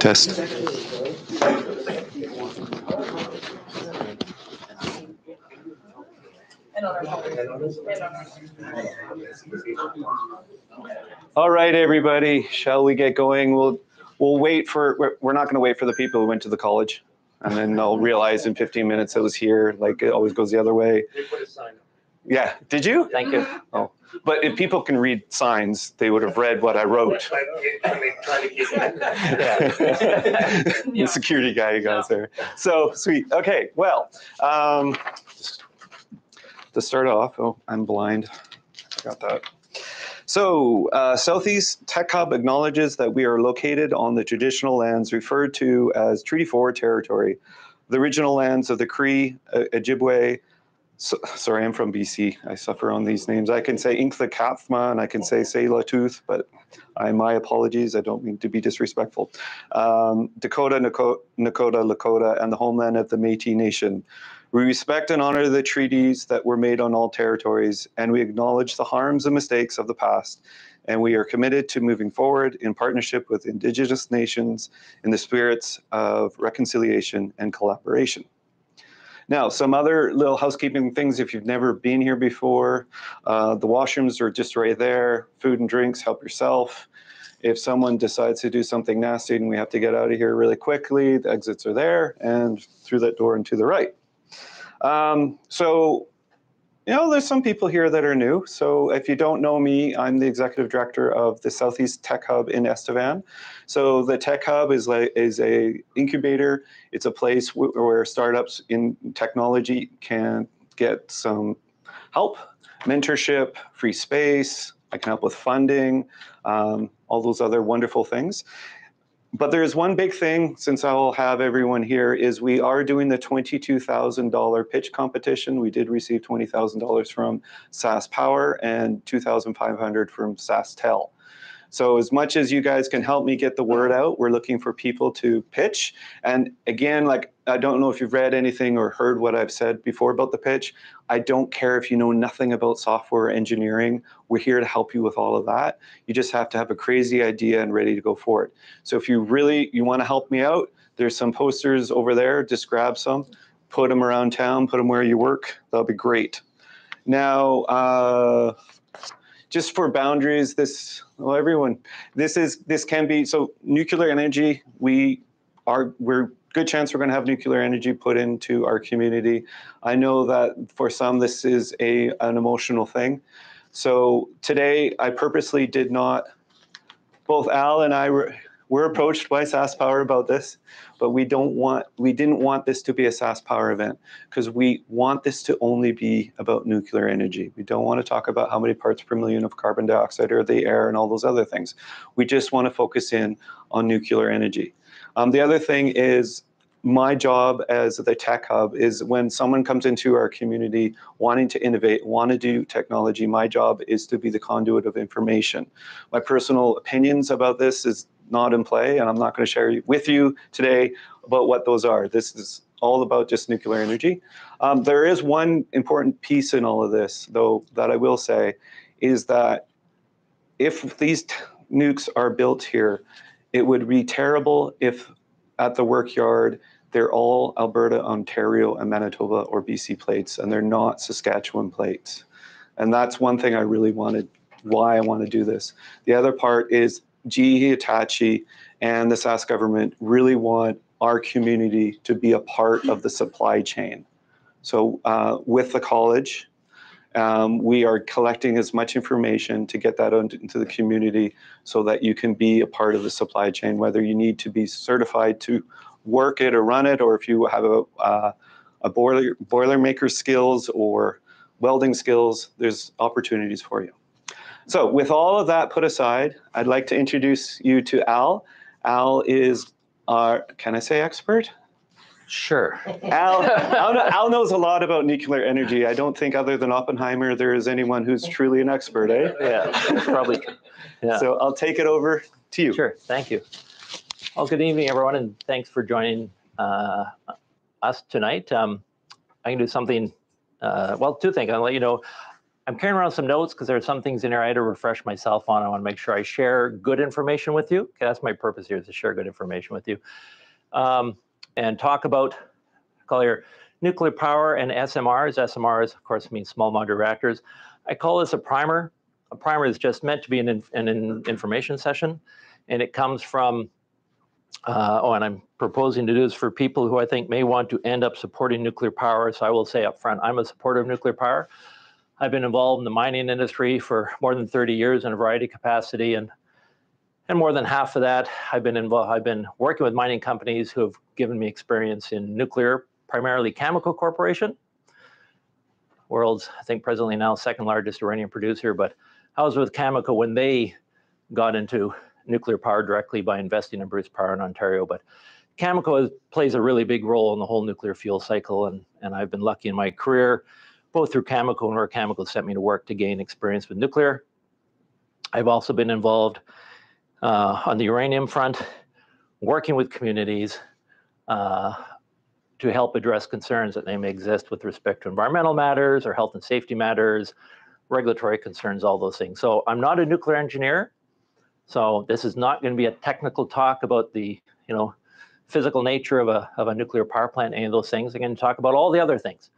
Test. All right, everybody, shall we get going? We'll we'll wait for. We're, we're not going to wait for the people who went to the college, and then they'll realize in 15 minutes it was here. Like it always goes the other way. They put a sign up. Yeah, did you? Thank you. Oh. But if people can read signs, they would have read what I wrote. But it- I mean, try to keep it. the security guy you guys there. So sweet. Okay. Well, um, just to start off, oh, I'm blind. I got that. So, uh, Southeast Tech Hub acknowledges that we are located on the traditional lands referred to as Treaty 4 territory, the original lands of the Cree, uh, Ojibwe. So, sorry, I'm from BC. I suffer on these names. I can say Inkla Kathma and I can say Tooth, but I, my apologies. I don't mean to be disrespectful. Um, Dakota, Nako- Nakota, Lakota, and the homeland of the Métis Nation. We respect and honor the treaties that were made on all territories, and we acknowledge the harms and mistakes of the past. And we are committed to moving forward in partnership with Indigenous nations in the spirits of reconciliation and collaboration. Now, some other little housekeeping things if you've never been here before. Uh, the washrooms are just right there. Food and drinks, help yourself. If someone decides to do something nasty and we have to get out of here really quickly, the exits are there and through that door and to the right. Um, so, you know, there's some people here that are new. So, if you don't know me, I'm the executive director of the Southeast Tech Hub in Estevan. So, the Tech Hub is like is a incubator. It's a place where startups in technology can get some help, mentorship, free space. I can help with funding, um, all those other wonderful things. But there's one big thing, since I'll have everyone here, is we are doing the $22,000 pitch competition. We did receive $20,000 from SaskPower and $2,500 from SaskTel. So as much as you guys can help me get the word out, we're looking for people to pitch. And again, like I don't know if you've read anything or heard what I've said before about the pitch. I don't care if you know nothing about software engineering. We're here to help you with all of that. You just have to have a crazy idea and ready to go for it. So if you really you want to help me out, there's some posters over there. Just grab some, put them around town, put them where you work. That'll be great. Now, uh, just for boundaries, this well, everyone, this is this can be so nuclear energy. We are we're good chance we're going to have nuclear energy put into our community. I know that for some this is a an emotional thing. So today I purposely did not. Both Al and I were were approached by SaskPower about this, but we don't want we didn't want this to be a SaskPower event because we want this to only be about nuclear energy. We don't want to talk about how many parts per million of carbon dioxide or the air and all those other things. We just want to focus in on nuclear energy. Um, the other thing is my job as the tech hub is when someone comes into our community wanting to innovate, want to do technology, my job is to be the conduit of information. My personal opinions about this is not in play, and I'm not going to share with you today about what those are. This is all about just nuclear energy. Um, there is one important piece in all of this, though, that I will say, is that if these nukes are built here, it would be terrible if at the workyard they're all Alberta, Ontario, and Manitoba or BC plates, and they're not Saskatchewan plates. And that's one thing I really wanted, why I want to do this. The other part is GE Hitachi and the SAS government really want our community to be a part of the supply chain. So uh, with the college, um, we are collecting as much information to get that into the community so that you can be a part of the supply chain, whether you need to be certified to work it or run it, or if you have a, uh, a boiler, boiler maker skills or welding skills, there's opportunities for you. So with all of that put aside, I'd like to introduce you to Al. Al is our, can I say expert? Sure. Al, Al, Al knows a lot about nuclear energy. I don't think other than Oppenheimer, there is anyone who's truly an expert, eh? Yeah, probably. Yeah. So I'll take it over to you. Sure. Thank you. Well, good evening, everyone, and thanks for joining uh, us tonight. Um, I can do something. Uh, well, two things. I'll let you know. I'm carrying around some notes because there are some things in here I had to refresh myself on. I want to make sure I share good information with you. Okay, that's my purpose here is to share good information with you, um, and talk about call here nuclear power and SMRs. SMRs, of course, means small modular reactors. I call this a primer. A primer is just meant to be an, an in information session, and it comes from uh, oh, and I'm proposing to do this for people who I think may want to end up supporting nuclear power. So I will say up front, I'm a supporter of nuclear power. I've been involved in the mining industry for more than 30 years in a variety of capacity, and and more than half of that, I've been involved. I've been working with mining companies who have given me experience in nuclear, primarily Cameco Corporation, world's I think presently now second largest uranium producer. But I was with Cameco when they got into nuclear power directly by investing in Bruce Power in Ontario. But Cameco plays a really big role in the whole nuclear fuel cycle, and, and I've been lucky in my career, both through Cameco and where Cameco sent me to work to gain experience with nuclear. I've also been involved uh, on the uranium front, working with communities uh, to help address concerns that they may exist with respect to environmental matters or health and safety matters, regulatory concerns, all those things. So I'm not a nuclear engineer. So this is not going to be a technical talk about the, you know, physical nature of a, of a nuclear power plant, any of those things. I'm going to talk about all the other things,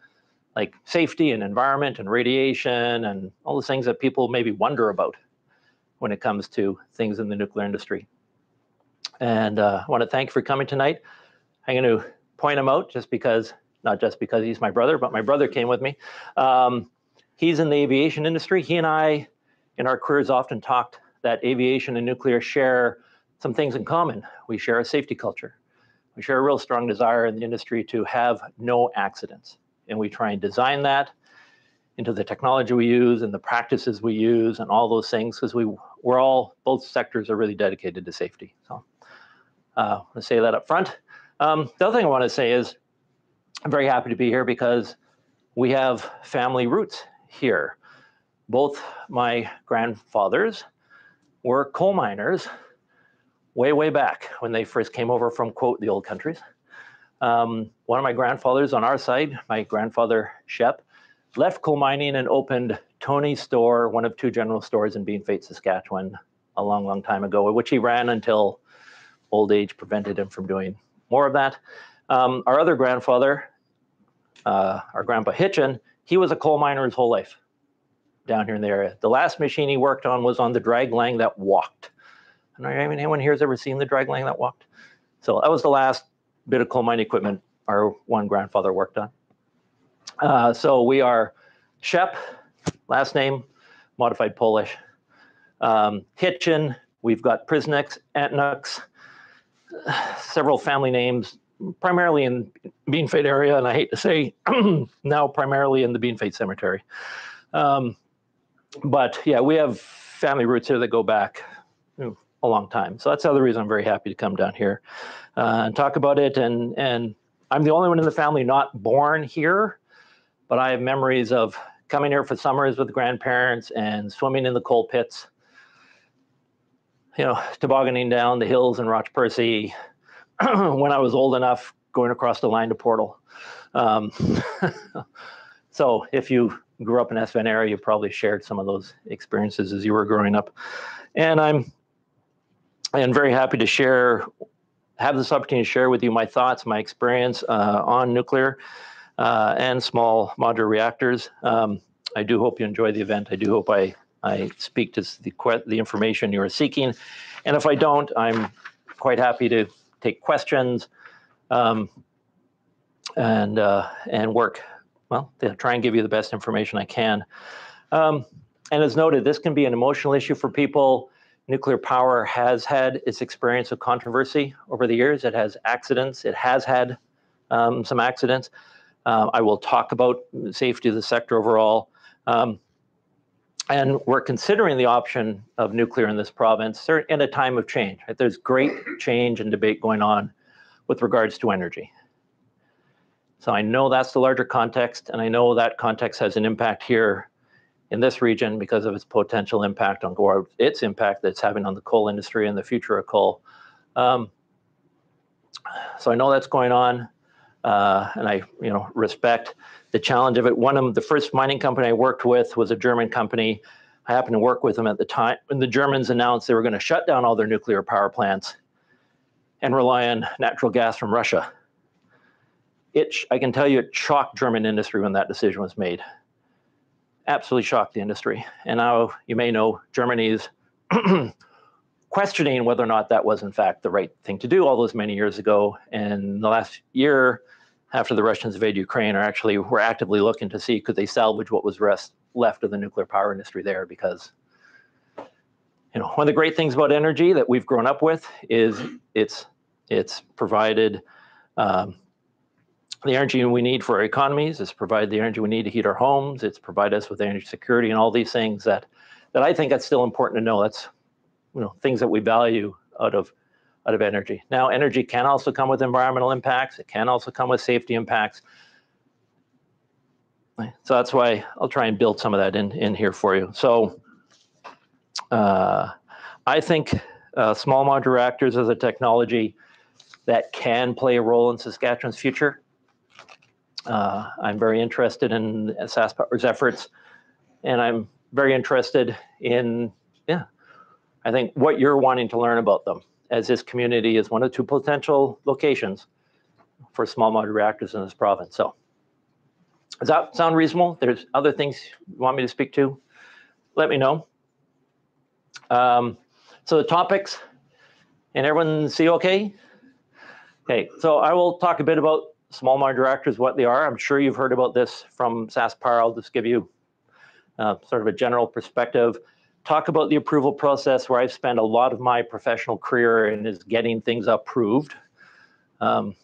like safety and environment and radiation and all the things that people maybe wonder about when it comes to things in the nuclear industry. And uh, I want to thank you for coming tonight. I'm going to point him out just because, not just because he's my brother, but my brother came with me. Um, he's in the aviation industry. He and I, in our careers, often talked that aviation and nuclear share some things in common. We share a safety culture. We share a real strong desire in the industry to have no accidents. And we try and design that into the technology we use and the practices we use and all those things because we we're all both sectors are really dedicated to safety. So uh, I say that up front. Um, the other thing I want to say is I'm very happy to be here because we have family roots here. Both my grandfathers were coal miners way, way back when they first came over from, quote, the old countries. Um, one of my grandfathers on our side, my grandfather Shpyth, left coal mining and opened Tony's store, one of two general stores in Bienfait, Saskatchewan, a long, long time ago, which he ran until old age prevented him from doing more of that. Um, our other grandfather, uh, our grandpa Hitchin, he was a coal miner his whole life down here in the area. The last machine he worked on was on the drag dragline that walked. I mean, anyone here has ever seen the drag dragline that walked? So that was the last bit of coal mine equipment our one grandfather worked on. Uh, so we are Shpyth, last name, modified Polish. Um, Hitchin, we've got Prisniks, Antnuks, several family names, primarily in Bienfait area, and I hate to say now primarily in the Bienfait Cemetery. Um, but yeah, we have family roots here that go back you know, a long time. So that's the other reason I'm very happy to come down here uh, and talk about it. And and I'm the only one in the family not born here, but I have memories of coming here for summers with grandparents and swimming in the coal pits. You know, tobogganing down the hills in Roche Percee when I was old enough, going across the line to Portal. Um, so if you grew up in Estevan area, you probably shared some of those experiences as you were growing up. And I'm and very happy to share, have this opportunity to share with you my thoughts, my experience uh, on nuclear uh, and small modular reactors. Um, I do hope you enjoy the event. I do hope I, I speak to the, the information you are seeking. And if I don't, I'm quite happy to take questions um, and, uh, and work well, to try and give you the best information I can. Um, and as noted, this can be an emotional issue for people. Nuclear power has had its experience of controversy over the years. It has accidents. It has had um, some accidents. Uh, I will talk about safety of the sector overall. Um, and we're considering the option of nuclear in this province in a time of change. Right? There's great change and debate going on with regards to energy. So I know that's the larger context, and I know that context has an impact here in this region because of its potential impact on its impact that it's having on the coal industry and the future of coal. Um, so I know that's going on. Uh, and I, you know, respect the challenge of it. One of the first mining company I worked with was a German company. I happened to work with them at the time when the Germans announced they were going to shut down all their nuclear power plants and rely on natural gas from Russia. It, I can tell you, it shocked German industry when that decision was made. Absolutely shocked the industry. And now you may know Germany is questioning whether or not that was in fact the right thing to do all those many years ago. And the last year, after the Russians invaded Ukraine, are actually we're actively looking to see could they salvage what was rest left of the nuclear power industry there because you know one of the great things about energy that we've grown up with is it's it's provided um, the energy we need for our economies. It's provided the energy we need to heat our homes. It's provided us with energy security and all these things that that I think that's still important to know. That's you know things that we value out of out of energy. Now, energy can also come with environmental impacts. It can also come with safety impacts. So that's why I'll try and build some of that in, in here for you. So uh, I think uh, small modular reactors as a technology that can play a role in Saskatchewan's future. Uh, I'm very interested in SaskPower's efforts, and I'm very interested in, yeah, I think what you're wanting to learn about them, as this community is one of two potential locations for small modular reactors in this province. So, does that sound reasonable? There's other things you want me to speak to? Let me know. Um, so the topics, and everyone see okay? Okay, so I will talk a bit about small modular reactors, what they are. I'm sure you've heard about this from SaskPower. I'll just give you uh, sort of a general perspective. Talk about the approval process where I've spent a lot of my professional career in is getting things approved. Um,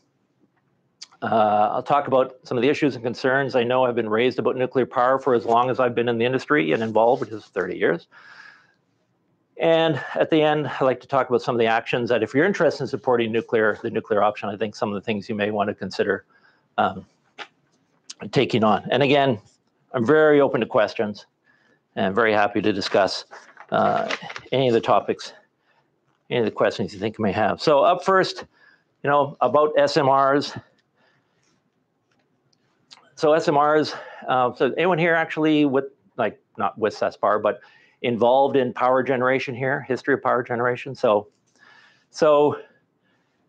uh, I'll talk about some of the issues and concerns I know have been raised about nuclear power for as long as I've been in the industry and involved, which is 30 years. And at the end, I'd like to talk about some of the actions that if you're interested in supporting nuclear, the nuclear option, I think some of the things you may want to consider um, taking on. And again, I'm very open to questions and very happy to discuss uh, any of the topics, any of the questions you think you may have. So up first, you know, about SMRs. So SMRs, uh, so anyone here actually with, like, not with SaskPower, but involved in power generation here, history of power generation. So, so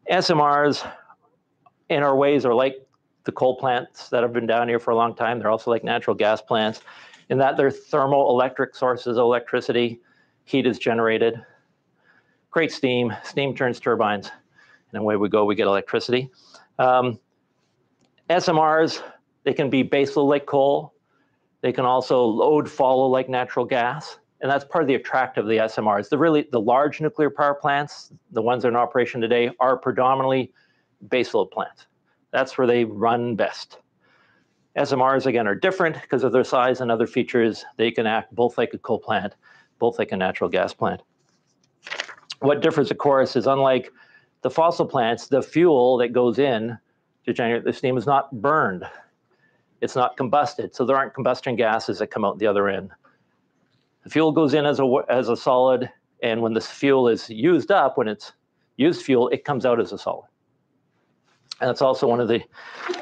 SMRs in our ways are like the coal plants that have been down here for a long time. They're also like natural gas plants in that they're thermoelectric sources of electricity. Heat is generated, create steam, steam turns turbines, and away we go, we get electricity. Um, SMRs, they can be baseload like coal. They can also load follow like natural gas and that's part of the attractive of the SMRs. The really the large nuclear power plants, the ones that are in operation today, are predominantly baseload plants. That's where they run best. SMRs again are different because of their size and other features. They can act both like a coal plant, both like a natural gas plant. What differs, of course, is unlike the fossil plants, the fuel that goes in to generate the steam is not burned. It's not combusted, so there aren't combustion gases that come out the other end. The fuel goes in as a, as a solid, and when this fuel is used up, when it's used fuel, it comes out as a solid. And that's also one of the,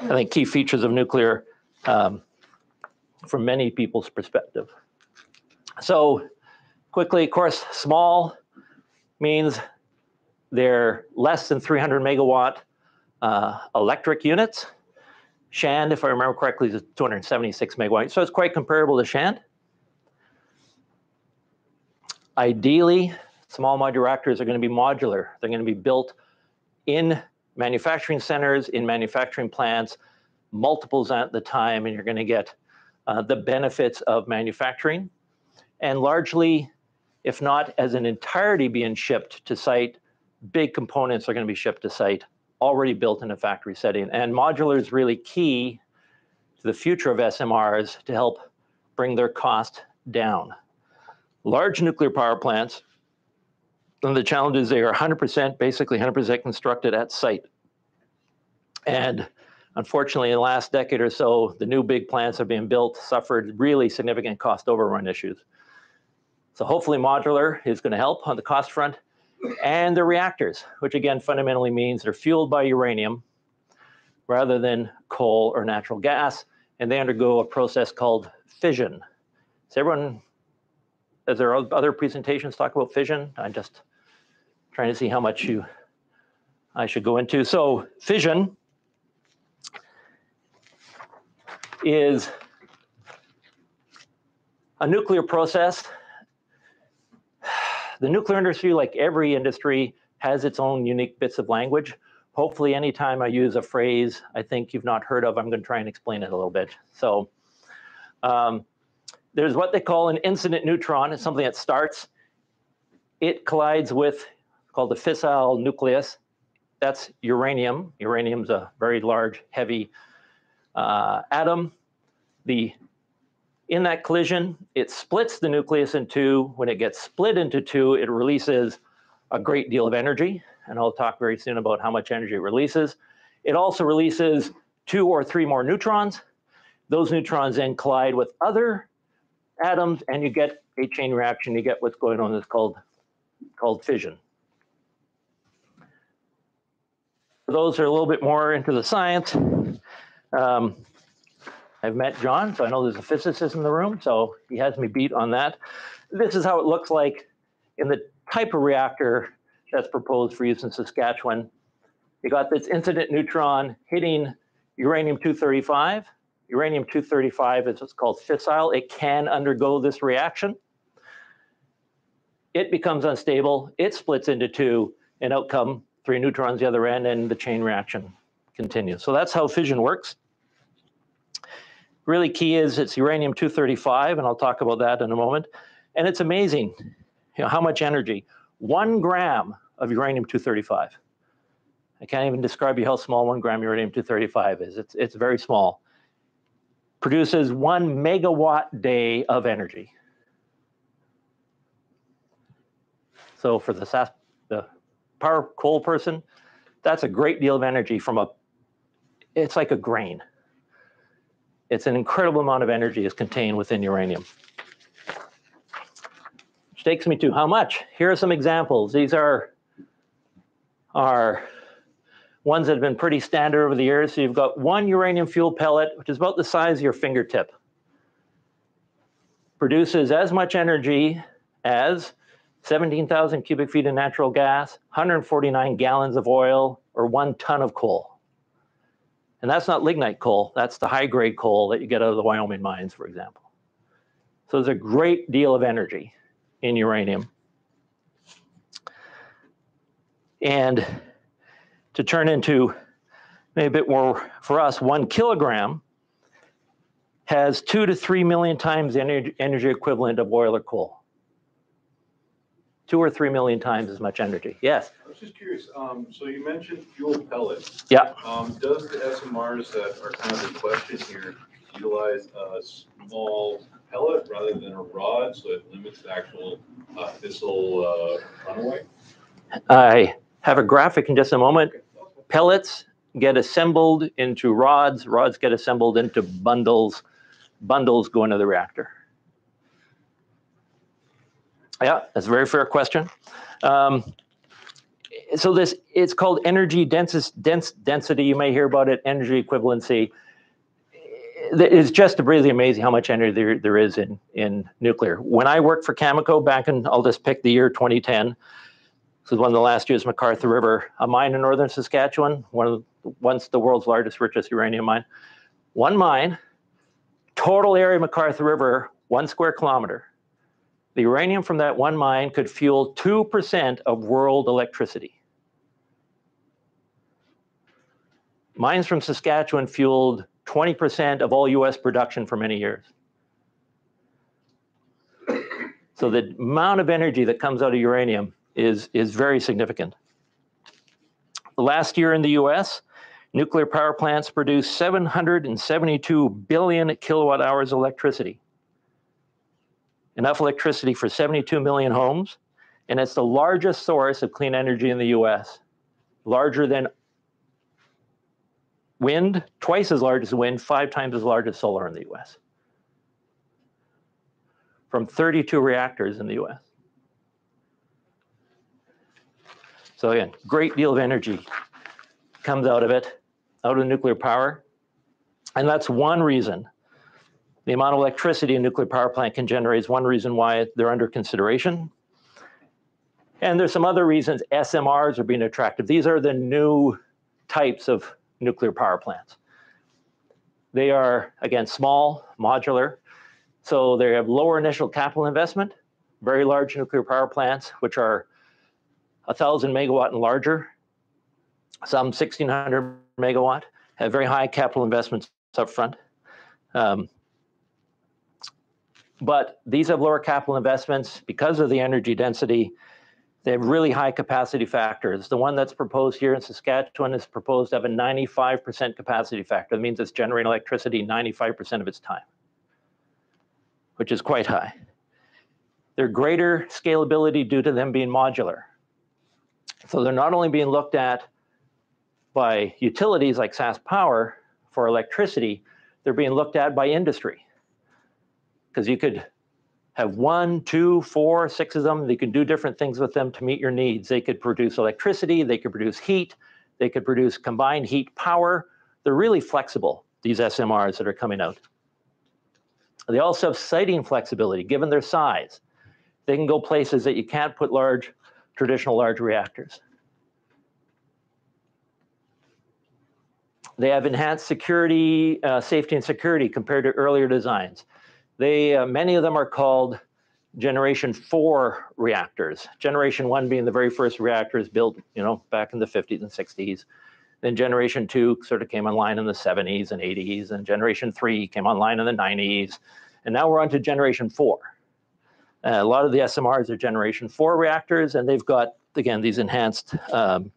I think, key features of nuclear um, from many people's perspective. So quickly, of course, small means they're less than 300 megawatt uh, electric units. Shand, if I remember correctly, is 276 megawatt. So it's quite comparable to Shand. Ideally, small modular reactors are going to be modular. They're going to be built in manufacturing centers, in manufacturing plants, multiples at the time, and you're going to get uh, the benefits of manufacturing. And largely, if not as an entirety being shipped to site, big components are going to be shipped to site already built in a factory setting. And modular is really key to the future of SMRs to help bring their cost down large nuclear power plants, and the challenge is they are 100%, basically 100% constructed at site. And unfortunately, in the last decade or so, the new big plants that are being built suffered really significant cost overrun issues. So hopefully modular is going to help on the cost front. And the reactors, which again fundamentally means they're fueled by uranium, rather than coal or natural gas, and they undergo a process called fission. Is everyone, is there other presentations talk about fission? I'm just trying to see how much you, I should go into. So fission is a nuclear process. The nuclear industry, like every industry, has its own unique bits of language. Hopefully, anytime I use a phrase I think you've not heard of, I'm going to try and explain it a little bit. So, um, there's what they call an incident neutron. It's something that starts, it collides with called the fissile nucleus. That's uranium. Uranium's a very large, heavy uh, atom. The in that collision, it splits the nucleus in two. When it gets split into two, it releases a great deal of energy. And I'll talk very soon about how much energy it releases. It also releases two or three more neutrons. Those neutrons then collide with other atoms, and you get a chain reaction. You get what's going on that's called, called fission. For those who are a little bit more into the science, um, I've met John, so I know there's a physicist in the room, so he has me beat on that. This is how it looks like in the type of reactor that's proposed for use in Saskatchewan. You got this incident neutron hitting uranium-235. Uranium-235 is what's called fissile. It can undergo this reaction. It becomes unstable. It splits into two, and out come three neutrons the other end, and the chain reaction continues. So that's how fission works. Really key is it's uranium-235, and I'll talk about that in a moment. And it's amazing, you know, how much energy. One gram of uranium-235. I can't even describe you how small one gram uranium-235 is. It's, it's very small. Produces one megawatt day of energy. So for the, the power coal person, that's a great deal of energy from a, it's like a grain. It's an incredible amount of energy is contained within uranium. Which takes me to how much? Here are some examples. These are, are ones that have been pretty standard over the years. So you've got one uranium fuel pellet, which is about the size of your fingertip. Produces as much energy as 17,000 cubic feet of natural gas, 149 gallons of oil, or one ton of coal. And that's not lignite coal, that's the high grade coal that you get out of the Wyoming mines, for example. So there's a great deal of energy in uranium. And to turn into maybe a bit more for us, one kilogram has two to three million times the energy, energy equivalent of oil or coal. Two or three million times as much energy. Yes. I was just curious, um, so you mentioned fuel pellets. Yeah. Um, does the SMRs that are kind of in question here utilize a small pellet rather than a rod, so it limits the actual, uh, fissile, uh, runaway? I have a graphic in just a moment. Pellets get assembled into rods, rods get assembled into bundles, bundles go into the reactor. Yeah, that's a very fair question. Um, so this, it's called energy densis, dense, density. You may hear about it, energy equivalency. It's just really amazing how much energy there, there is in, in nuclear. When I worked for Cameco back in, I'll just pick the year 2010. This was one of the last years, McArthur River, a mine in northern Saskatchewan, one of the, once the world's largest, richest uranium mine. One mine, total area McArthur River, one square kilometer. The uranium from that one mine could fuel 2% of world electricity. Mines from Saskatchewan fueled 20% of all US production for many years. So the amount of energy that comes out of uranium is, is very significant. Last year in the US, nuclear power plants produced 772 billion kilowatt hours of electricity. Enough electricity for 72 million homes, and it's the largest source of clean energy in the US, larger than wind, twice as large as wind, five times as large as solar in the US. From 32 reactors in the US. So again, great deal of energy comes out of it. out of nuclear power. And that's one reason. The amount of electricity a nuclear power plant can generate is one reason why they're under consideration. And there's some other reasons SMRs are being attractive. These are the new types of nuclear power plants. They are, again, small, modular, so they have lower initial capital investment, very large nuclear power plants, which are 1,000 megawatt and larger, some 1,600 megawatt, have very high capital investments up front. Um, but these have lower capital investments because of the energy density. They have really high capacity factors. The one that's proposed here in Saskatchewan is proposed to have a 95% capacity factor. That means it's generating electricity 95% of its time, which is quite high. They're greater scalability due to them being modular. So they're not only being looked at by utilities like SaskPower for electricity, they're being looked at by industry. Because you could have one, two, four, six of them. They can do different things with them to meet your needs. They could produce electricity, they could produce heat, they could produce combined heat power. They're really flexible, these SMRs that are coming out. They also have siting flexibility given their size. They can go places that you can't put large, traditional large reactors. They have enhanced security, uh, safety and security compared to earlier designs. They, uh, many of them are called generation four reactors. Generation one being the very first reactors built, you know, back in the 50s and 60s. Then generation two sort of came online in the 70s and 80s, and generation three came online in the 90s. And now we're on to generation four. Uh, a lot of the SMRs are generation four reactors, and they've got, again, these enhanced um,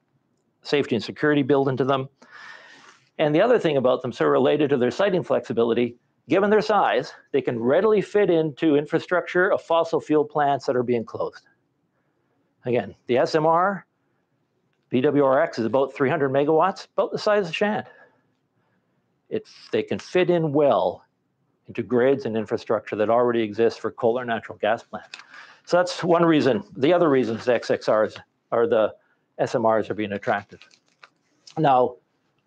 safety and security built into them. And the other thing about them, so related to their siting flexibility, given their size, they can readily fit into infrastructure of fossil fuel plants that are being closed. Again, the SMR, BWRX is about 300 megawatts, about the size of Shand. It, they can fit in well into grids and infrastructure that already exists for coal or natural gas plants. So that's one reason. The other reasons the XXRs are the SMRs are being attractive. Now,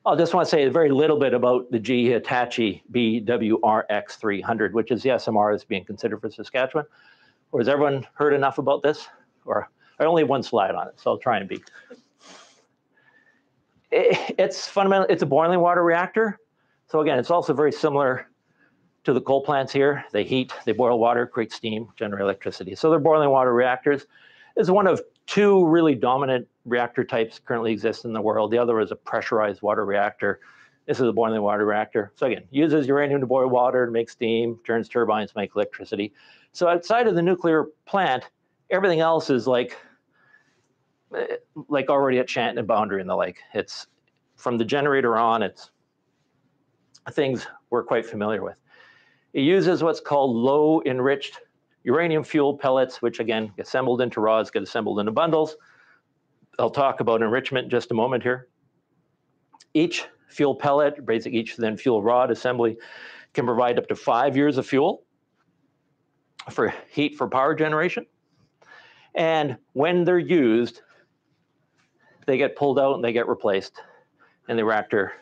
Oh, I just want to say a very little bit about the GE Hitachi BWRX300, which is the SMR that's being considered for Saskatchewan. Or has everyone heard enough about this? Or I only have one slide on it, so I'll try and be. It's fundamental. It's a boiling water reactor. So again, it's also very similar to the coal plants here. They heat, they boil water, create steam, generate electricity. So they're boiling water reactors. It's one of two really dominant reactor types currently exist in the world. The other is a pressurized water reactor. This is a boiling water reactor. So again, uses uranium to boil water to make steam, turns turbines, make electricity. So outside of the nuclear plant, everything else is like, like already at Shand and Boundary and the like. It's from the generator on, it's things we're quite familiar with. It uses what's called low enriched uranium fuel pellets, which again, get assembled into rods, get assembled into bundles. I'll talk about enrichment in just a moment here. Each fuel pellet, basically each then fuel rod assembly, can provide up to five years of fuel for heat for power generation. And when they're used, they get pulled out and they get replaced, and the reactor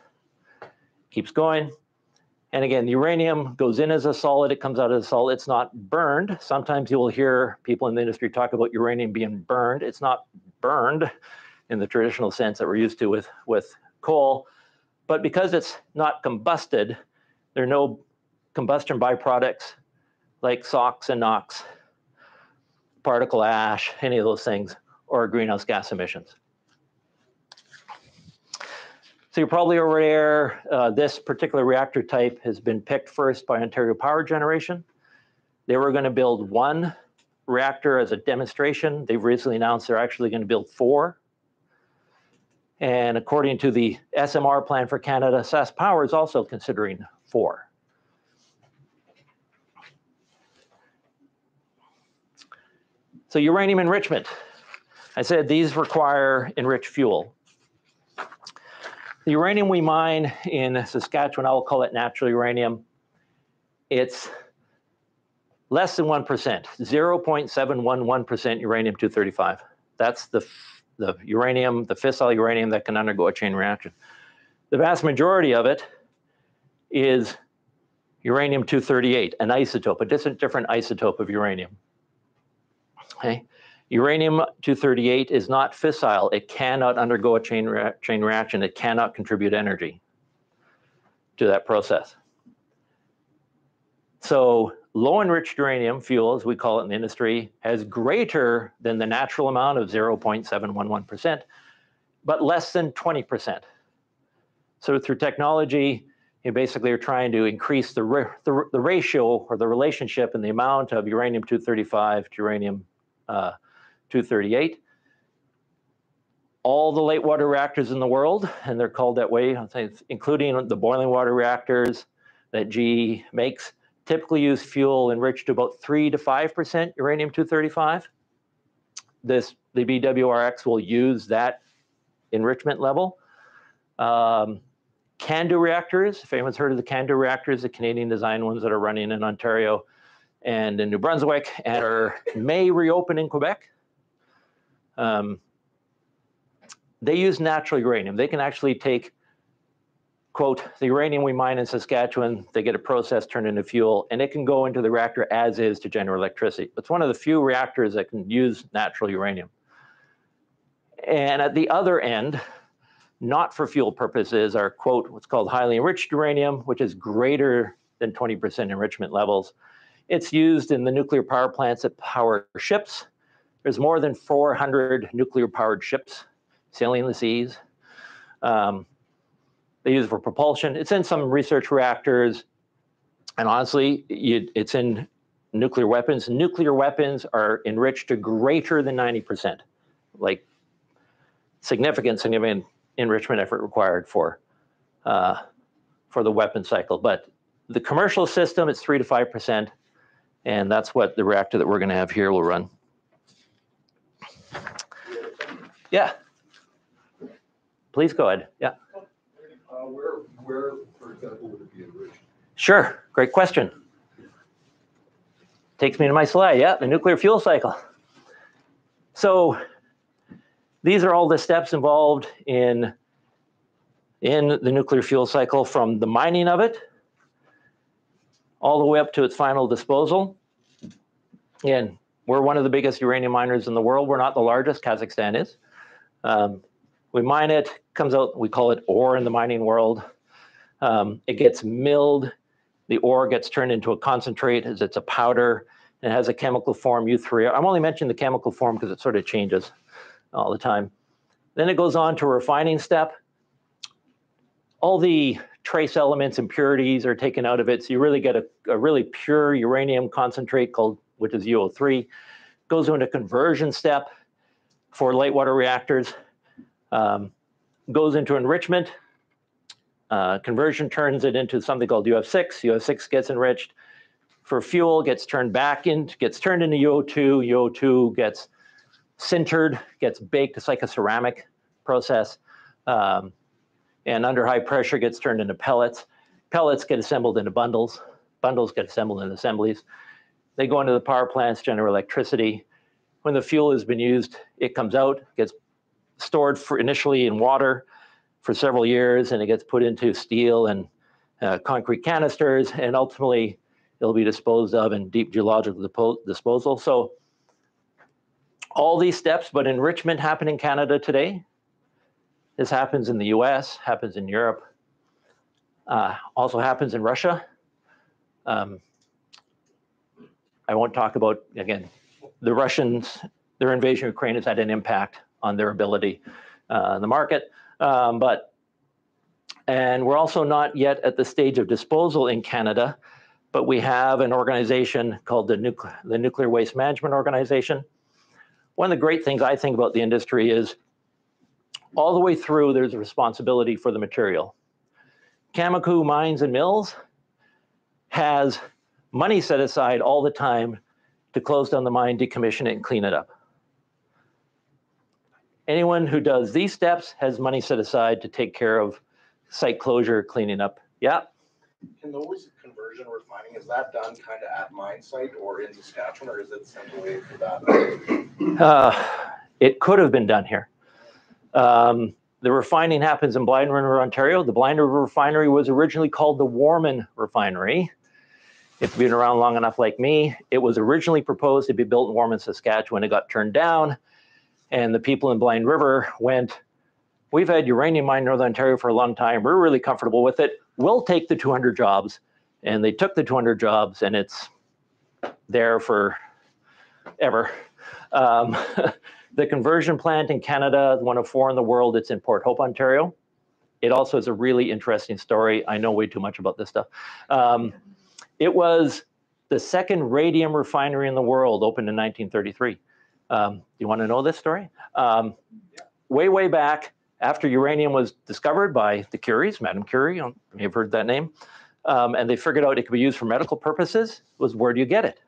keeps going. And again, uranium goes in as a solid, it comes out as a solid, it's not burned. Sometimes you will hear people in the industry talk about uranium being burned. It's not burned in the traditional sense that we're used to with, with coal. But because it's not combusted, there are no combustion byproducts like SOx and NOx, particle ash, any of those things, or greenhouse gas emissions. So you're probably aware uh, this particular reactor type has been picked first by Ontario Power Generation. They were going to build one reactor as a demonstration. They've recently announced they're actually going to build four. And according to the SMR plan for Canada, SaskPower is also considering four. So uranium enrichment. I said these require enriched fuel. The uranium we mine in Saskatchewan, I will call it natural uranium. It's less than 1%, 0.711% uranium-235. That's the, the uranium, the fissile uranium that can undergo a chain reaction. The vast majority of it is uranium-238, an isotope, a different, different isotope of uranium. Okay? Uranium-238 is not fissile. It cannot undergo a chain, rea- chain reaction. It cannot contribute energy to that process. So low enriched uranium fuel, as we call it in the industry, has greater than the natural amount of 0.711%, but less than 20%. So through technology, you basically are trying to increase the, the, the ratio or the relationship and the amount of uranium-235 to uranium uh, 238. All the light water reactors in the world, and they're called that way, including the boiling water reactors that GE makes, typically use fuel enriched to about 3 to 5% uranium-235. This, the BWRX will use that enrichment level. Um, CANDU reactors, if anyone's heard of the CANDU reactors, the Canadian design ones that are running in Ontario and in New Brunswick and are may reopen in Quebec. Um, they use natural uranium. They can actually take, quote, the uranium we mine in Saskatchewan, they get a process turned into fuel, and it can go into the reactor as is to generate electricity. It's one of the few reactors that can use natural uranium. And at the other end, not for fuel purposes, are, quote, what's called highly enriched uranium, which is greater than 20% enrichment levels. It's used in the nuclear power plants that power ships. There's more than 400 nuclear powered ships sailing the seas. Um, they use it for propulsion. It's in some research reactors. And honestly, you, it's in nuclear weapons. Nuclear weapons are enriched to greater than 90%, like significant, significant enrichment effort required for, uh, for the weapon cycle. But the commercial system, it's three to 5%. And that's what the reactor that we're going to have here will run. Yeah. Please go ahead. Yeah. Uh, where, where, for example, would it be enriched? Sure. Great question. Takes me to my slide. Yeah, the nuclear fuel cycle. So these are all the steps involved in in the nuclear fuel cycle from the mining of it all the way up to its final disposal. And we're one of the biggest uranium miners in the world. We're not the largest, Kazakhstan is. Um, we mine it, comes out, we call it ore in the mining world. Um, it gets milled, the ore gets turned into a concentrate as it's a powder, and it has a chemical form, U3. I'm only mentioning the chemical form because it sort of changes all the time. Then it goes on to a refining step. All the trace elements, impurities are taken out of it. So you really get a, a really pure uranium concentrate called, which is UO3. Goes into a conversion step for light water reactors. Um, goes into enrichment. Uh, conversion turns it into something called UF6. UF6 gets enriched for fuel, gets turned back in, gets turned into UO2. UO2 gets sintered, gets baked. It's like a ceramic process. Um, and under high pressure gets turned into pellets. Pellets get assembled into bundles. Bundles get assembled into assemblies. They go into the power plants, generate electricity. When the fuel has been used, it comes out, gets stored for initially in water for several years, and it gets put into steel and uh, concrete canisters, and ultimately it'll be disposed of in deep geological disposal. So all these steps, but enrichment happen in Canada today. This happens in the US, happens in Europe, uh, also happens in Russia. Um, I won't talk about, again, the Russians, their invasion of Ukraine has had an impact on their ability uh, in the market. Um, but, and we're also not yet at the stage of disposal in Canada, but we have an organization called the, Nucle- the Nuclear Waste Management Organization. One of the great things I think about the industry is all the way through, there's a responsibility for the material. Cameco Mines and Mills has money set aside all the time to close down the mine, decommission it, and clean it up. Anyone who does these steps has money set aside to take care of site closure, cleaning up. Yeah, Can those conversion refining, is that done kind of at mine site or in Saskatchewan, or is it sent away for that? uh, it could have been done here. Um, the refining happens in Blind River, Ontario. The Blind River Refinery was originally called the Warman Refinery. If you've been around long enough like me, it was originally proposed to be built in Warman, Saskatchewan. It got turned down, and the people in Blind River went, We've had uranium mine in Northern Ontario for a long time. We're really comfortable with it. We'll take the 200 jobs. And they took the 200 jobs, and it's there for ever. Um, the conversion plant in Canada, one of four in the world, it's in Port Hope, Ontario. It also is a really interesting story. I know way too much about this stuff. Um, it was the second radium refinery in the world, opened in 1933. Um, you want to know this story? Um, way, way back, after uranium was discovered by the Curies, Madame Curie, you may have heard that name, um, and they figured out it could be used for medical purposes, was where do you get it?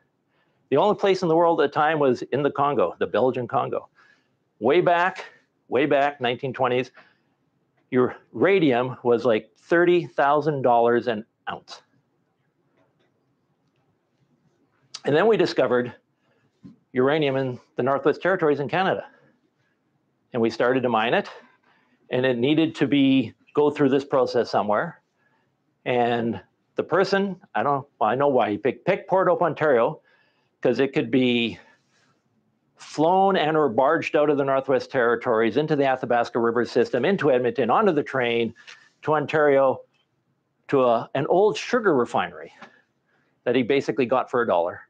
The only place in the world at the time was in the Congo, the Belgian Congo. Way back, way back, 1920s, your radium was like $30,000 an ounce. And then we discovered uranium in the Northwest Territories in Canada. And we started to mine it, and it needed to be go through this process somewhere. And the person, I don't, well, I know why he picked, picked Port Hope, Ontario, because it could be flown and or barged out of the Northwest Territories into the Athabasca River system, into Edmonton, onto the train to Ontario, to a, an old sugar refinery that he basically got for a dollar.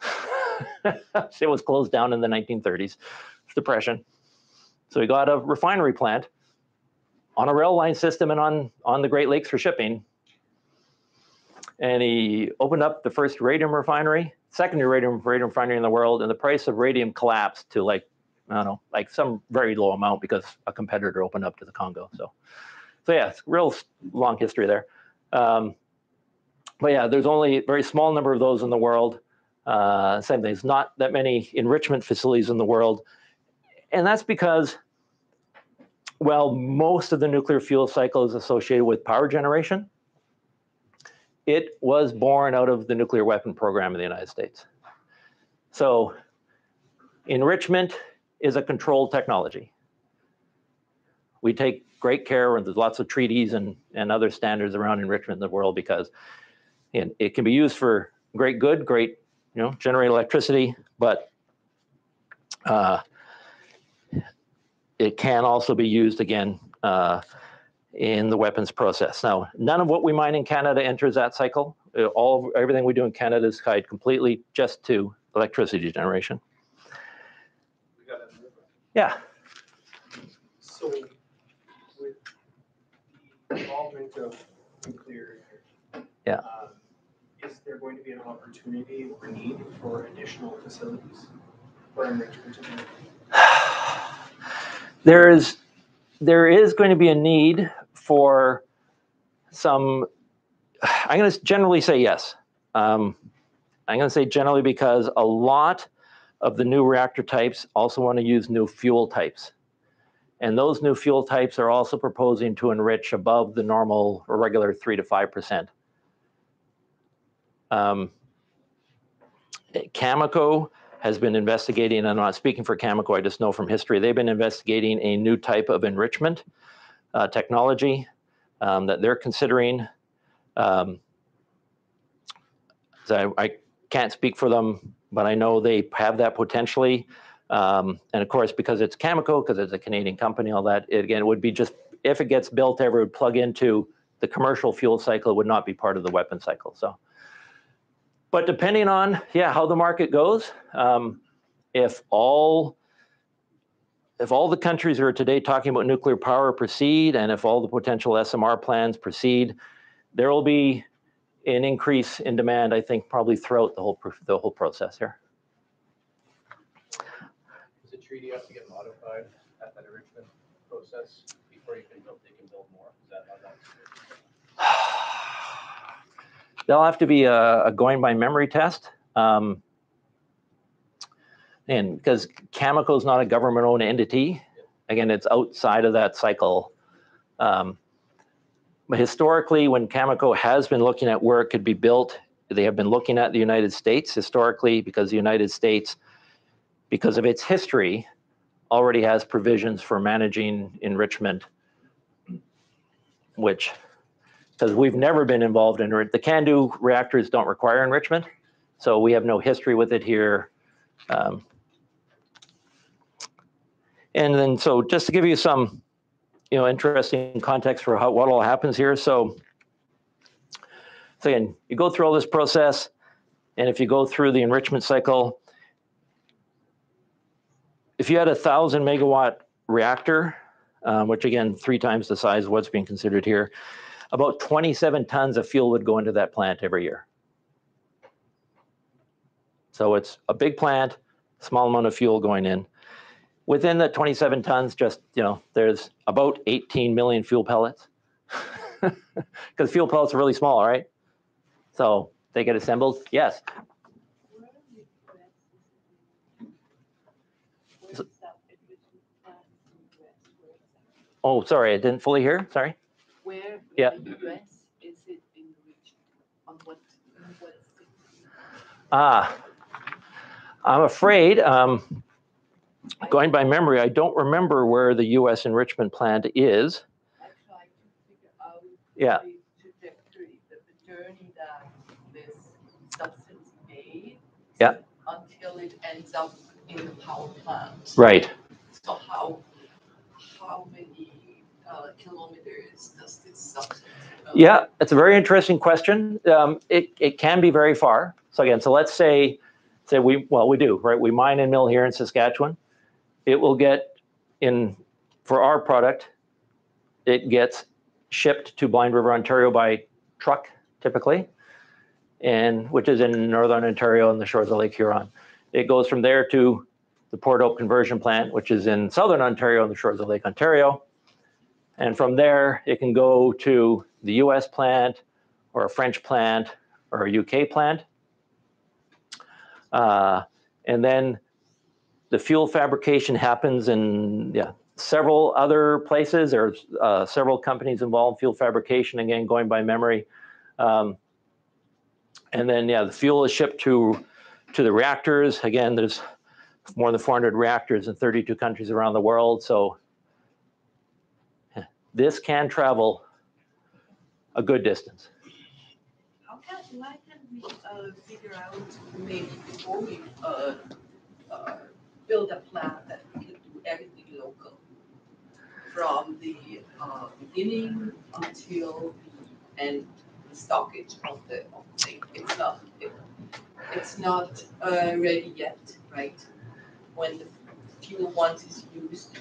it was closed down in the 1930s, depression. So he got a refinery plant on a rail line system and on, on the Great Lakes for shipping. And he opened up the first radium refinery, second radium, radium refinery in the world, and the price of radium collapsed to like, I don't know, like some very low amount because a competitor opened up to the Congo. So, so yeah, it's real long history there. Um, but yeah, there's only a very small number of those in the world. Uh, same thing, there's not that many enrichment facilities in the world. And that's because, well, most of the nuclear fuel cycle is associated with power generation. It was born out of the nuclear weapon program in the United States. So enrichment is a controlled technology. We take great care, and there's lots of treaties and, and other standards around enrichment in the world because it, it can be used for great good, great, you know, generate electricity, but uh, it can also be used again uh, in the weapons process. Now, none of what we mine in Canada enters that cycle. Uh, All everything we do in Canada is tied completely just to electricity generation. We got. Yeah. So with the involvement of nuclear. Yeah. Is there going to be an opportunity or need for additional facilities for enrichment? there is there is going to be a need for some i'm going to generally say yes. Um, i'm going to say generally because a lot of the new reactor types also want to use new fuel types. And those new fuel types are also proposing to enrich above the normal or regular 3 to 5 percent um, Cameco has been investigating, and I'm not speaking for Cameco, I just know from history, they've been investigating a new type of enrichment uh, technology um, that they're considering. Um, so I, I can't speak for them, but I know they have that potentially. Um, and of course, because it's Cameco, because it's a Canadian company, all that, it, again, it would be just, if it gets built, ever would plug into the commercial fuel cycle, it would not be part of the weapon cycle. So but depending on yeah how the market goes um, if all if all the countries who are today talking about nuclear power proceed and if all the potential smr plans proceed there will be an increase in demand i think probably throughout the whole the whole process here. Does the treaty have to get modified at that enrichment process before you can build, they can build more? Is that how that's? There'll have to be a, a going by memory test. Um, and because Cameco is not a government owned entity, again, it's outside of that cycle. Um, but historically, when Cameco has been looking at where it could be built, they have been looking at the United States historically because the United States, because of its history, already has provisions for managing enrichment which, because we've never been involved in, the CANDU reactors don't require enrichment, so we have no history with it here. Um, And then, so just to give you some, you know, interesting context for how, what all happens here, so so again, you go through all this process, and if you go through the enrichment cycle, if you had a thousand megawatt reactor, um, which again, three times the size of what's being considered here, about 27 tons of fuel would go into that plant every year. So it's a big plant, small amount of fuel going in. Within the 27 tons, just, you know, there's about 18 million fuel pellets. Because fuel pellets are really small, right? So they get assembled, yes. Oh, sorry, I didn't fully hear, sorry. Where Yeah. in the US is it enriched? On what, on what city? Ah, I'm afraid, um, going by memory, I don't remember where the US enrichment plant is. I tried to figure out Yeah. the the, the journey that this substance made. Yeah. Until it ends up in the power plant. Right. So how, how many kilometers does this go? Yeah, it's a very interesting question. Um, it, it can be very far. So again, so let's say, say we, well, we do, right? We mine and mill here in Saskatchewan. It will get in, for our product, it gets shipped to Blind River, Ontario by truck typically, and which is in Northern Ontario on the shores of Lake Huron. It goes from there to the Port Hope Conversion Plant, which is in Southern Ontario on the shores of Lake Ontario. And from there, it can go to the US plant or a French plant or a UK plant. Uh, and then the fuel fabrication happens in yeah, several other places. There's uh, several companies involved in fuel fabrication, again, going by memory. Um, and then, yeah, the fuel is shipped to, to the reactors. Again, there's more than 400 reactors in 32 countries around the world. So this can travel a good distance. How can, why can't we, uh, figure out maybe before we, uh, uh, build a plant that we can do everything local? From the, uh, beginning until the end, the stockage of the, of the thing, it's not, it, it's not, uh, ready yet, right? When the fuel once is used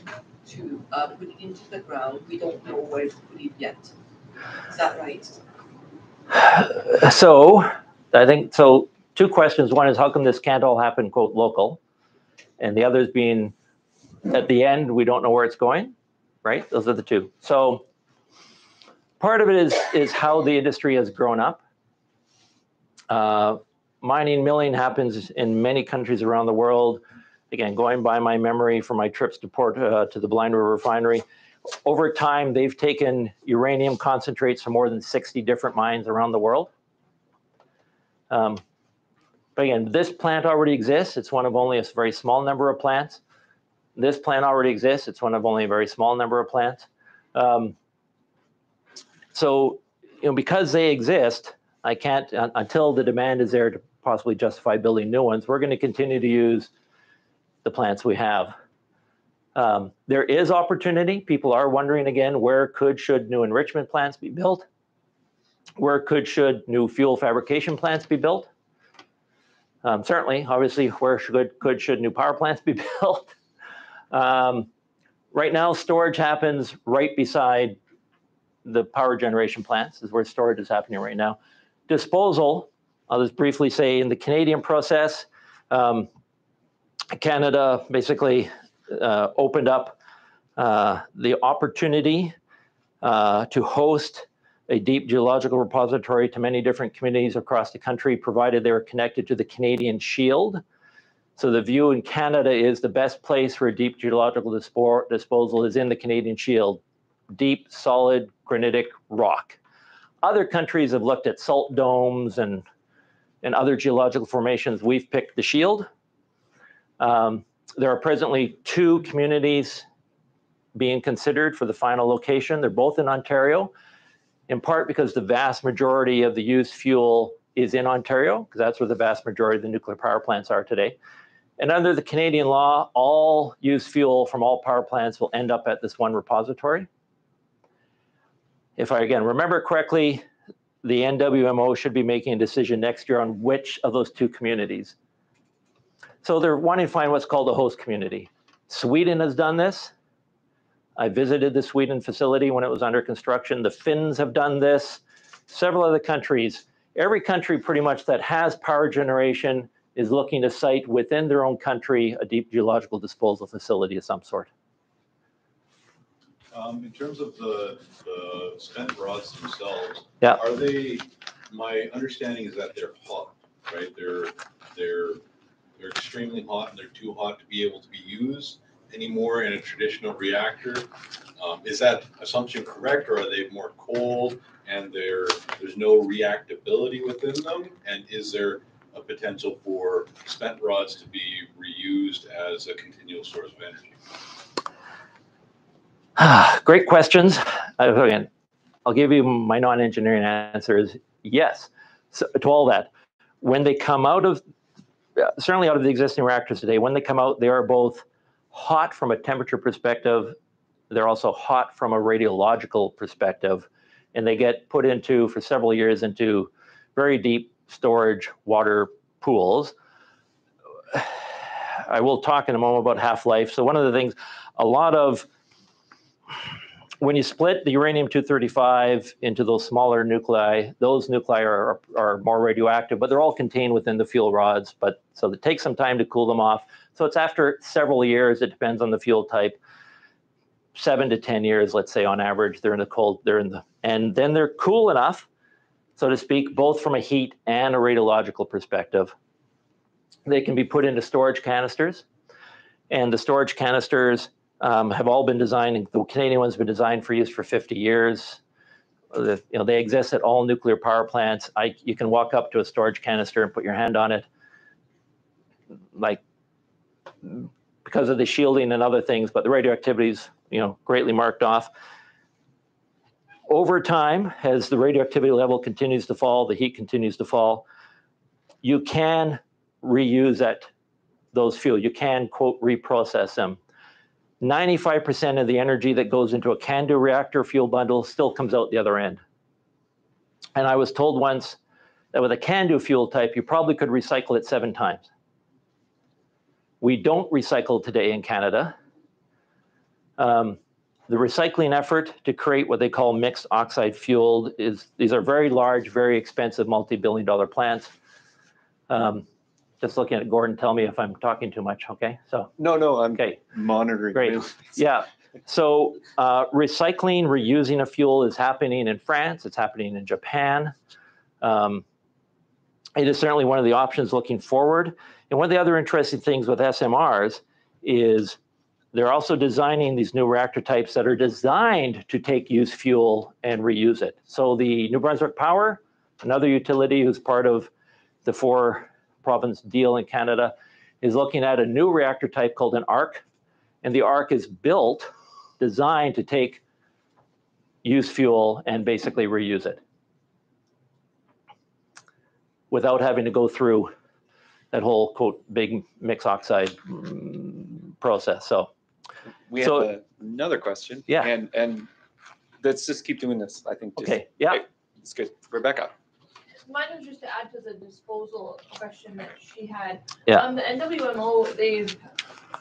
to, uh, put it into the ground, we don't know where to put it yet. Is that right? So I think, so two questions. One is how come this can't all happen, quote, local? And the other is being, at the end, we don't know where it's going, right? Those are the two. So part of it is, is how the industry has grown up. Uh, mining, milling happens in many countries around the world. Again, going by my memory from my trips to port, uh, to the Blind River Refinery, over time, they've taken uranium concentrates from more than 60 different mines around the world. Um, but again, this plant already exists. It's one of only a very small number of plants. This plant already exists. It's one of only a very small number of plants. Um, so, you know, because they exist, I can't, un- until the demand is there to possibly justify building new ones, we're going to continue to use the plants we have. Um, there is opportunity. People are wondering again, where could, should new enrichment plants be built? Where could, should new fuel fabrication plants be built? Um, certainly, obviously, where should, could, should new power plants be built? Um, right now, storage happens right beside the power generation plants, is where storage is happening right now. Disposal, I'll just briefly say in the Canadian process, um, Canada basically uh, opened up uh, the opportunity uh, to host a deep geological repository to many different communities across the country, provided they were connected to the Canadian Shield. So the view in Canada is the best place for a deep geological dispo- disposal is in the Canadian Shield, deep, solid granitic rock. Other countries have looked at salt domes and and other geological formations. We've picked the Shield. Um, there are presently two communities being considered for the final location. They're both in Ontario. in part because the vast majority of the used fuel is in Ontario, because that's where the vast majority of the nuclear power plants are today. And under the Canadian law, all used fuel from all power plants will end up at this one repository. If I again remember correctly, the NWMO should be making a decision next year on which of those two communities. So they're wanting to find what's called a host community. Sweden has done this. I visited the Sweden facility when it was under construction. The Finns have done this. Several other countries. Every country pretty much that has power generation is looking to site within their own country a deep geological disposal facility of some sort. Um, in terms of the, the spent rods themselves. Yeah. Are they, my understanding is that they're hot, right? They're, they're, they're extremely hot and they're too hot to be able to be used anymore in a traditional reactor. Um, is that assumption correct or are they more cold and there's no reactability within them? And is there a potential for spent rods to be reused as a continual source of energy? Great questions. Uh, Again, I'll give you my non-engineering answer is yes so, to all that. When they come out of, Uh, certainly out of the existing reactors today, when they come out, they are both hot from a temperature perspective. They're also hot from a radiological perspective. And they get put into, for several years, into very deep storage water pools. I will talk in a moment about half-life. So one of the things, a lot of when you split the uranium-235 into those smaller nuclei, those nuclei are, are more radioactive, but they're all contained within the fuel rods. But so it takes some time to cool them off. So it's after several years. It depends on the fuel type. Seven to ten years, let's say on average, they're in the cold. They're in the and then they're cool enough, so to speak, both from a heat and a radiological perspective. They can be put into storage canisters, and the storage canisters um, have all been designed, the Canadian one's been designed for use for 50 years. The, you know, they exist at all nuclear power plants. I, you can walk up to a storage canister and put your hand on it. Like, because of the shielding and other things, but the radioactivity is, you know, greatly marked off. Over time, as the radioactivity level continues to fall, the heat continues to fall, you can reuse that, those fuel. You can, quote, reprocess them 95% of the energy that goes into a CANDU reactor fuel bundle still comes out the other end. And I was told once that with a CANDU fuel type, you probably could recycle it seven times. We don't recycle today in Canada. Um, the recycling effort to create what they call mixed oxide fuel is, these are very large, very expensive, multi-billion dollar plants. Um, just looking at Gordon, tell me if I'm talking too much, okay? So, No, no, I'm okay. monitoring. Great. Yeah. So uh, recycling, reusing a fuel is happening in France. It's happening in Japan. Um, it is certainly one of the options looking forward. And one of the other interesting things with SMRs is they're also designing these new reactor types that are designed to take used fuel and reuse it. So the New Brunswick Power, another utility who's part of the four province deal in Canada, is looking at a new reactor type called an ARC. And the ARC is built, designed to take used fuel and basically reuse it without having to go through that whole quote big mix oxide process. So We So- have another question. Yeah. And, and let's just keep doing this. I think. just- okay, yeah, It's good. Rebecca. Mine was just to add to the disposal question that she had. Yeah. Um, the NWMO, they've,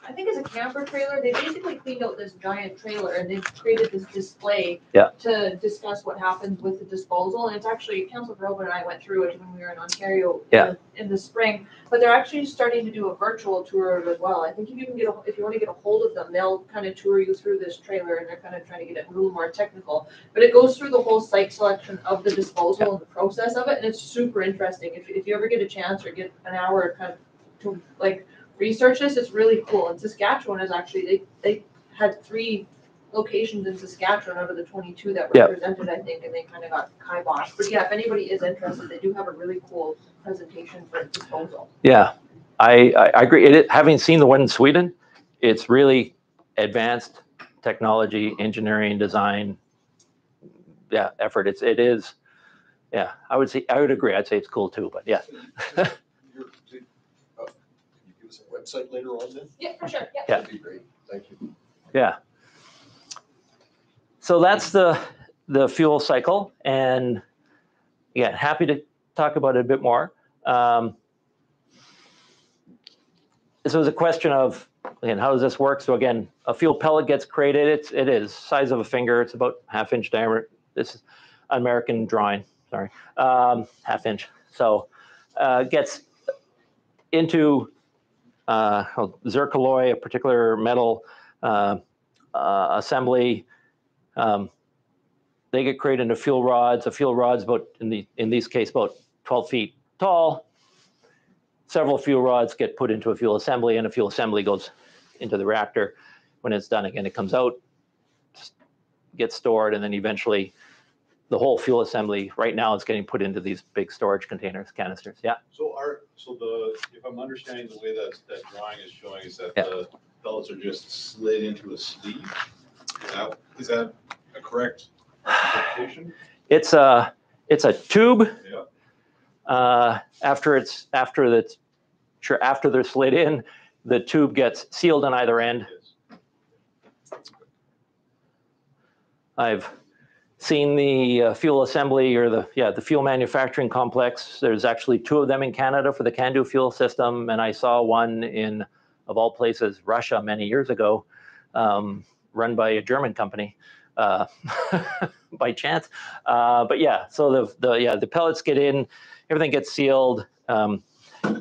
I think it's a camper trailer, they basically cleaned out this giant trailer and they've created this display. Yeah. To discuss what happens with the disposal, and it's actually, Council Grover and I went through it when we were in Ontario. Yeah. in- In the spring, but they're actually starting to do a virtual tour of it as well. I think if you can get, a if you wanna get a hold of them, they'll kind of tour you through this trailer and they're kind of trying to get it a little more technical. But it goes through the whole site selection of the disposal and the process of it, and it's super interesting. If, if you ever get a chance or get an hour kind of to like research this, it's really cool. And Saskatchewan is actually, they, they had three locations in Saskatchewan out of the twenty-two that Yep. represented, I think, and they kind of got kiboshed. But yeah, if anybody is interested, they do have a really cool presentation for disposal. yeah. I, I, I agree. It, it- having seen the one in Sweden, it's really advanced technology, engineering, design, yeah, effort. It's, it is, yeah, I would say, I would agree. I'd say it's cool too, but yeah. Your- did- uh, Can you give us a website later on then? Yeah, for sure, yeah. Yeah. That'd be great, thank you. Yeah. So that's the, the fuel cycle. And yeah, happy to talk about it a bit more. Um, this was a question of, again, how does this work? So again, a fuel pellet gets created. It's, it is size of a finger. It's about half inch diameter. This is an American drawing, sorry, um, half inch. So uh, gets into uh, zircaloy, a particular metal uh, uh, assembly. Um, they get created into fuel rods. A fuel rod's about in the in these case about 12 feet tall. Several fuel rods get put into a fuel assembly, and a fuel assembly goes into the reactor. When it's done again, it comes out, gets stored, and then eventually the whole fuel assembly right now is getting put into these big storage containers, canisters. Yeah. So our, so the, if I'm understanding the way that, that drawing is showing is that Yeah. the pellets are just slid into a sleeve? Is that, is that a correct interpretation? It's a it's a tube. Yeah. Uh, after it's after sure after they're slid in, the tube gets sealed on either end. I've seen the uh, fuel assembly or the yeah the fuel manufacturing complex. There's actually two of them in Canada for the CANDU fuel system, and I saw one in of all places Russia many years ago, um, run by a German company. Uh, by chance, uh, but yeah. So the the yeah the pellets get in, everything gets sealed. Um,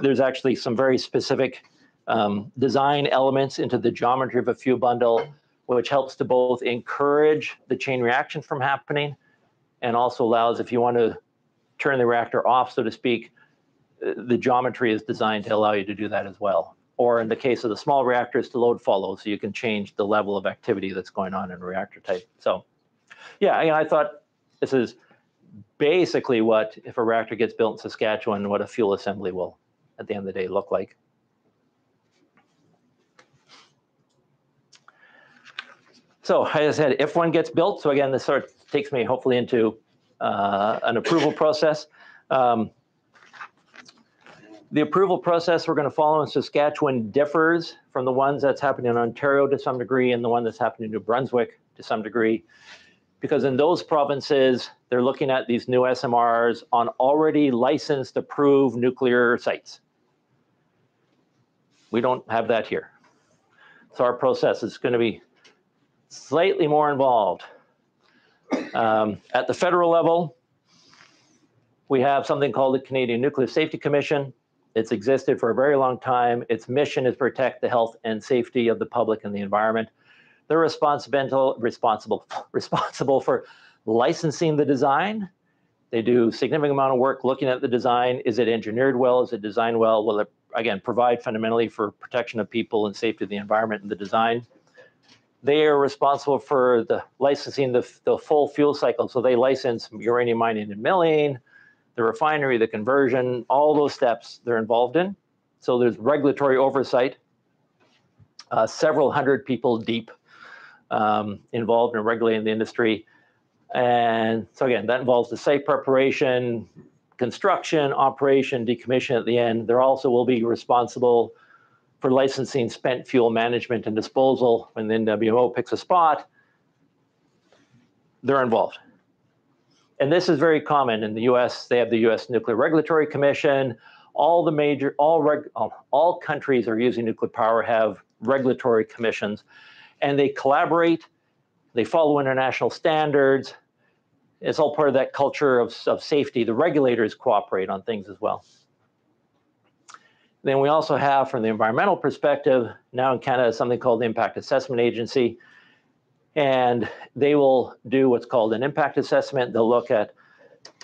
there's actually some very specific um, design elements into the geometry of a fuel bundle which helps to both encourage the chain reaction from happening and also allows, if you want to turn the reactor off, so to speak, uh, the geometry is designed to allow you to do that as well. Or in the case of the small reactors, to load follow, so you can change the level of activity that's going on in a reactor type. So, yeah, I, I thought this is basically what, if a reactor gets built in Saskatchewan, what a fuel assembly will, at the end of the day, look like. So as I said, if one gets built, so again, this sort of takes me hopefully into uh, an approval process. Um, the approval process we're going to follow in Saskatchewan differs from the ones that's happening in Ontario to some degree and the one that's happening in New Brunswick to some degree. Because in those provinces, they're looking at these new SMRs on already licensed, approved nuclear sites. We don't have that here. So our process is going to be slightly more involved. Um, at the federal level, we have something called the Canadian Nuclear Safety Commission. It's existed for a very long time. Its mission is protect the health and safety of the public and the environment. They're responsible, responsible, responsible for licensing the design. They do significant amount of work looking at the design. Is it engineered well? Is it designed well? Will it, again, provide fundamentally for protection of people and safety of the environment and the design? They are responsible for the licensing the, the full fuel cycle. So they license uranium mining and milling, the refinery, the conversion, all those steps they're involved in. So there's regulatory oversight, uh, several hundred people deep um, involved in regulating the industry. And so again, that involves the site preparation, construction, operation, decommission at the end. There also will be responsible for licensing spent fuel management and disposal. When the NWO picks a spot, they're involved. And this is very common in the US. They have the US Nuclear Regulatory Commission. All the major, all, reg, um, all countries are using nuclear power have regulatory commissions and they collaborate, they follow international standards. It's all part of that culture of, of safety. The regulators cooperate on things as well. Then we also have, from the environmental perspective, now in Canada, something called the Impact Assessment Agency. And they will do what's called an impact assessment. They'll look at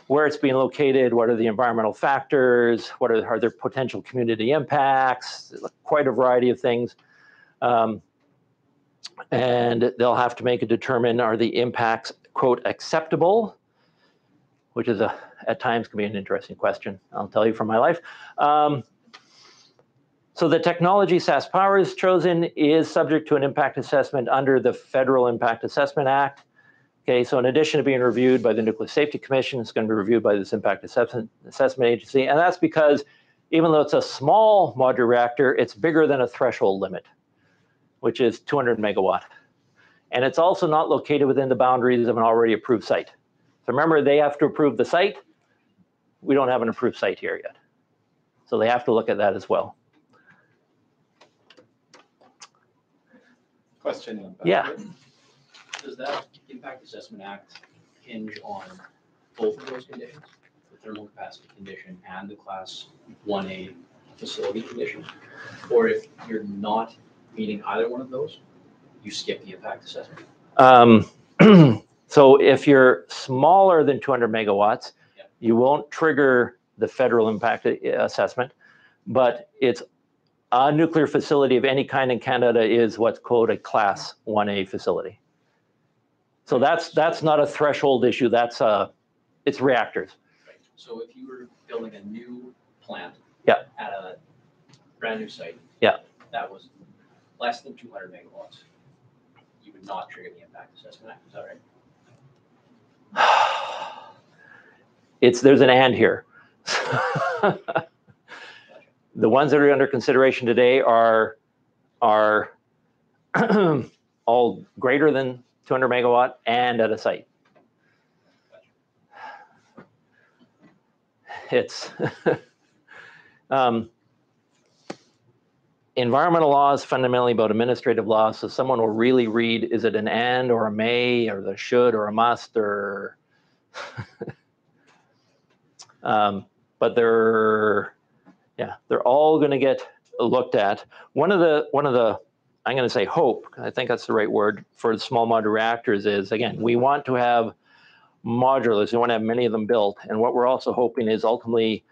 where it's being located, what are the environmental factors, what are, are there potential community impacts, quite a variety of things. Um, and they'll have to make a determine are the impacts, quote, acceptable, which is a, at times can be an interesting question. I'll tell you from my life. Um, so the technology SaskPower is chosen is subject to an impact assessment under the Federal Impact Assessment Act. Okay, so in addition to being reviewed by the Nuclear Safety Commission, it's going to be reviewed by this Impact Assessment, Assessment Agency. And that's because even though it's a small modular reactor, it's bigger than a threshold limit, which is 200 megawatt. And it's also not located within the boundaries of an already approved site. So remember, they have to approve the site. We don't have an approved site here yet. So they have to look at that as well. Question. Yeah. Does that Impact Assessment Act hinge on both of those conditions? The thermal capacity condition and the class one A facility condition? Or if you're not meeting either one of those, you skip the impact assessment? Um, so if you're smaller than 200 megawatts, Yep. you won't trigger the federal impact a- assessment. But it's a nuclear facility of any kind in Canada is what's called a class 1A facility. So that's that's not a threshold issue. That's uh it's reactors. Right. So if you were building a new plant. Yeah. At a brand new site. Yeah. That was less than two hundred megawatts, you would not trigger the impact assessment is that right? It's there's an and here. the ones that are under consideration today are are all greater than 200 megawatt and at a site. It's um, environmental law is fundamentally about administrative law. So someone will really read: is it an and or a may or the should or a must or um, but they're yeah they're all going to get looked at. One of the one of the i'm going to say hope i think that's the right word for small modular reactors is again we want to have modulars. We want to have many of them built. And what we're also hoping is ultimately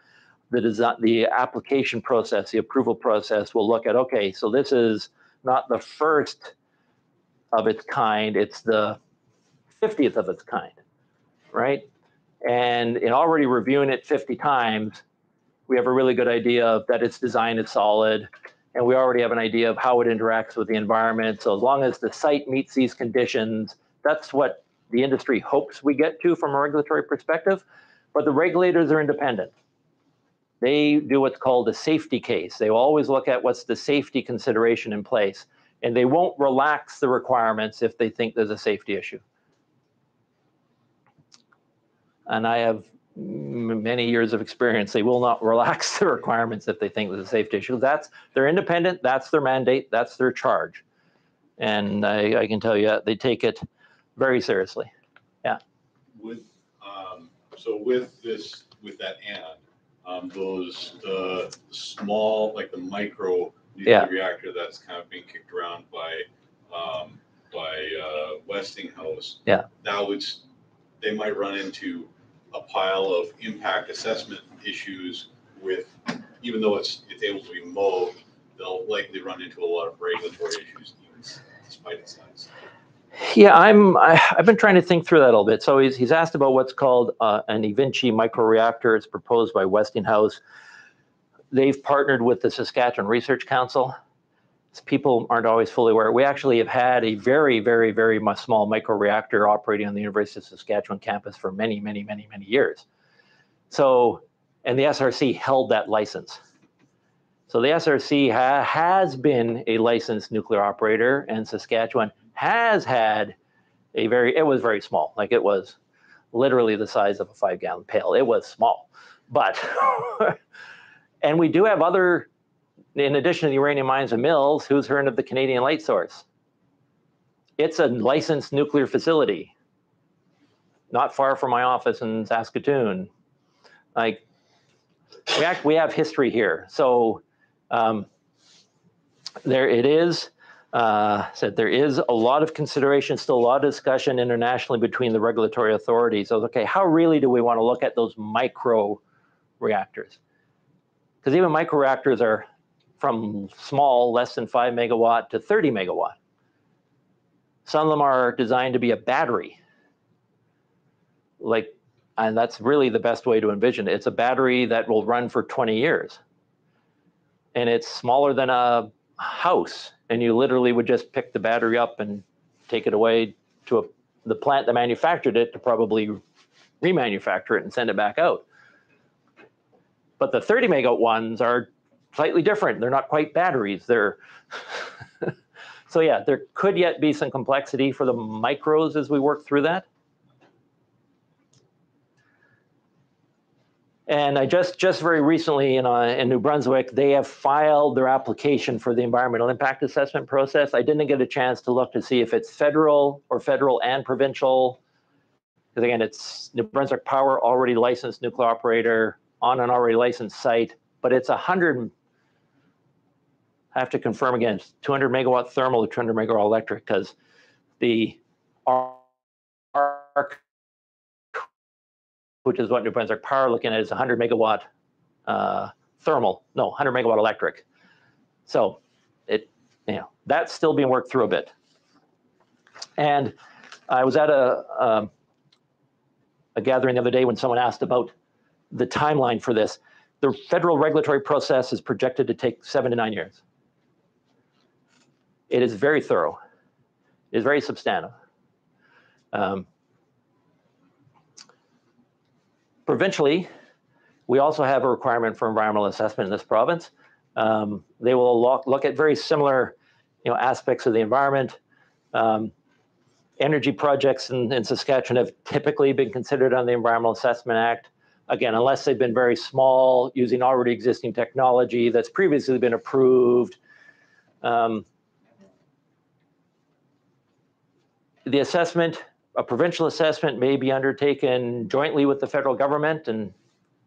the design the application process the approval process will look at okay so this is not the first of its kind it's the 50th of its kind right? And in already reviewing it 50 times, we have a really good idea of that its design is solid. And we already have an idea of how it interacts with the environment. So as long as the site meets these conditions, that's what the industry hopes we get to from a regulatory perspective. But the regulators are independent. They do what's called a safety case. They always look at what's the safety consideration in place. And they won't relax the requirements if they think there's a safety issue and I have many years of experience. They will not relax the requirements if they think there's a safety issue. That's they're independent. That's their mandate. That's their charge, and I, I can tell you they take it very seriously. Yeah. With, um, so with this, with that and, um, those, the small, like the micro Yeah. nuclear reactor that's kind of being kicked around by, um, by, uh, Westinghouse. Yeah. That would, they might run into a pile of impact assessment issues with, even though it's, it's able to be mowed, they'll likely run into a lot of regulatory issues despite its size. Yeah, I'm. I, I've been trying to think through that a little bit. So he's he's asked about what's called uh, an eVinci microreactor. It's proposed by Westinghouse. They've partnered with the Saskatchewan Research Council. People aren't always fully aware. We actually have had a very, very, very small microreactor operating on the University of Saskatchewan campus for many, many, many, many years. So, and the SRC held that license. So the SRC ha- has been a licensed nuclear operator, and Saskatchewan has had a very it was very small like it was literally the size of a five gallon pail it was small but and we do have other in addition to the uranium mines and mills who's heard of the canadian light source it's a licensed nuclear facility not far from my office in saskatoon like we act, we have history here so um, there it is uh, said there is a lot of consideration, still a lot of discussion internationally between the regulatory authorities. Okay, how really do we want to look at those micro reactors? Because even micro reactors are from small, less than five megawatt to 30 megawatt. Some of them are designed to be a battery. Like, and that's really the best way to envision it. It's a battery that will run for 20 years. And it's smaller than a house and you literally would just pick the battery up and take it away to a the plant that manufactured it to probably remanufacture it and send it back out. But the 30 megawatt ones are slightly different. They're not quite batteries. They're so yeah, there could yet be some complexity for the micros as we work through that. And I just just very recently in, uh, in New Brunswick, they have filed their application for the environmental impact assessment process. I didn't get a chance to look to see if it's federal or federal and provincial. Because again, it's New Brunswick Power already licensed nuclear operator on an already licensed site, but it's a hundred. I have to confirm again, 200 megawatt thermal or 200 megawatt electric, because the ARC which is what New Brunswick Power looking at is 100 megawatt uh, thermal, no, 100 megawatt electric. So it, you know, that's still being worked through a bit. And I was at a, um, a gathering the other day when someone asked about the timeline for this. The federal regulatory process is projected to take seven to nine years. It is very thorough. It is very substantive. Um, provincially, we also have a requirement for environmental assessment in this province. Um, they will look, look, at very similar you know, aspects of the environment. Um, energy projects in, in, Saskatchewan have typically been considered on the Environmental Assessment Act. Again, unless they've been very small, using already existing technology that's previously been approved. Um, the assessment a provincial assessment may be undertaken jointly with the federal government and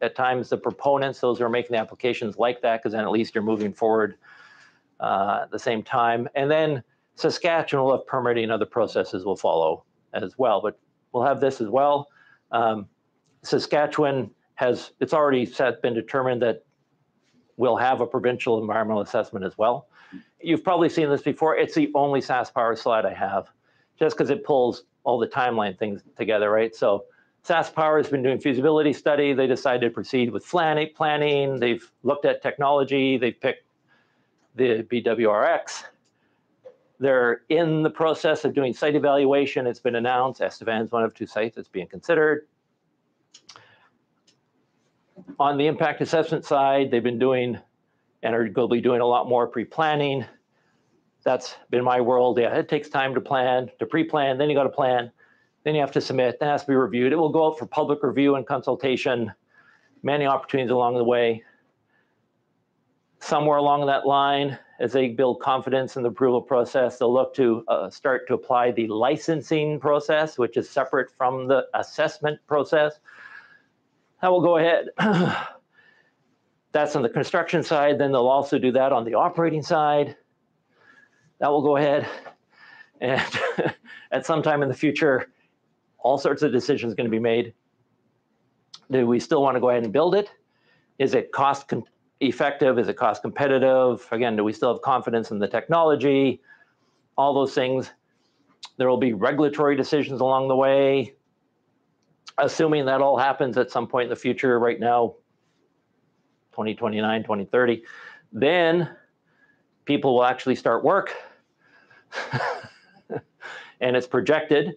at times the proponents, those who are making the applications like that, because then at least you're moving forward uh, at the same time. And then Saskatchewan will have permitting other processes will follow as well, but we'll have this as well. Um, Saskatchewan has, it's already set, been determined that we'll have a provincial environmental assessment as well. You've probably seen this before. It's the only SaskPower slide I have, just because it pulls all the timeline things together, right? So SaskPower has been doing feasibility study. They decided to proceed with planning. They've looked at technology. They've picked the BWRX. They're in the process of doing site evaluation. It's been announced. Estevan's one of two sites that's being considered. On the impact assessment side, they've been doing and are going to be doing a lot more pre-planning that's been my world. Yeah, it takes time to plan, to pre-plan, then you got to plan, then you have to submit, then it has to be reviewed. It will go out for public review and consultation, many opportunities along the way. Somewhere along that line, as they build confidence in the approval process, they'll look to uh, start to apply the licensing process, which is separate from the assessment process. That will go ahead. That's on the construction side. Then they'll also do that on the operating side that will go ahead. And at some time in the future, all sorts of decisions going to be made. Do we still want to go ahead and build it? Is it cost effective? Is it cost competitive? Again, do we still have confidence in the technology? All those things. There will be regulatory decisions along the way. Assuming that all happens at some point in the future, right now, 2029, 2030, then people will actually start work and it's projected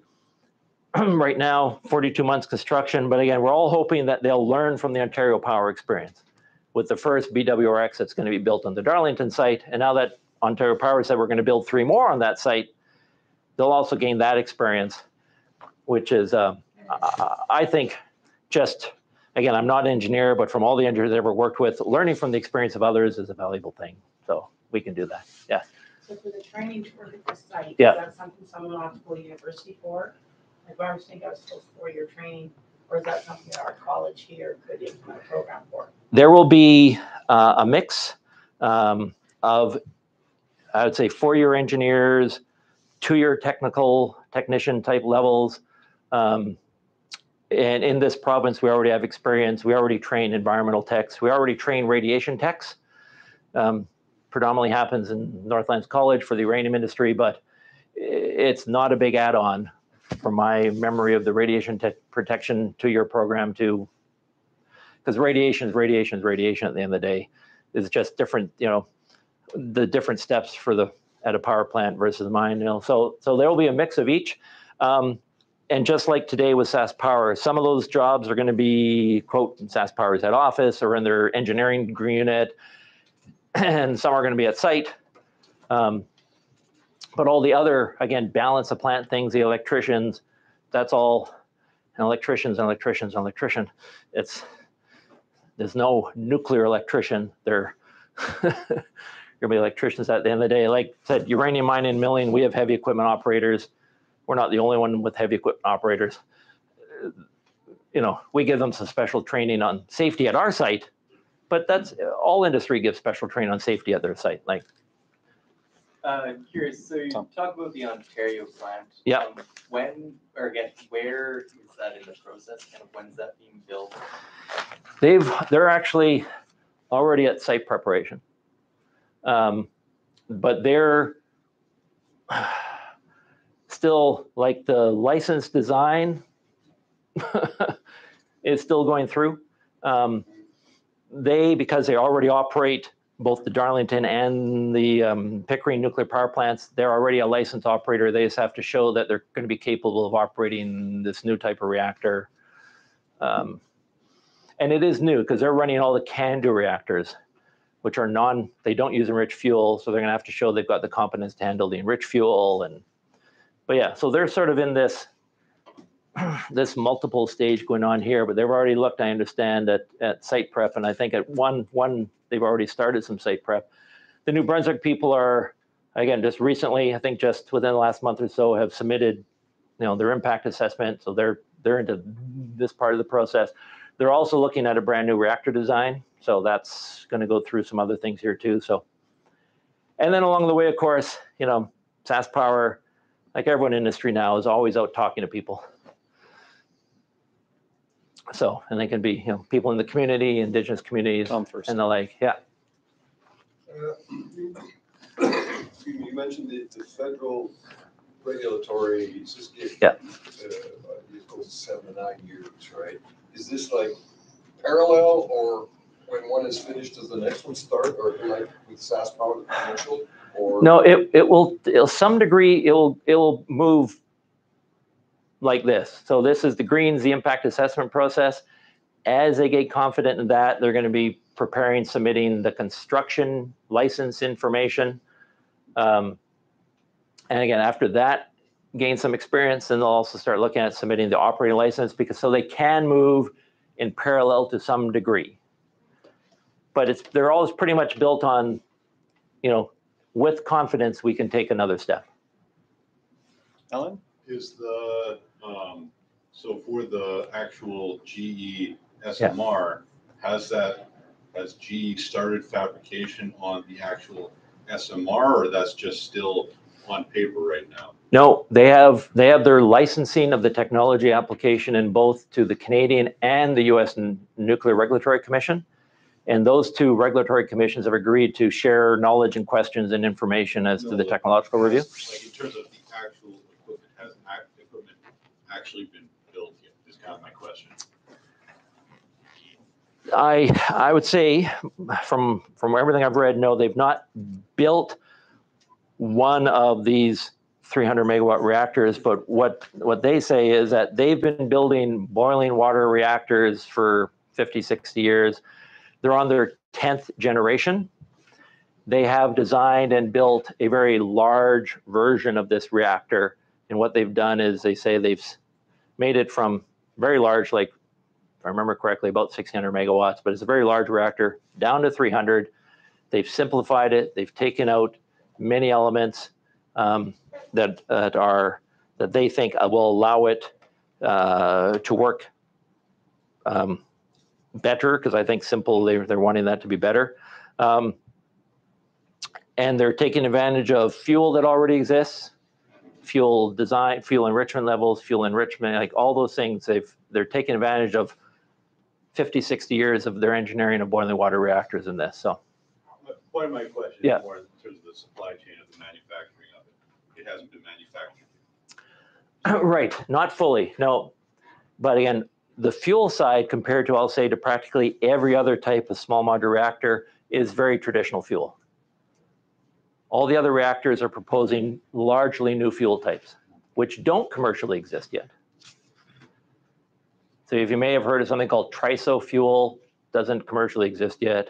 right now 42 months construction. But again, we're all hoping that they'll learn from the Ontario Power experience with the first BWRX that's going to be built on the Darlington site. And now that Ontario Power said we're going to build three more on that site, they'll also gain that experience, which is, uh, I think, just again, I'm not an engineer, but from all the engineers I've ever worked with, learning from the experience of others is a valuable thing. So we can do that. Yeah. So for the training to work at this site, is Yeah. that something someone will have to go to university for? Like, I was thinking I was supposed to four-year training, or is that something that our college here could implement a program for? There will be uh, a mix um, of, I would say, four-year engineers, two-year technical technician type levels. Um, and in this province, we already have experience. We already train environmental techs. We already train radiation techs. Um, predominantly happens in Northlands College for the uranium industry, but it's not a big add-on from my memory of the radiation protection two-year program to, because radiation is radiation is radiation at the end of the day. It's just different, you know, the different steps for the at a power plant versus mine. You know, so so there will be a mix of each. Um, and just like today with SaskPower, some of those jobs are going to be, quote, in SaskPower's head office or in their engineering unit, and some are going to be at site. Um, but all the other, again, balance of plant things, the electricians, that's all, and electricians electricians and electrician. It's, there's no nuclear electrician. They're gonna be electricians at the end of the day. Like I said, uranium mining and milling, we have heavy equipment operators. We're not the only one with heavy equipment operators. You know, we give them some special training on safety at our site, but that's, all industry gives special training on safety at their site. Like, Uh, curious, so you Tom. talk about the Ontario plant. Yeah. Um, When, or again, where is that in the process, kind of when's that being built? They've, they're actually already at site preparation. Um, But they're still, like the license design is still going through. Um, They, because they already operate both the Darlington and the um, Pickering nuclear power plants, they're already a licensed operator. They just have to show that they're going to be capable of operating this new type of reactor. Um, and it is new because they're running all the CANDU reactors, which are non, they don't use enriched fuel. So they're going to have to show they've got the competence to handle the enriched fuel. And, but yeah, so they're sort of in this, this multiple stage going on here, but they've already looked, I understand, at, at site prep. And I think at one, one, they've already started some site prep. The New Brunswick people are, again, just recently, I think just within the last month or so, have submitted, you know, their impact assessment. So they're, they're into this part of the process. They're also looking at a brand new reactor design. So that's going to go through some other things here too. So, and then along the way, of course, you know, SaskPower, like everyone in industry now, is always out talking to people. So, and they can be, you know, people in the community, indigenous communities, Tom first. and the like. Yeah. Uh, Excuse me, you mentioned the, the federal regulatory system. Yeah. Uh, it goes seven to nine years, right? Is this like parallel or when one is finished, does the next one start or like with SaskPower the commercial? Or? No, it, it will, it'll some degree, it'll, it'll move like this. So this is the greens, the impact assessment process. As they get confident in that, they're going to be preparing, submitting the construction license information. Um, and again, after that, gain some experience, and they'll also start looking at submitting the operating license because so they can move in parallel to some degree. But it's, they're always pretty much built on, you know, with confidence, we can take another step. Ellen? Is the, um, so for the actual GE SMR, has that, has GE started fabrication on the actual SMR or that's just still on paper right now? No, they have they have their licensing of the technology application in both to the Canadian and the U.S. Nuclear Regulatory Commission, and those two regulatory commissions have agreed to share knowledge and questions and information as to the technological review. Like in terms of the actual equipment, has act, equipment actually been built yet, is kind of my question. I I would say from from everything I've read, no, they've not built one of these 300 megawatt reactors. But what what they say is that they've been building boiling water reactors for 50, 60 years. They're on their 10th generation. They have designed and built a very large version of this reactor. And what they've done is they say they've made it from very large, like if I remember correctly, about 600 megawatts, but it's a very large reactor, down to 300. They've simplified it. They've taken out many elements um, that, that are that they think uh, will allow it uh, to work um, better. Because I think simple, they're, they're wanting that to be better. Um, and they're taking advantage of fuel that already exists, fuel design, fuel enrichment levels, fuel enrichment, like all those things. They've they're taking advantage of 50, 60 years of their engineering of boiling water reactors in this. So My- Point of my question Yeah. is more in terms of the supply chain of the manufacturing of it. It hasn't been manufactured. right, not fully, no. But again, the fuel side compared to I'll say to practically every other type of small modular reactor is very traditional fuel. All the other reactors are proposing largely new fuel types, which don't commercially exist yet. So if you may have heard of something called triso fuel, doesn't commercially exist yet.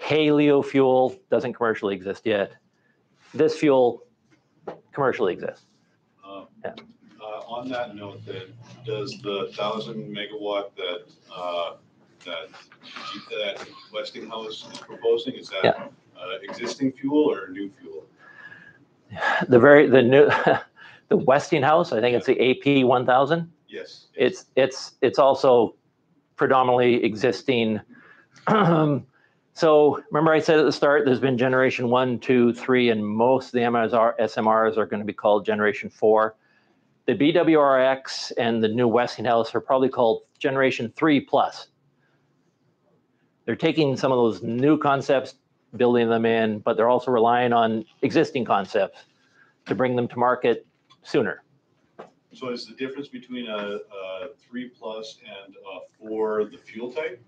HALEU fuel doesn't commercially exist yet. This fuel commercially exists. Um, Yeah. uh, On that note, then, does the thousand megawatt that, uh, that, that Westinghouse is proposing, is that Yeah. Uh, existing fuel or new fuel? The very, the new, the Westinghouse, I think it's the AP 1000. Yes. It's, it's, it's also predominantly existing. So remember I said at the start, there's been generation one, two, three, and most of the MSR, SMRs are going to be called generation four. The BWRX and the new Westinghouse are probably called generation three plus. They're taking some of those new concepts, building them in, but they're also relying on existing concepts to bring them to market sooner. So is the difference between a, a three plus and a four the fuel type?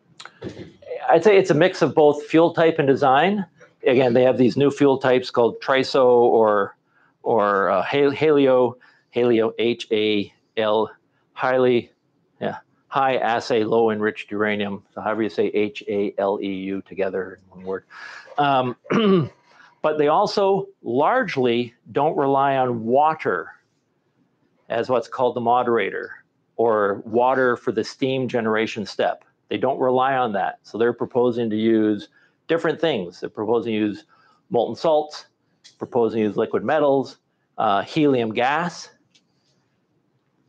I'd say it's a mix of both fuel type and design. Again, they have these new fuel types called TRISO or or uh, Hal- HALEU, HALEU H A L, highly, yeah, high assay low enriched uranium. So however you say H A L E U together in one word. Um, but they also largely don't rely on water as what's called the moderator or water for the steam generation step. They don't rely on that. So they're proposing to use different things. They're proposing to use molten salts, proposing to use liquid metals, uh, helium gas,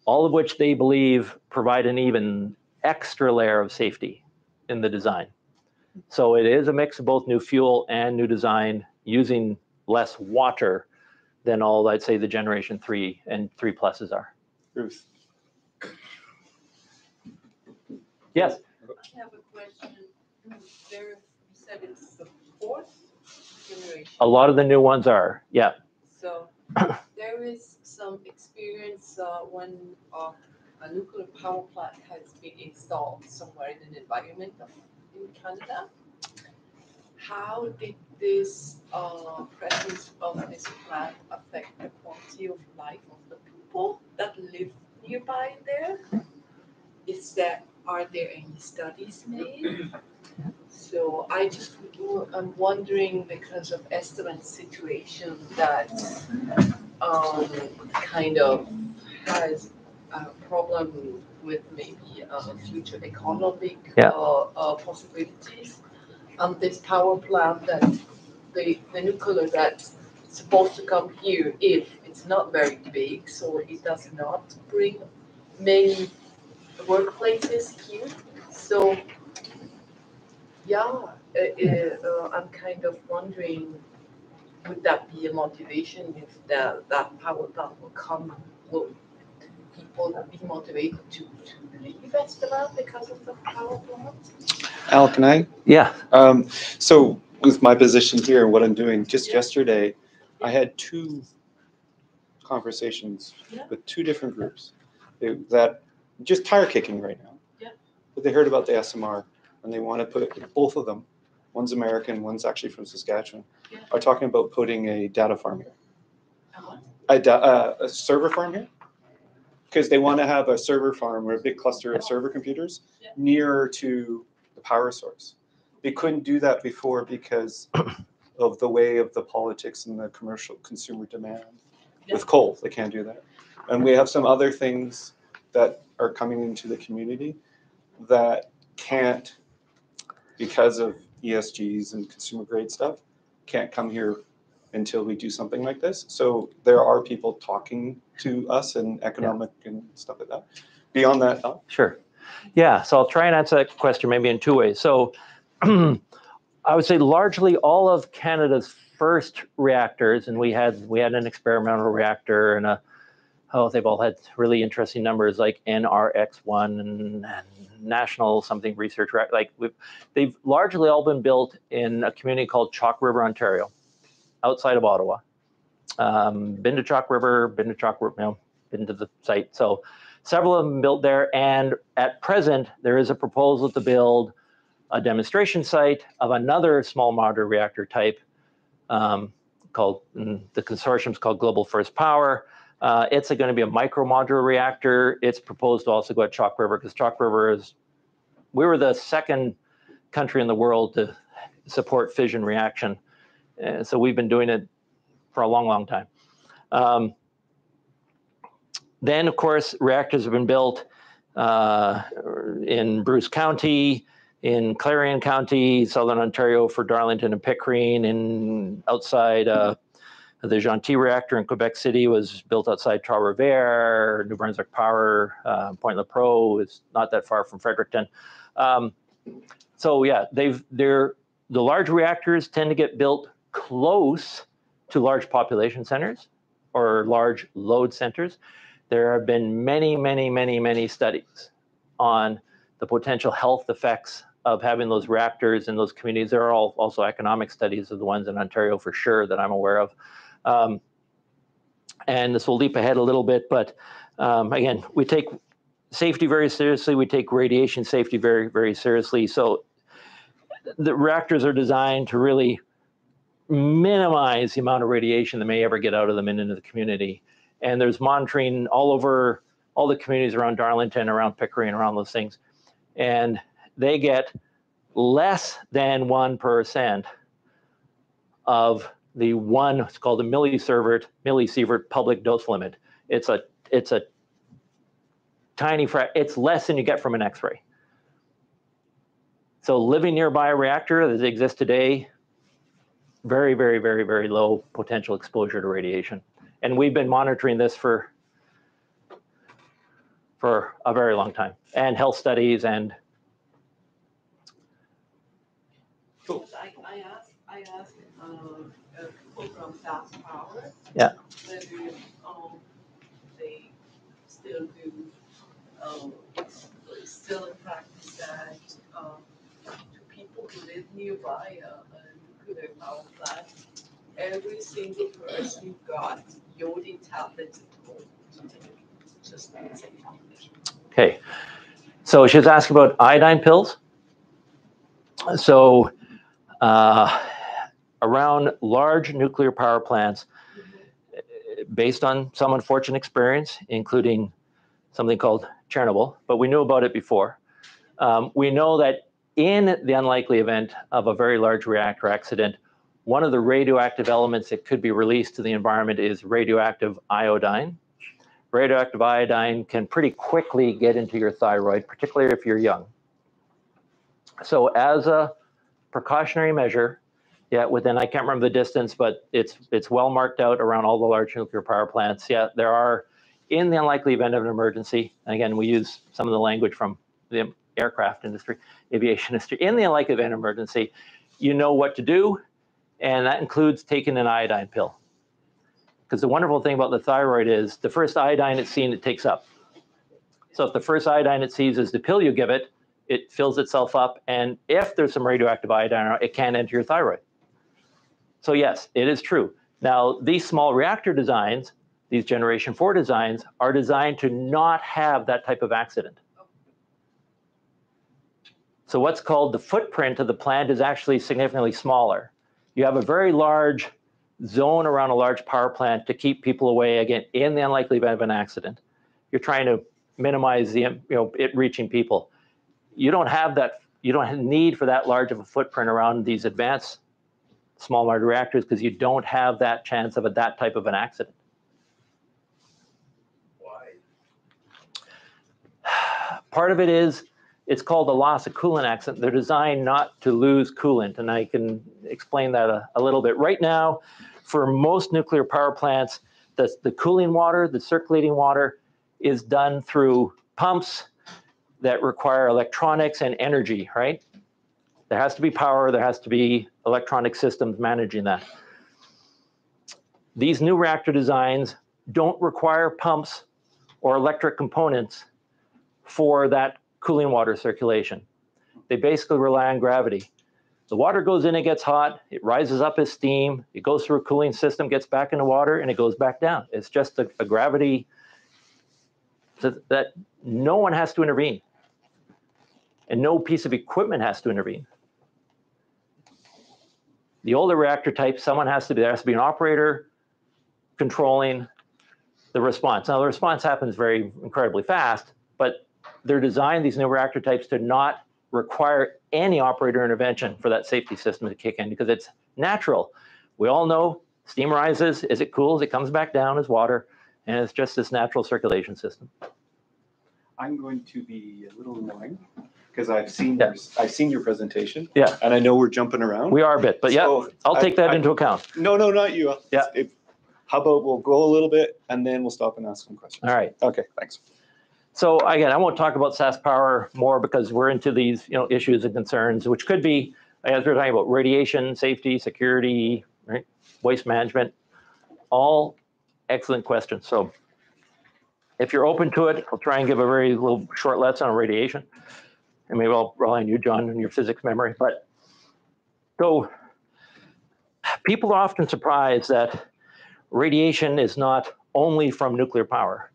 all of which they believe provide an even extra layer of safety in the design. So it is a mix of both new fuel and new design using less water than all, I'd say, the generation three and three pluses are. Ruth. Yes. I have a question. There, you said it's the fourth generation. A lot of the new ones are, yeah. So there is some experience uh, when uh, a nuclear power plant has been installed somewhere in an environment of, in Canada. How did this uh, presence of this plant affect the quality of life of the people that live nearby there? Is that are there any studies made? So I just, I'm wondering because of estimate situation that um kind of has a problem with maybe uh future economic Yeah. uh uh possibilities. Um this power plant that the the nuclear that's supposed to come here if it's not very big, so it does not bring many workplaces here. So yeah, uh, I'm kind of wondering, would that be a motivation if that, that power plant will come? Will people be motivated to, to leave Estevan because of the power plant? Al, can I? Yeah. Um, so with my position here and what I'm doing, just Yeah. yesterday, I had two conversations Yeah. with two different groups they- that just tire kicking right now. Yeah. But they heard about the SMR and they want to put both of them. One's American, one's actually from Saskatchewan. Yeah. Are talking about putting a data farm here, a, da- uh, a server farm here, because they want to have a server farm or a big cluster of server computers Yeah. nearer to the power source. They couldn't do that before because of the way of the politics and the commercial consumer demand. With coal, they can't do that. And we have some other things that are coming into the community that can't, because of ESGs and consumer grade stuff, can't come here until we do something like this. So there are people talking to us and economic and stuff like that. Beyond that, Al? Sure. Yeah, so I'll try and answer that question maybe in two ways. So I would say largely all of Canada's first reactors, and we had we had an experimental reactor and a oh they've all had really interesting numbers like NRX1 and, National something research like they've largely all been built in a community called Chalk River, Ontario, outside of Ottawa. Um, been to Chalk River, been to Chalk River, no, been to the site. So several of them built there, and at present there is a proposal to build a demonstration site of another small modular reactor type um, called mm, the consortium's called Global First Power. Uh, it's going to be a micro modular reactor. It's proposed to also go at Chalk River because Chalk River is, we were the second country in the world to support fission reaction. And so we've been doing it for a long, long time. Um, then, of course, reactors have been built uh, in Bruce County, in Clarington County, Southern Ontario for Darlington and Pickering, and outside uh, the Gentilly reactor in Quebec City was built outside Trois-Rivières. New Brunswick Power, uh, Point Lepreau is not that far from Fredericton. Um, so yeah, they've they're the large reactors tend to get built close to large population centers or large load centers. There have been many, many, many, many studies on the potential health effects of having those reactors in those communities. There are all, also economic studies of the ones in Ontario for sure that I'm aware of. Um, and this will leap ahead a little bit, but um, again, we take safety very seriously. We take radiation safety very, very seriously. So the reactors are designed to really minimize the amount of radiation that may ever get out of them and into the community. And there's monitoring all over all the communities around Darlington, around Pickering, around those things. And they get less than 1% of the one, it's called the millisievert, millisievert public dose limit. It's a, it's a tiny, fra- it's less than you get from an X-ray. So living nearby a reactor that exists today, very, very, very, very low potential exposure to radiation. And we've been monitoring this for for a very long time, and health studies and But I, I asked, I asked, um, people from South Power. Yeah. Whether, um, they still do, um, still in practice that, um, to people who live nearby a, a nuclear power plant, every single person got iodine tablets at home just a safety measure. Okay, so she was asking about iodine pills. So, uh, around large nuclear power plants, based on some unfortunate experience, including something called Chernobyl, but we knew about it before. Um, we know that in the unlikely event of a very large reactor accident, one of the radioactive elements that could be released to the environment is radioactive iodine radioactive iodine can pretty quickly get into your thyroid, particularly if you're young. So as a precautionary measure, yeah, within, I can't remember the distance, but it's, it's well marked out around all the large nuclear power plants. Yeah, there are, in the unlikely event of an emergency, and again, we use some of the language from the aircraft industry, aviation industry, in the unlikely event of an emergency, you know what to do, and that includes taking an iodine pill. Because the wonderful thing about the thyroid is the first iodine it's seen, it takes up. So if the first iodine it sees is the pill you give it, it fills itself up. And if there's some radioactive iodine, it can enter your thyroid. So yes, it is true. Now, these small reactor designs, these generation four designs, are designed to not have that type of accident. So what's called the footprint of the plant is actually significantly smaller. You have a very large zone around a large power plant to keep people away again in the unlikely event of an accident. You're trying to minimize the you know it reaching people. You don't have that. You don't need for that large of a footprint around these advanced small modular reactors because you don't have that chance of a, that type of an accident. Why? Part of it is it's called the loss of coolant accident. They're designed not to lose coolant, and I can explain that a, a little bit. Right now, for most nuclear power plants, the, the cooling water, the circulating water, is done through pumps that require electronics and energy, right? There has to be power, there has to be electronic systems managing that. These new reactor designs don't require pumps or electric components for that cooling water circulation. They basically rely on gravity. The water goes in, it gets hot, it rises up as steam, it goes through a cooling system, gets back into water, and it goes back down. It's just a, a gravity that, that no one has to intervene. And no piece of equipment has to intervene. The older reactor type, someone has to be, there has to be an operator controlling the response. Now, the response happens very incredibly fast, but they're designed, these new reactor types, to not require any operator intervention for that safety system to kick in because it's natural. We all know steam rises, as it cools, it comes back down as water, and it's just this natural circulation system. I'm going to be a little annoying because I've seen your, I've seen your presentation. Yeah. And I know we're jumping around. We are a bit, but yeah, So I'll I- take that I- into account. No, no, not you. Yeah. If, how about we'll go a little bit and then we'll stop and ask some questions. All right. Okay, thanks. So again, I won't talk about SaskPower more because we're into these, you know, issues and concerns, which could be, as we're talking about radiation, safety, security, right, waste management, all excellent questions. So if you're open to it, I'll try and give a very little short lesson on radiation. And maybe I'll rely on you, John, and your physics memory. But so people are often surprised that radiation is not only from nuclear power.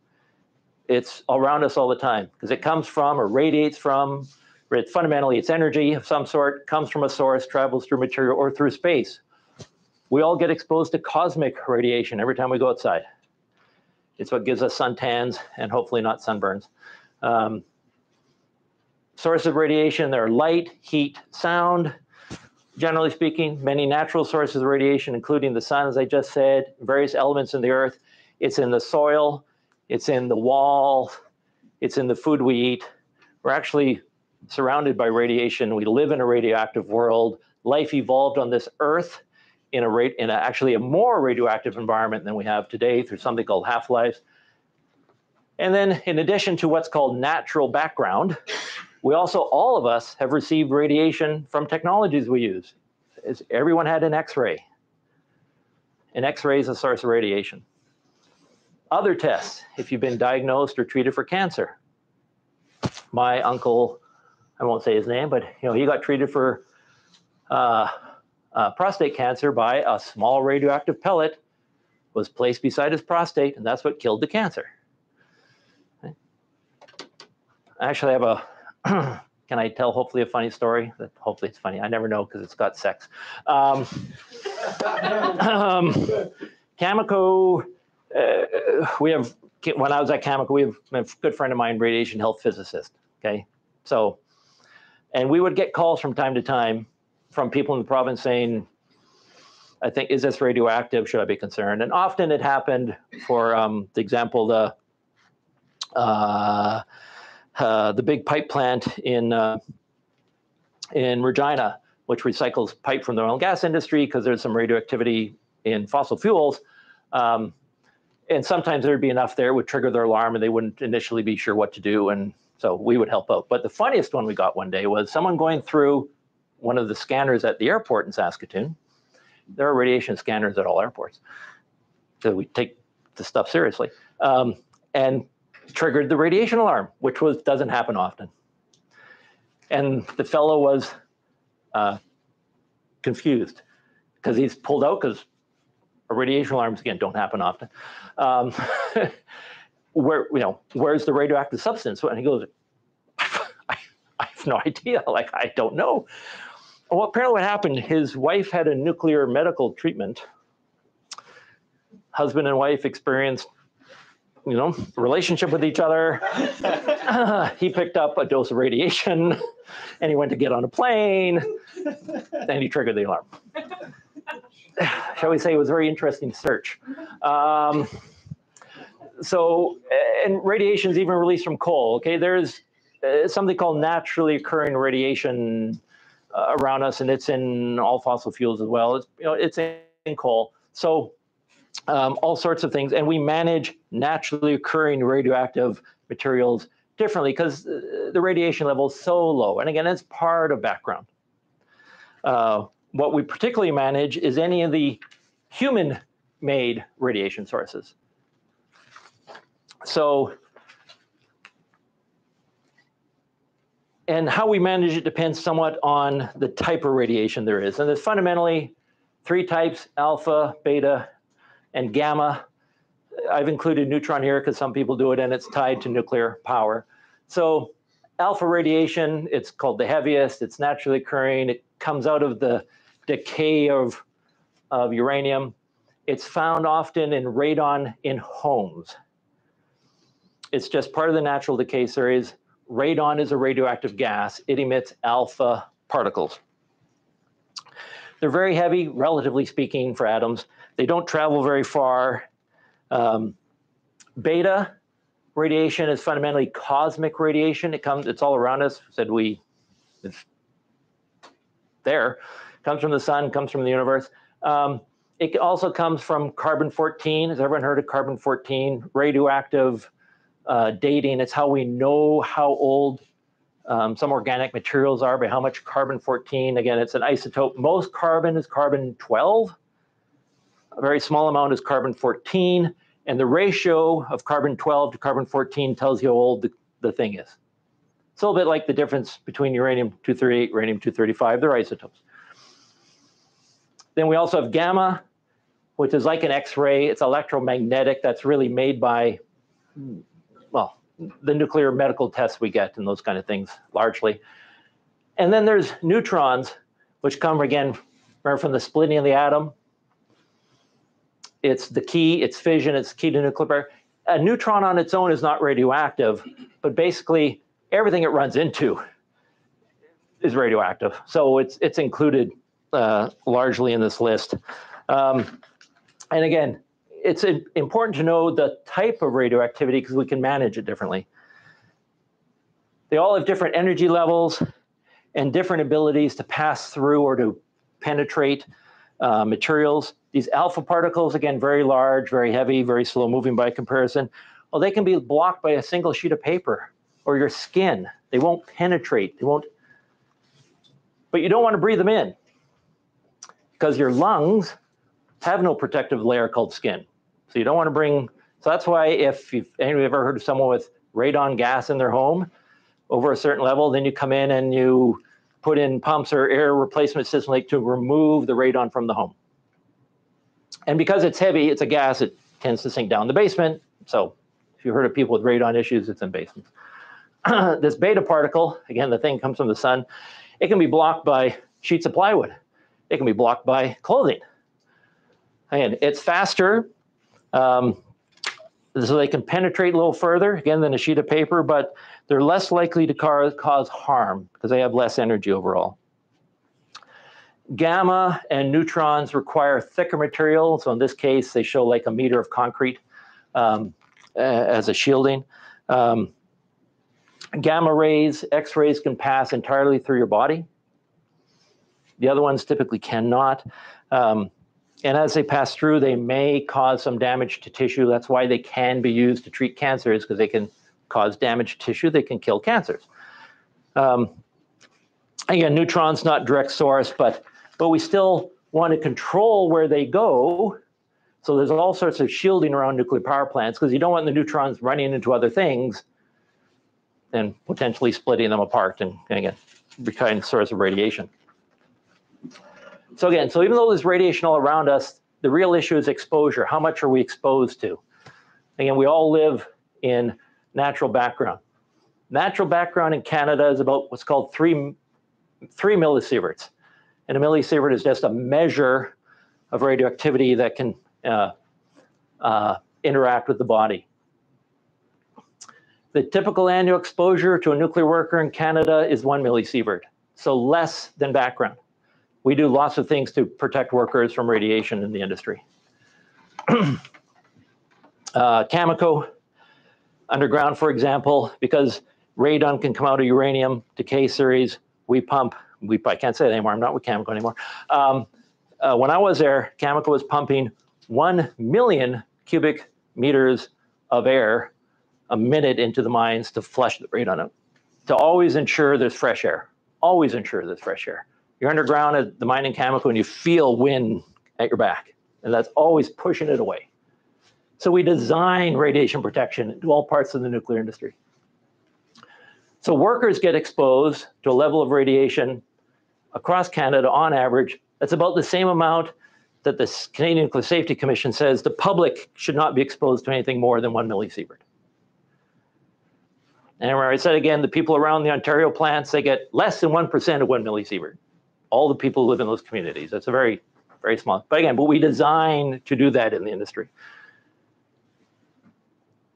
It's around us all the time because it comes from or radiates from fundamentally it's energy of some sort comes from a source travels through material or through space. We all get exposed to cosmic radiation every time we go outside. It's what gives us suntans and hopefully not sunburns. Um, sources of radiation there are light heat sound generally speaking many natural sources of radiation including the sun as i just said various elements in the earth it's in the soil it's in the wall, it's in the food we eat. We're actually surrounded by radiation. We live in a radioactive world. Life evolved on this earth in a rate in a, actually a more radioactive environment than we have today through something called half-lives. And then in addition to what's called natural background, we also all of us have received radiation from technologies we use. Is everyone had an X-ray. An X-ray is a source of radiation other tests if you've been diagnosed or treated for cancer. My uncle, I won't say his name, but you know he got treated for uh, uh, prostate cancer by a small radioactive pellet was placed beside his prostate, and that's what killed the cancer. Okay. I actually have a. can I tell hopefully a funny story? That hopefully it's funny. I never know because it's got sex. Um, um, Cameco uh, we have when I was at Cameco, we have a good friend of mine, radiation health physicist. Okay, so and we would get calls from time to time from people in the province saying, "I think is this radioactive? Should I be concerned?" And often it happened. For um, the example, the uh, uh, the big pipe plant in uh, in Regina, which recycles pipe from the oil and gas industry because there's some radioactivity in fossil fuels. Um, and sometimes there'd be enough there would trigger their alarm and they wouldn't initially be sure what to do and so we would help out. But the funniest one we got one day was someone going through one of the scanners at the airport in saskatoon. There are radiation scanners at all airports. So we take the stuff seriously. Um, and triggered the radiation alarm which was doesn't happen often and the fellow was uh, confused because he's pulled out because radiation alarms again don't happen often. Um, where you know where's the radioactive substance? And he goes, I, I have no idea. Like I don't know. Well, apparently what happened? His wife had a nuclear medical treatment. Husband and wife experienced, you know, relationship with each other. he picked up a dose of radiation, and he went to get on a plane. and he triggered the alarm shall we say, it was a very interesting search. Um, so, and radiation is even released from coal. Okay, there's uh, something called naturally occurring radiation uh, around us, and it's in all fossil fuels as well. It's you know it's in, in coal. So, um, all sorts of things, and we manage naturally occurring radioactive materials differently because uh, the radiation level is so low. And again, it's part of background. Uh, what we particularly manage is any of the human-made radiation sources. So, and how we manage it depends somewhat on the type of radiation there is. And there's fundamentally three types, alpha, beta, and gamma. I've included neutron here because some people do it and it's tied to nuclear power. So alpha radiation, it's called the heaviest, it's naturally occurring, it comes out of the decay of, of uranium. It's found often in radon in homes. It's just part of the natural decay series. Radon is a radioactive gas. It emits alpha particles. They're very heavy, relatively speaking, for atoms. They don't travel very far. Um, beta radiation is fundamentally cosmic radiation. It comes, it's all around us. Said we, it's there. Comes from the sun, comes from the universe. Um, it also comes from carbon 14. Has everyone heard of carbon 14? Radioactive uh, dating. It's how we know how old um, some organic materials are by how much carbon 14. Again, it's an isotope. Most carbon is carbon 12. A very small amount is carbon 14. And the ratio of carbon 12 to carbon 14 tells you how old the, the thing is. It's a little bit like the difference between uranium 238, uranium 235. They're isotopes. Then we also have gamma, which is like an X-ray. It's electromagnetic. That's really made by, well, the nuclear medical tests we get and those kind of things largely. And then there's neutrons, which come again from the splitting of the atom. It's the key, it's fission, it's key to nuclear. A neutron on its own is not radioactive, but basically everything it runs into is radioactive. So it's it's included uh, largely in this list. Um, and again, it's important to know the type of radioactivity because we can manage it differently. They all have different energy levels and different abilities to pass through or to penetrate uh, materials. These alpha particles, again, very large, very heavy, very slow moving by comparison. Well, they can be blocked by a single sheet of paper or your skin. They won't penetrate. They won't. But you don't want to breathe them in because your lungs have no protective layer called skin. So you don't want to bring. So that's why if you've anybody ever heard of someone with radon gas in their home over a certain level, then you come in and you put in pumps or air replacement system like to remove the radon from the home. And because it's heavy, it's a gas, it tends to sink down the basement. So if you've heard of people with radon issues, it's in basements. this beta particle, again, the thing comes from the sun, it can be blocked by sheets of plywood. It can be blocked by clothing. Again, it's faster, um, so they can penetrate a little further, again, than a sheet of paper, but they're less likely to cause, harm because they have less energy overall. Gamma and neutrons require thicker material. So in this case, they show like a meter of concrete um, as a shielding. Um, gamma rays, X-rays can pass entirely through your body. The other ones typically cannot. Um, and as they pass through, they may cause some damage to tissue. That's why they can be used to treat cancers because they can cause damage to tissue. They can kill cancers. Um, again, neutrons not direct source, but but we still want to control where they go. So there's all sorts of shielding around nuclear power plants because you don't want the neutrons running into other things and potentially splitting them apart and, and again, becoming source of radiation. So again, so even though there's radiation all around us, the real issue is exposure. How much are we exposed to? Again, we all live in natural background. Natural background in Canada is about what's called three, three millisieverts. And a millisievert is just a measure of radioactivity that can uh, uh, interact with the body. The typical annual exposure to a nuclear worker in Canada is one millisievert, so less than background we do lots of things to protect workers from radiation in the industry. uh, Cameco, underground, for example, because radon can come out of uranium decay series, we pump, we, I can't say it anymore, I'm not with Cameco anymore. Um, uh, when I was there, Cameco was pumping 1 million cubic meters of air a minute into the mines to flush the radon out, to always ensure there's fresh air, always ensure there's fresh air. You're underground at the mining Cameco and you feel wind at your back, and that's always pushing it away. So we design radiation protection to all parts of the nuclear industry. So workers get exposed to a level of radiation across Canada on average that's about the same amount that the Canadian Nuclear Safety Commission says the public should not be exposed to anything more than one millisievert. And where I said again, the people around the Ontario plants, they get less than 1% of one millisievert all the people who live in those communities. That's a very, very small. But again, but we design to do that in the industry.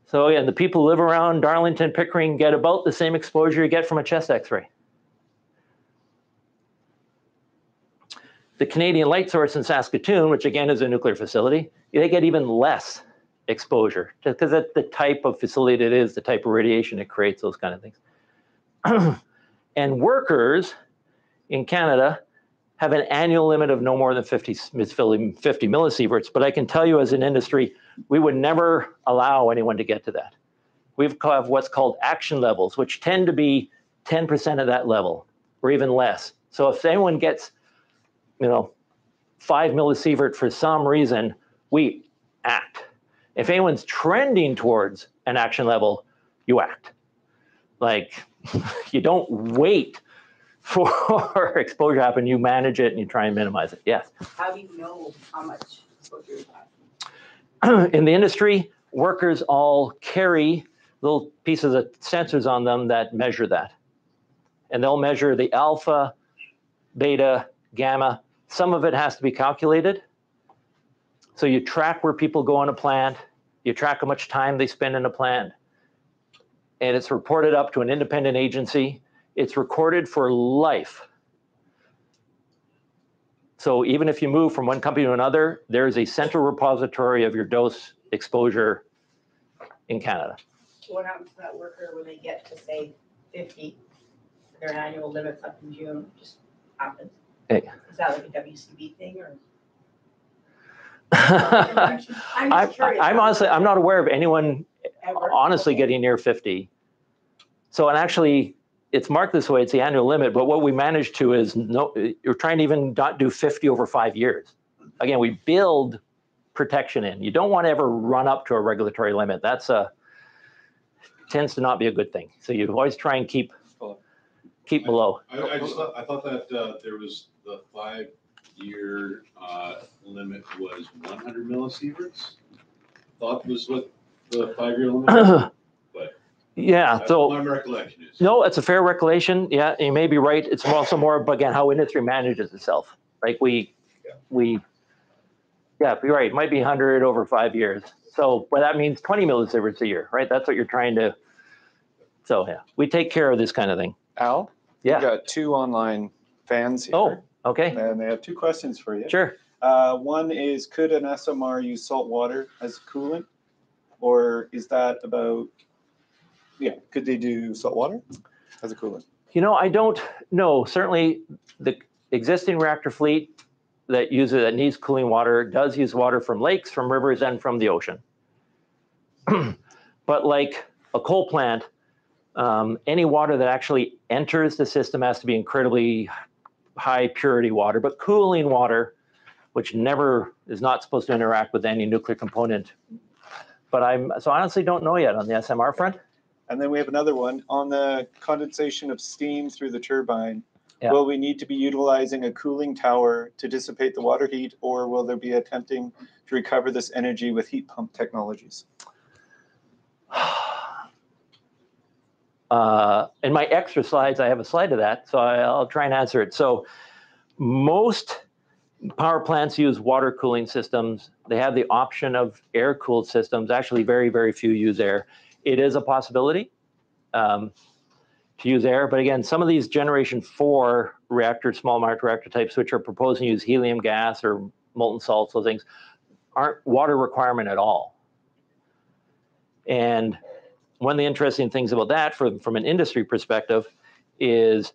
So again, the people who live around Darlington, Pickering get about the same exposure you get from a chest x-ray. The Canadian Light Source in Saskatoon, which again is a nuclear facility, they get even less exposure because that's the type of facility it is, the type of radiation it creates, those kind of things. and workers in Canada have an annual limit of no more than 50, 50 millisieverts. But I can tell you as an industry, we would never allow anyone to get to that. We have what's called action levels, which tend to be 10% of that level or even less. So if anyone gets, you know, five millisievert for some reason, we act. If anyone's trending towards an action level, you act. Like you don't wait for exposure to happen, you manage it and you try and minimize it. Yes. How do you know how much exposure you have? In the industry, workers all carry little pieces of sensors on them that measure that. And they'll measure the alpha, beta, gamma. Some of it has to be calculated. So you track where people go in a plant, you track how much time they spend in a plant, and it's reported up to an independent agency it's recorded for life. So even if you move from one company to another, there is a central repository of your dose exposure in Canada. What happens to that worker when they get to say fifty, their annual limit's up in June, just happens? Hey. Is that like a WCB thing or? I'm, I'm. I'm honestly, I'm not aware of anyone honestly getting near 50. So, and actually, it's marked this way, it's the annual limit, but what we managed to is no, you're trying to even not do 50 over five years. Again, we build protection in. You don't want to ever run up to a regulatory limit. That's a, tends to not be a good thing. So you always try and keep, keep below. I, I just thought, I thought that, uh, there was the five-year, uh, limit was one hundred millisieverts. Thought was what the five-year limit was. Yeah, That's so. My recollection is. No, it's a fair recollection. Yeah, you may be right. It's also more, but again, how industry manages itself. Like we, we, yeah, you're right. It might be 100 over five years. So, but that means 20 millisieverts a year, right? That's what you're trying to. So, yeah, we take care of this kind of thing. Al? Yeah. We've got two online fans here. Oh, okay, And they have two questions for you. sure. Uh, one is, could an SMR use salt water as coolant? Or is that about, yeah, could they do salt water as a coolant? You know, I don't know. Certainly, the existing reactor fleet that uses that needs cooling water does use water from lakes, from rivers, and from the ocean. but like a coal plant, um, any water that actually enters the system has to be incredibly high purity water. But cooling water, which never is not supposed to interact with any nuclear component. But I'm so honestly don't know yet on the SMR front. And then we have another one on the condensation of steam through the turbine. Yeah. Will we need to be utilizing a cooling tower to dissipate the water heat, or will there be attempting to recover this energy with heat pump technologies? Uh, in my extra slides, I have a slide to that, so I'll try and answer it. So most power plants use water cooling systems. They have the option of air cooled systems. Actually, very, very few use air. It is a possibility um, to use air, but again, some of these generation four reactors, small modular reactor types, which are proposing to use helium gas or molten salts, those things, aren't water requirement at all. And one of the interesting things about that from an industry perspective is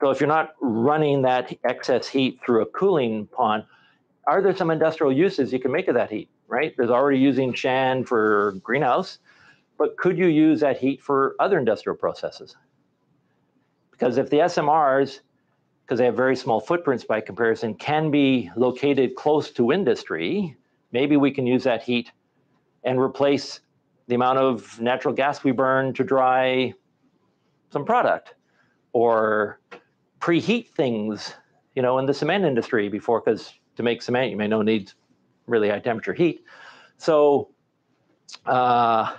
so if you're not running that excess heat through a cooling pond, are there some industrial uses you can make of that heat, right? There's already using Shand for greenhouse, but could you use that heat for other industrial processes? Because if the SMRs, because they have very small footprints by comparison, can be located close to industry, maybe we can use that heat and replace the amount of natural gas we burn to dry some product or preheat things, you know, in the cement industry before, because to make cement, you may know needs really high temperature heat. So, uh,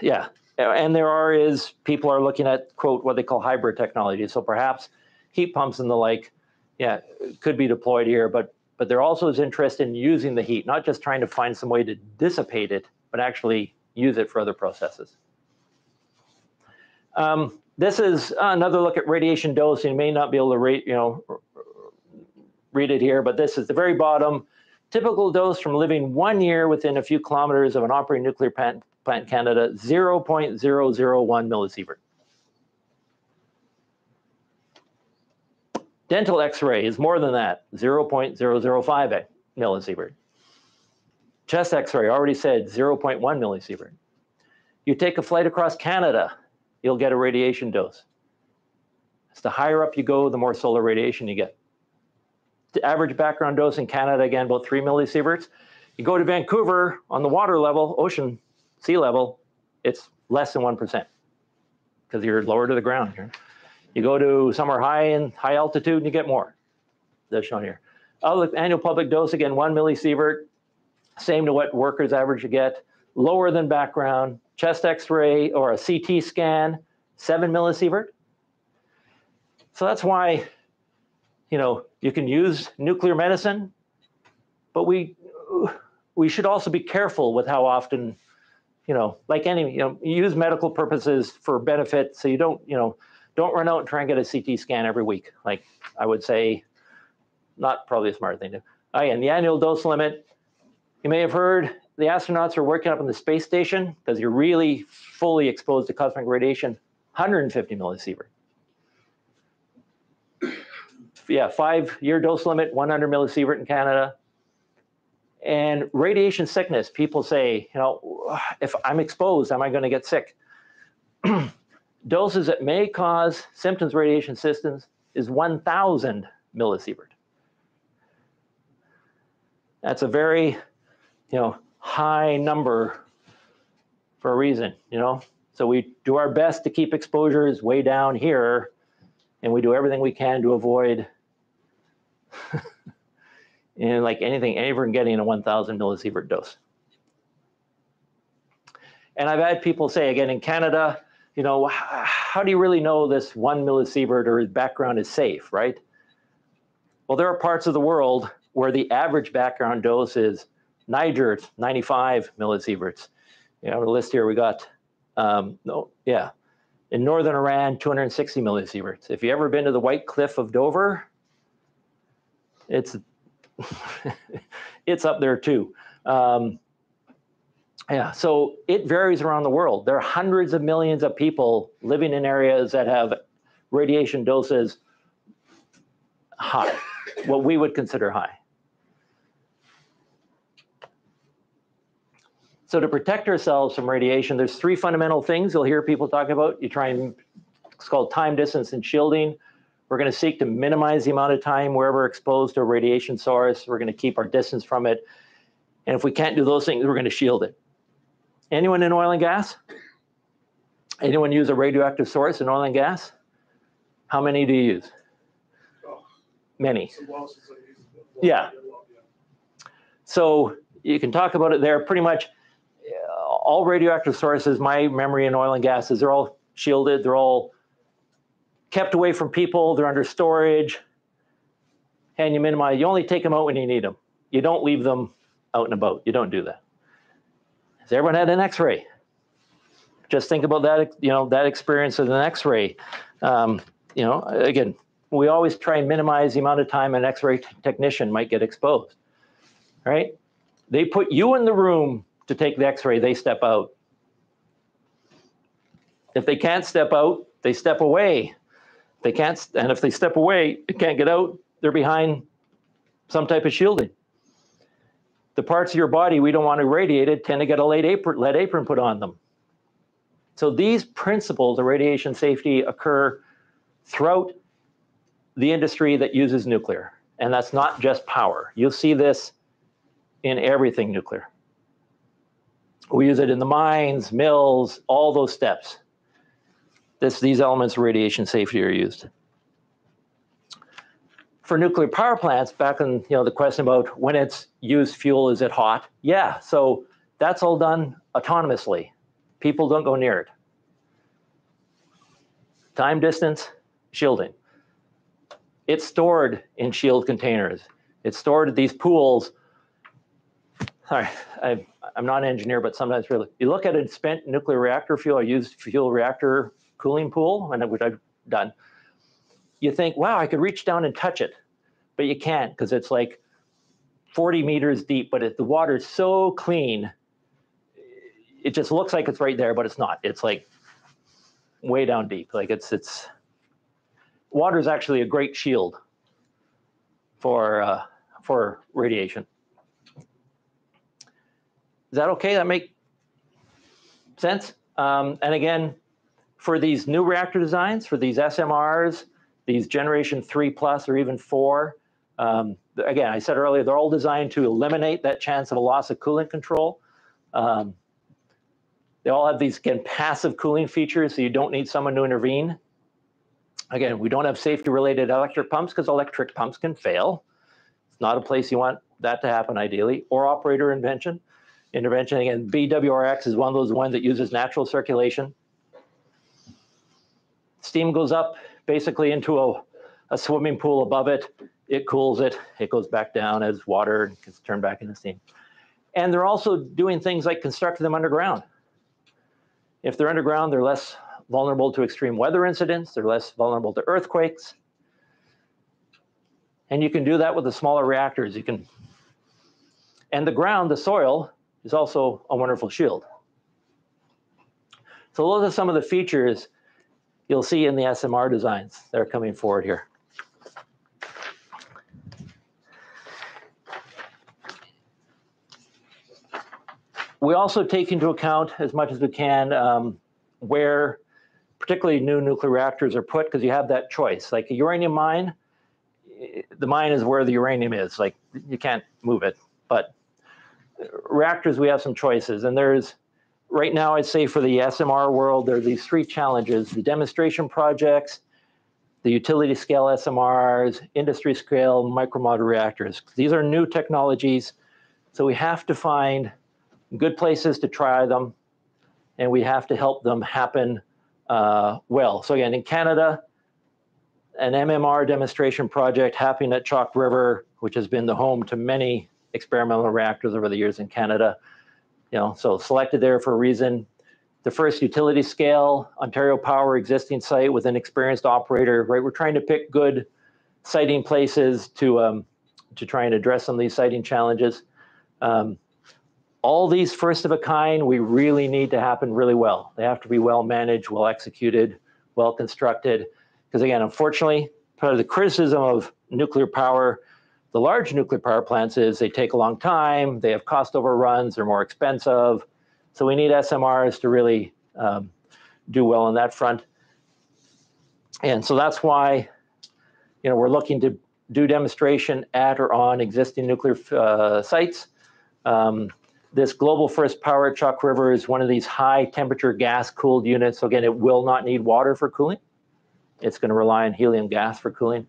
yeah, and there are is people are looking at quote what they call hybrid technology. So perhaps heat pumps and the like, yeah, could be deployed here, but but there also is interest in using the heat, not just trying to find some way to dissipate it but actually use it for other processes. Um, this is another look at radiation dose. You may not be able to rate, you know, read it here, but this is the very bottom. Typical dose from living one year within a few kilometers of an operating nuclear plant, plant Canada, 0.001 millisievert. Dental x-ray is more than that, 0.005 millisievert. Chest x-ray, already said 0.1 millisievert. You take a flight across Canada, you'll get a radiation dose. As the higher up you go, the more solar radiation you get. Average background dose in Canada, again, about three millisieverts. You go to Vancouver on the water level, ocean, sea level, it's less than 1% because you're lower to the ground. You go to somewhere high in high altitude and you get more. That's shown here. The annual public dose, again, one millisievert, same to what workers average to get, lower than background, chest x-ray or a CT scan, seven millisievert. So that's why, you know, you can use nuclear medicine, but we, we should also be careful with how often, you know, like any, you know, you use medical purposes for benefit. So you don't, you know, don't run out and try and get a CT scan every week. Like I would say, not probably a smart thing to do. Oh, yeah, and the annual dose limit, you may have heard the astronauts are working up in the space station because you're really fully exposed to cosmic radiation, 150 millisievert. Yeah, five-year dose limit, 100 millisievert in Canada. And radiation sickness, people say, you know, if I'm exposed, am I going to get sick? Doses that may cause symptoms radiation systems is 1,000 millisievert. That's a very, you know, high number for a reason, you know? So we do our best to keep exposures way down here, and we do everything we can to avoid, and like anything, even getting a 1,000 millisievert dose. And I've had people say, again, in Canada, you know, how do you really know this one millisievert or background is safe, right? Well, there are parts of the world where the average background dose is Niger, 95 millisieverts. You know, the list here we got, um, no, yeah. In northern Iran, 260 millisieverts. If you ever been to the White Cliff of Dover, it's it's up there too. Um, yeah, so it varies around the world. There are hundreds of millions of people living in areas that have radiation doses high, what we would consider high. So to protect ourselves from radiation, there's three fundamental things you'll hear people talk about. You try and, it's called time, distance, and shielding. We're going to seek to minimize the amount of time wherever we're exposed to a radiation source. We're going to keep our distance from it. And if we can't do those things, we're going to shield it. Anyone in oil and gas? Anyone use a radioactive source in oil and gas? How many do you use? Many. Yeah. So you can talk about it there. Pretty much uh, all radioactive sources, my memory in oil and gas is they're all shielded. They're all kept away from people. They're under storage. And you minimize, you only take them out when you need them. You don't leave them out in and about. You don't do that. Has everyone had an X-ray? Just think about that, you know, that experience of an X-ray. Um, you know, again, we always try and minimize the amount of time an X-ray technician might get exposed, right? They put you in the room to take the X-ray, they step out. If they can't step out, they step away. They can't, and if they step away, they can't get out, they're behind some type of shielding the parts of your body we don't want irradiated tend to get a lead apron, lead apron put on them. So these principles of radiation safety occur throughout the industry that uses nuclear. And that's not just power. You'll see this in everything nuclear. We use it in the mines, mills, all those steps. This, these elements of radiation safety are used for nuclear power plants, back on you know the question about when it's used fuel, is it hot? Yeah, so that's all done autonomously. People don't go near it. Time distance, shielding. It's stored in shield containers. It's stored at these pools Sorry, I, I'm not an engineer, but sometimes really, you look at a spent nuclear reactor fuel or used fuel reactor cooling pool, and which I've done, you think, wow, I could reach down and touch it, but you can't because it's like 40 meters deep, but it, the water is so clean, it just looks like it's right there, but it's not. It's like way down deep. Like it's it's water is actually a great shield for uh, for radiation. Is that okay? That make sense? Um, and again, for these new reactor designs, for these SMRs, these generation three plus or even four, um, again, I said earlier, they're all designed to eliminate that chance of a loss of coolant control. Um, they all have these, again, passive cooling features, so you don't need someone to intervene. Again, we don't have safety-related electric pumps because electric pumps can fail. It's not a place you want that to happen ideally, or operator intervention. Intervention, again, BWRX is one of those ones that uses natural circulation. Steam goes up basically into a, a swimming pool above it. It cools it. It goes back down as water and gets turned back into steam. And they're also doing things like constructing them underground. If they're underground, they're less vulnerable to extreme weather incidents. They're less vulnerable to earthquakes. And you can do that with the smaller reactors. You can, and the ground, the soil, is also a wonderful shield. So those are some of the features you'll see in the SMR designs that are coming forward here. We also take into account as much as we can um, where particularly new nuclear reactors are put because you have that choice. Like a uranium mine, the mine is where the uranium is. Like you can't move it. But reactors, we have some choices. And there's right now, I'd say for the SMR world, there are these three challenges: the demonstration projects, the utility scale SMRs, industry scale micromodule reactors. These are new technologies, so we have to find good places to try them, and we have to help them happen uh, well. So again, in Canada, an MMR demonstration project happening at Chalk River, which has been the home to many experimental reactors over the years in Canada. You know, so selected there for a reason. The first utility scale Ontario Power existing site with an experienced operator. Right, we're trying to pick good siting places to um, to try and address some of these siting challenges. Um, all these first of a kind, we really need to happen really well. They have to be well managed, well executed, well constructed. Because again, unfortunately, part of the criticism of nuclear power, the large nuclear power plants is they take a long time, they have cost overruns, they're more expensive. So we need SMRs to really um, do well on that front. And so that's why, you know, we're looking to do demonstration at or on existing nuclear uh, sites. Um, this global first power at Chalk River is one of these high temperature gas cooled units. So again, it will not need water for cooling. It's going to rely on helium gas for cooling.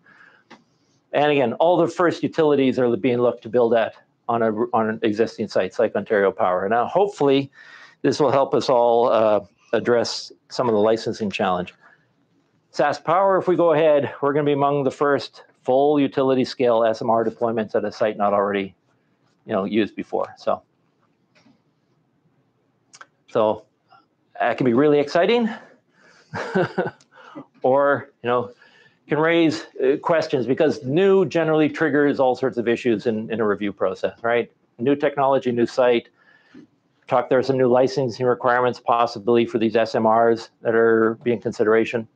And again, all the first utilities are being looked to build at on a on existing sites like Ontario Power. Now, hopefully, this will help us all uh, address some of the licensing challenge. SaskPower, if we go ahead, we're going to be among the first full utility scale SMR deployments at a site not already, you know, used before. So. So that can be really exciting, or you know, can raise uh, questions because new generally triggers all sorts of issues in, in a review process, right? New technology, new site. Talk there are some new licensing requirements possibly for these SMRs that are being consideration.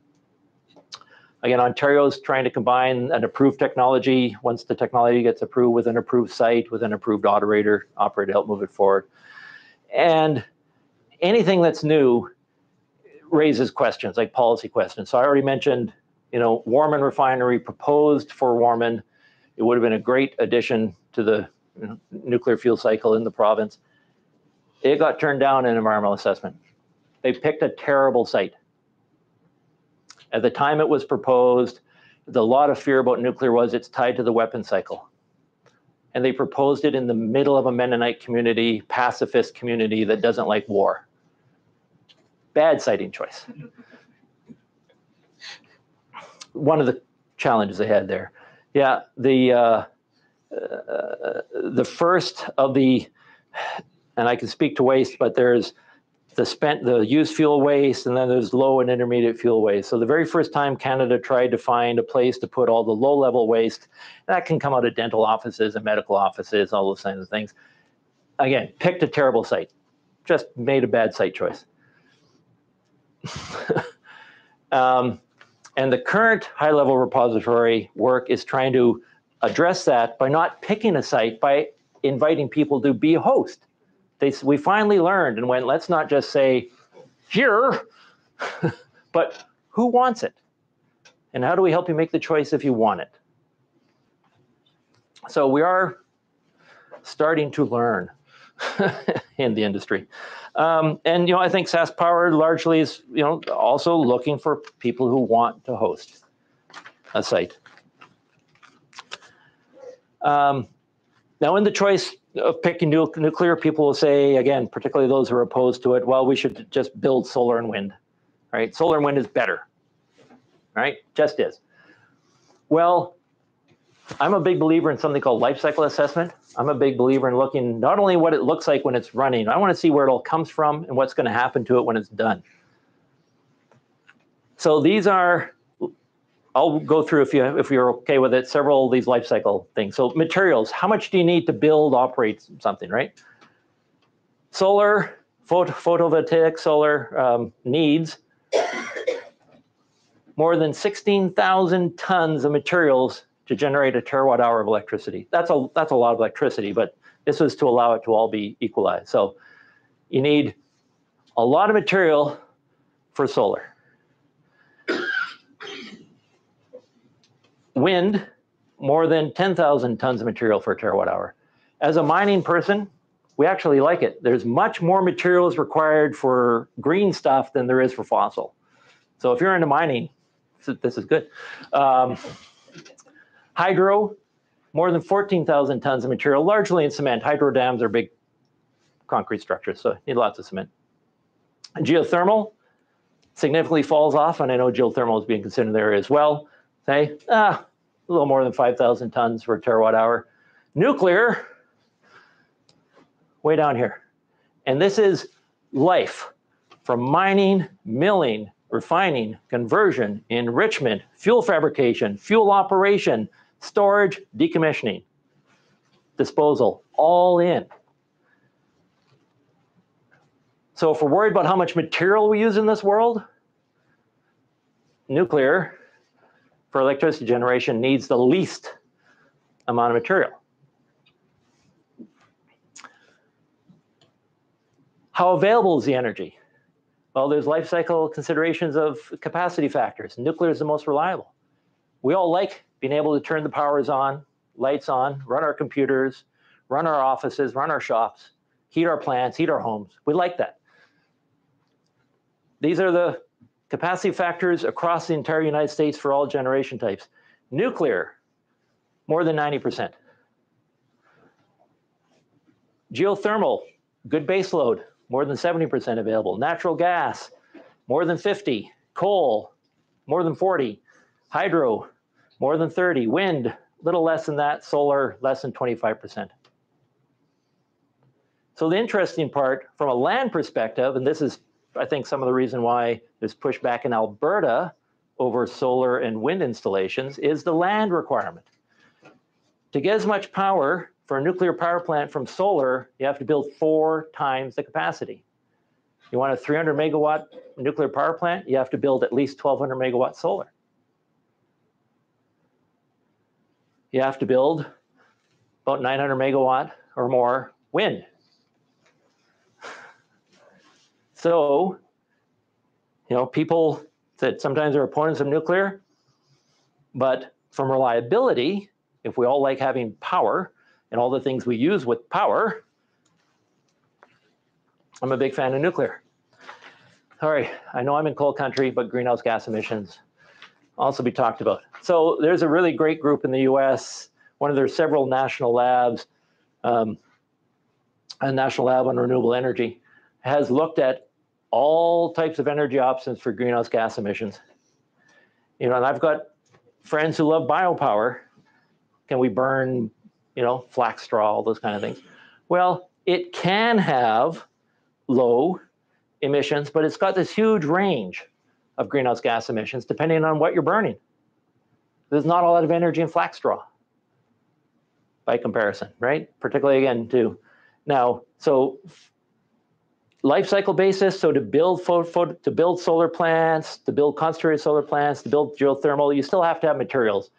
Again, Ontario is trying to combine an approved technology. Once the technology gets approved with an approved site, with an approved operator, operator to help move it forward. And anything that's new raises questions, like policy questions. So I already mentioned, you know, Warman Refinery proposed for Warman. It would have been a great addition to the you know, nuclear fuel cycle in the province. It got turned down in environmental assessment. They picked a terrible site. At the time it was proposed, the lot of fear about nuclear was it's tied to the weapon cycle. And they proposed it in the middle of a Mennonite community, pacifist community that doesn't like war. Bad siting choice. One of the challenges they had there. Yeah, the uh, uh, the first of the and I can speak to waste, but there's the spent, the used fuel waste, and then there's low and intermediate fuel waste. So the very first time Canada tried to find a place to put all the low level waste, that can come out of dental offices and medical offices, all those kinds of things. Again, picked a terrible site, just made a bad site choice. um, and the current high level repository work is trying to address that by not picking a site, by inviting people to be a host they, we finally learned and went, let's not just say here, but who wants it? And how do we help you make the choice if you want it? So we are starting to learn in the industry. Um, and you know, I think SaskPower largely is you know also looking for people who want to host a site. Um, now, in the choice of picking nuclear, people will say, again, particularly those who are opposed to it, well, we should just build solar and wind, right? Solar and wind is better, right? Just is. Well, I'm a big believer in something called life cycle assessment. I'm a big believer in looking not only what it looks like when it's running, I want to see where it all comes from and what's going to happen to it when it's done. So these are I'll go through if you if you're okay with it several of these life cycle things. So materials, how much do you need to build operate something, right? Solar, photo, photovoltaic solar um, needs more than 16,000 tons of materials to generate a terawatt hour of electricity. That's a that's a lot of electricity, but this was to allow it to all be equalized. So you need a lot of material for solar. Wind, more than 10,000 tons of material for a terawatt hour. As a mining person, we actually like it. There's much more materials required for green stuff than there is for fossil. So if you're into mining, this is good. Um, hydro, more than 14,000 tons of material, largely in cement. Hydro dams are big concrete structures, so need lots of cement. Geothermal significantly falls off, and I know geothermal is being considered there as well. Okay, ah, a little more than 5,000 tons a terawatt hour. Nuclear, way down here. And this is life from mining, milling, refining, conversion, enrichment, fuel fabrication, fuel operation, storage, decommissioning, disposal, all in. So if we're worried about how much material we use in this world, nuclear for electricity generation needs the least amount of material. How available is the energy? Well, there's life cycle considerations of capacity factors. Nuclear is the most reliable. We all like being able to turn the powers on, lights on, run our computers, run our offices, run our shops, heat our plants, heat our homes. We like that. These are the Capacity factors across the entire United States for all generation types. Nuclear, more than 90%. Geothermal, good base load, more than 70% available. Natural gas, more than 50. Coal, more than 40. Hydro, more than 30. Wind, little less than that. Solar, less than 25%. So the interesting part from a land perspective, and this is I think some of the reason why there's pushback in Alberta over solar and wind installations is the land requirement. To get as much power for a nuclear power plant from solar, you have to build four times the capacity. You want a 300 megawatt nuclear power plant, you have to build at least 1200 megawatt solar. You have to build about 900 megawatt or more wind. So, you know, people that sometimes are opponents of nuclear, but from reliability, if we all like having power and all the things we use with power, I'm a big fan of nuclear. Sorry, I know I'm in coal country, but greenhouse gas emissions also be talked about. So there's a really great group in the US, one of their several national labs, um, a national lab on renewable energy, has looked at all types of energy options for greenhouse gas emissions. You know, and I've got friends who love biopower. Can we burn, you know, flax straw, all those kind of things? Well, it can have low emissions, but it's got this huge range of greenhouse gas emissions depending on what you're burning. There's not a lot of energy in flax straw by comparison, right? Particularly again to now, so life cycle basis. So to build to build solar plants, to build concentrated solar plants, to build geothermal, you still have to have materials.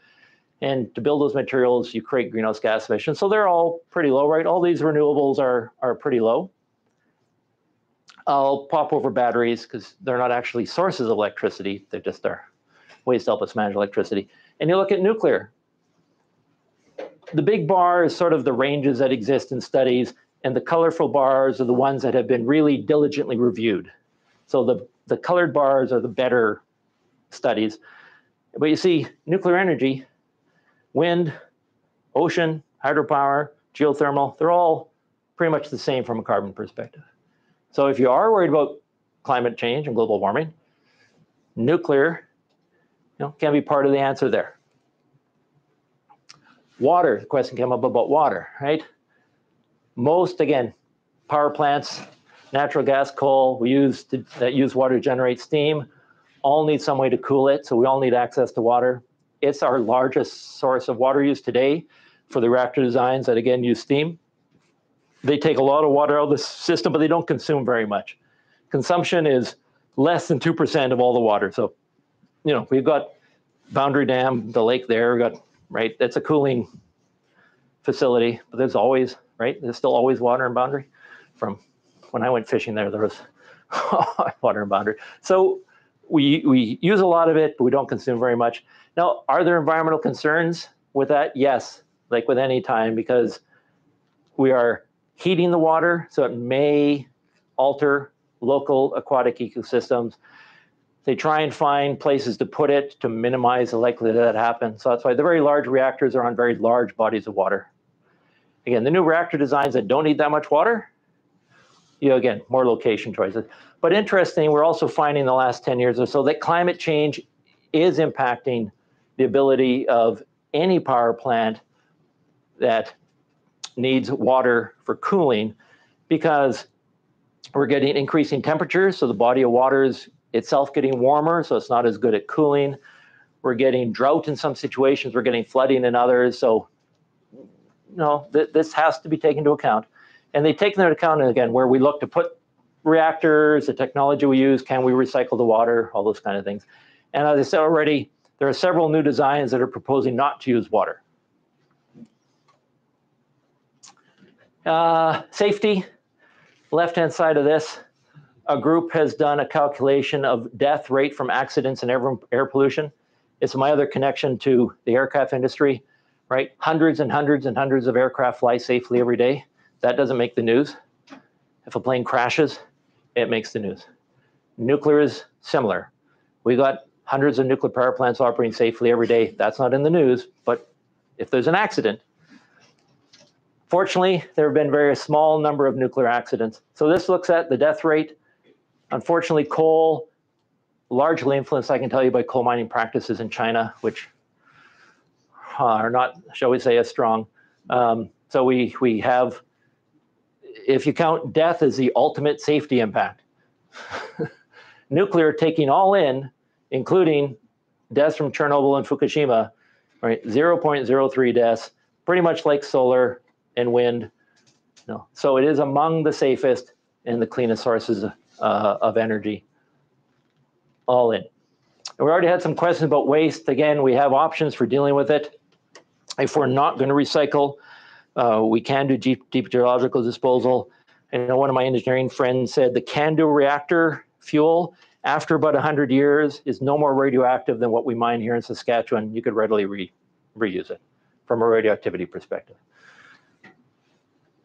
And to build those materials, you create greenhouse gas emissions. So they're all pretty low, right? All these renewables are are pretty low. I'll pop over batteries because they're not actually sources of electricity. They're just our ways to help us manage electricity. And you look at nuclear. The big bar is sort of the ranges that exist in studies, and the colorful bars are the ones that have been really diligently reviewed. So the, the colored bars are the better studies. But you see, nuclear energy, wind, ocean, hydropower, geothermal, they're all pretty much the same from a carbon perspective. So if you are worried about climate change and global warming, nuclear you know, can be part of the answer there. Water, the question came up about water, right? Most, again, power plants, natural gas, coal, we use to, that use water to generate steam, all need some way to cool it, so we all need access to water. It's our largest source of water use today for the reactor designs that again use steam. They take a lot of water out of the system, but they don't consume very much. Consumption is less than 2% of all the water. So, you know, we've got Boundary Dam, the lake there, we've got, right, that's a cooling facility, but there's always, right, there's still always water in Boundary. From when I went fishing there, there was water in Boundary. So we, we use a lot of it, but we don't consume very much. Now, are there environmental concerns with that? Yes, like with any time, because we are heating the water, so it may alter local aquatic ecosystems. They try and find places to put it to minimize the likelihood that happens. So that's why the very large reactors are on very large bodies of water. Again, the new reactor designs that don't need that much water, you know, again, more location choices. But interesting, we're also finding the last 10 years or so that climate change is impacting the ability of any power plant that needs water for cooling because we're getting increasing temperatures. So the body of water is itself getting warmer, so it's not as good at cooling. We're getting drought in some situations, we're getting flooding in others. So, you know, th- this has to be taken into account. And they take that into account, again, where we look to put reactors, the technology we use, can we recycle the water, all those kind of things. And as I said already, there are several new designs that are proposing not to use water. Uh, safety, left-hand side of this, a group has done a calculation of death rate from accidents and air, air pollution. It's my other connection to the aircraft industry, right? Hundreds and hundreds and hundreds of aircraft fly safely every day. That doesn't make the news. If a plane crashes, it makes the news. Nuclear is similar. We got hundreds of nuclear power plants operating safely every day. That's not in the news, but if there's an accident, fortunately, there have been very small number of nuclear accidents. So this looks at the death rate. Unfortunately, coal largely influenced, I can tell you, by coal mining practices in China, which are not, shall we say, as strong. Um, so we we have, if you count death as the ultimate safety impact, nuclear taking all in, including deaths from Chernobyl and Fukushima, right? 0.03 deaths, pretty much like solar and wind. No. So it is among the safest and the cleanest sources uh, of energy. All in. And we already had some questions about waste. Again, we have options for dealing with it. If we're not going to recycle, uh, we can do deep, deep geological disposal. And one of my engineering friends said the CANDU reactor fuel after about 100 years is no more radioactive than what we mine here in Saskatchewan. You could readily re, reuse it from a radioactivity perspective.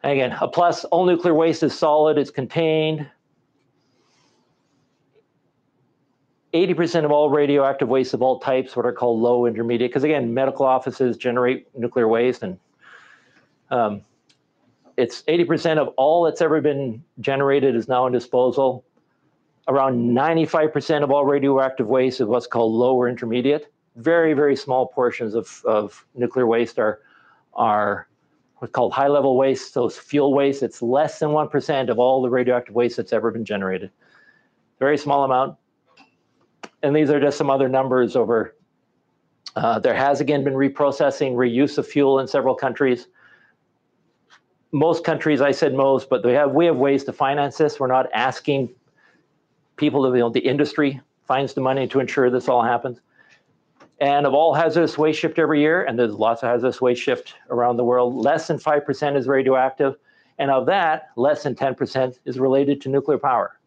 And again, a plus, all nuclear waste is solid, it's contained. 80% of all radioactive waste of all types, what are called low intermediate, because again, medical offices generate nuclear waste and um, it's 80% of all that's ever been generated is now in disposal. Around 95% of all radioactive waste is what's called low or intermediate. Very, very small portions of, of nuclear waste are, are what's called high level waste, so fuel waste. It's less than 1% of all the radioactive waste that's ever been generated. Very small amount. And these are just some other numbers over. Uh, there has again been reprocessing, reuse of fuel in several countries. Most countries, I said most, but they have we have ways to finance this. We're not asking people to you know, the industry finds the money to ensure this all happens. And of all hazardous waste shipped every year, and there's lots of hazardous waste shipped around the world, less than 5% is radioactive. And of that, less than 10% is related to nuclear power.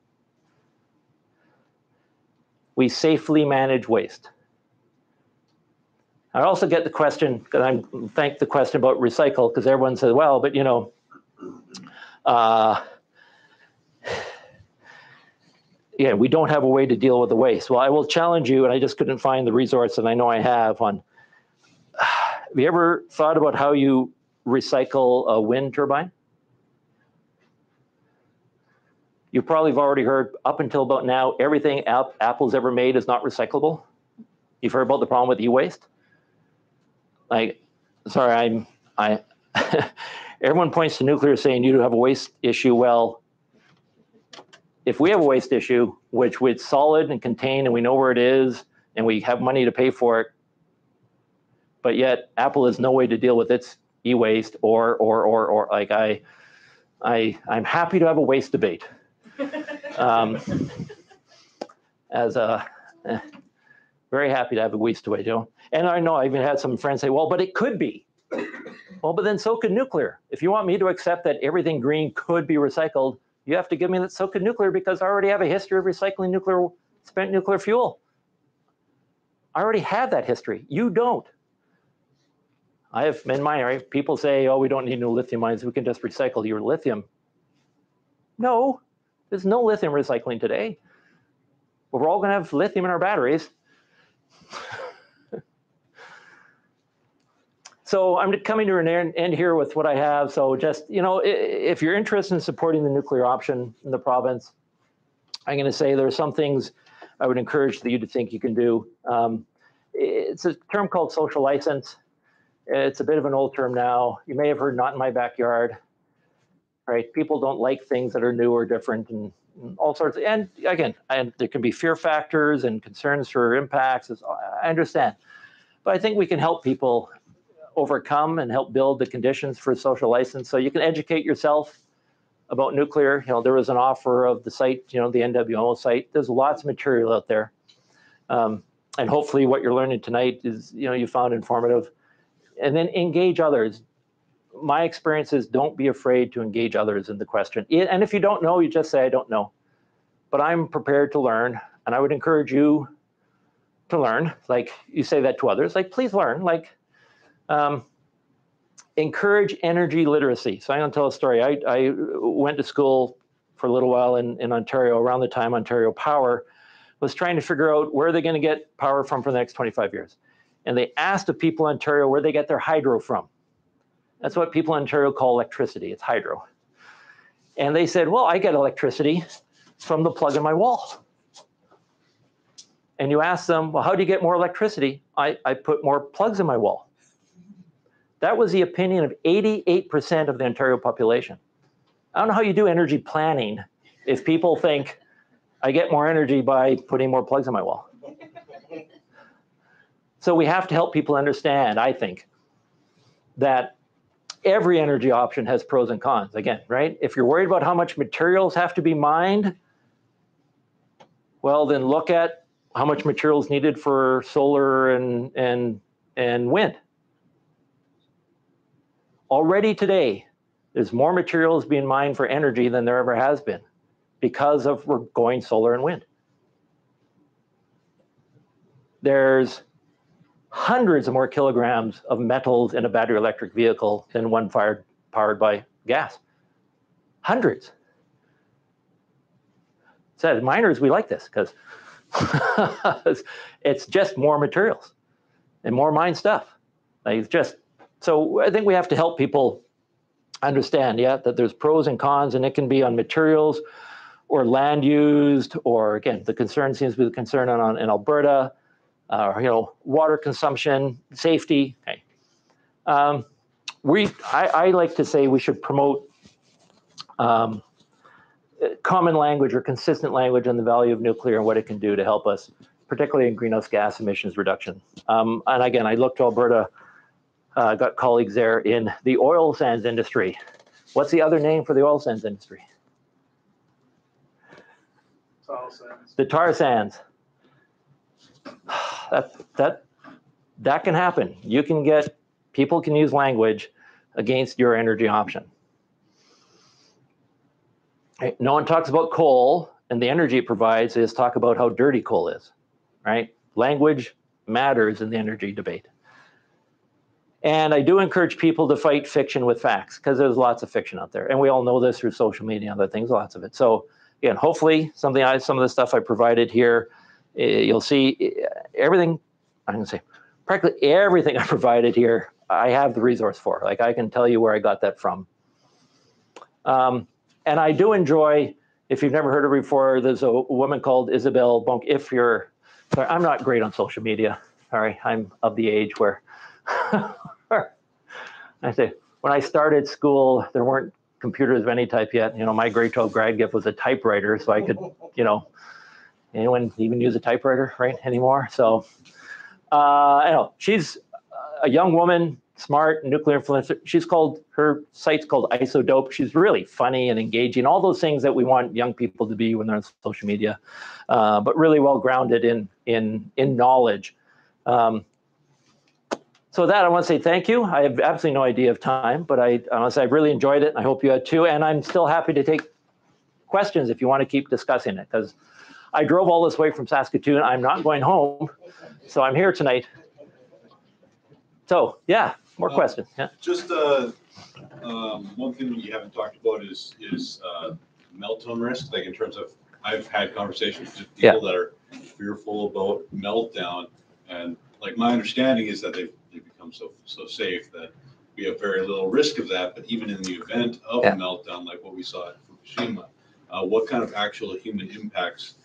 We safely manage waste. I also get the question, because I'm thank the question about recycle, because everyone says, well, but you know, uh, yeah, we don't have a way to deal with the waste. Well, I will challenge you, and I just couldn't find the resource that I know I have on. Have you ever thought about how you recycle a wind turbine? You probably have already heard up until about now, everything Apple's ever made is not recyclable. You've heard about the problem with e-waste. Like, sorry, I'm I. everyone points to nuclear saying you do have a waste issue. Well, if we have a waste issue, which it's solid and contained and we know where it is and we have money to pay for it, but yet Apple has no way to deal with its e-waste or or or or like I I I'm happy to have a waste debate. Um, as a eh, very happy to have a waste debate, you know. And I know I even had some friends say, well, but it could be. Well, but then so could nuclear. If you want me to accept that everything green could be recycled, you have to give me that so could nuclear because I already have a history of recycling nuclear spent nuclear fuel. I already have that history. You don't. I have in my area, people say, oh, we don't need new lithium mines. We can just recycle your lithium. No, there's no lithium recycling today. We're all going to have lithium in our batteries. So I'm coming to an end here with what I have. So just, you know, if you're interested in supporting the nuclear option in the province, I'm going to say there are some things I would encourage that you to think you can do. Um, it's a term called social license. It's a bit of an old term now. You may have heard not in my backyard, right? People don't like things that are new or different and, and all sorts. Of, and again, and there can be fear factors and concerns for impacts. I understand. But I think we can help people overcome and help build the conditions for social license. So you can educate yourself about nuclear. You know, there was an offer of the site, you know, the NWMO site. There's lots of material out there. Um, and hopefully what you're learning tonight is, you know, you found informative. And then engage others. My experience is don't be afraid to engage others in the question. And if you don't know, you just say, I don't know. But I'm prepared to learn. And I would encourage you to learn. Like you say that to others, like, please learn. Like, um, encourage energy literacy. So I'm going to tell a story. I, I went to school for a little while in, in Ontario around the time Ontario Power was trying to figure out where they're going to get power from for the next 25 years. And they asked the people in Ontario where they get their hydro from. That's what people in Ontario call electricity. It's hydro. And they said, well, I get electricity from the plug in my wall. And you ask them, well, how do you get more electricity? I, I put more plugs in my wall. That was the opinion of 88% of the Ontario population. I don't know how you do energy planning if people think I get more energy by putting more plugs on my wall. so we have to help people understand, I think, that every energy option has pros and cons. Again, right? If you're worried about how much materials have to be mined, well, then look at how much materials needed for solar and and and wind. Already today, there's more materials being mined for energy than there ever has been because of we're going solar and wind. There's hundreds of more kilograms of metals in a battery electric vehicle than one fired powered by gas. Hundreds. Said miners, we like this because it's just more materials and more mine stuff. Like it's just so I think we have to help people understand, yeah, that there's pros and cons, and it can be on materials or land used, or again, the concern seems to be the concern on, in Alberta, uh, you know, water consumption, safety. Okay. Um, we, I, I like to say we should promote um, common language or consistent language on the value of nuclear and what it can do to help us, particularly in greenhouse gas emissions reduction. Um, and again, I look to Alberta, uh, got colleagues there in the oil sands industry. What's the other name for the oil sands industry? Sands. The tar sands. That, that, that can happen. You can get, people can use language against your energy option. Right? No one talks about coal and the energy it provides is talk about how dirty coal is, right? Language matters in the energy debate. And I do encourage people to fight fiction with facts because there's lots of fiction out there. And we all know this through social media and other things, lots of it. So again, hopefully something I, some of the stuff I provided here, eh, you'll see eh, everything, I'm gonna say, practically everything I provided here, I have the resource for. Like I can tell you where I got that from. Um, and I do enjoy, if you've never heard of her before, there's a woman called Isabel Bonk. If you're, sorry, I'm not great on social media. Sorry, I'm of the age where I say, when I started school, there weren't computers of any type yet. You know, my grade 12 grad gift was a typewriter, so I could, you know, anyone even use a typewriter, right, anymore? So, uh, I know she's a young woman, smart, nuclear influencer. She's called her site's called Isodope. She's really funny and engaging, all those things that we want young people to be when they're on social media, uh, but really well grounded in in in knowledge. Um, so with that, I want to say thank you. I have absolutely no idea of time, but I honestly, I've really enjoyed it. And I hope you had too. And I'm still happy to take questions if you want to keep discussing it, because I drove all this way from Saskatoon. I'm not going home, so I'm here tonight. So yeah, more Uh, questions. Yeah. Just, uh, um, one thing you haven't talked about is, is, uh, meltdown risk, like in terms of, I've had conversations with Yeah. people that are fearful about meltdown. And like my understanding is that they've become so, so safe that we have very little risk of that. But even in the event of a meltdown, like what we saw at Fukushima, uh, what kind of actual human impacts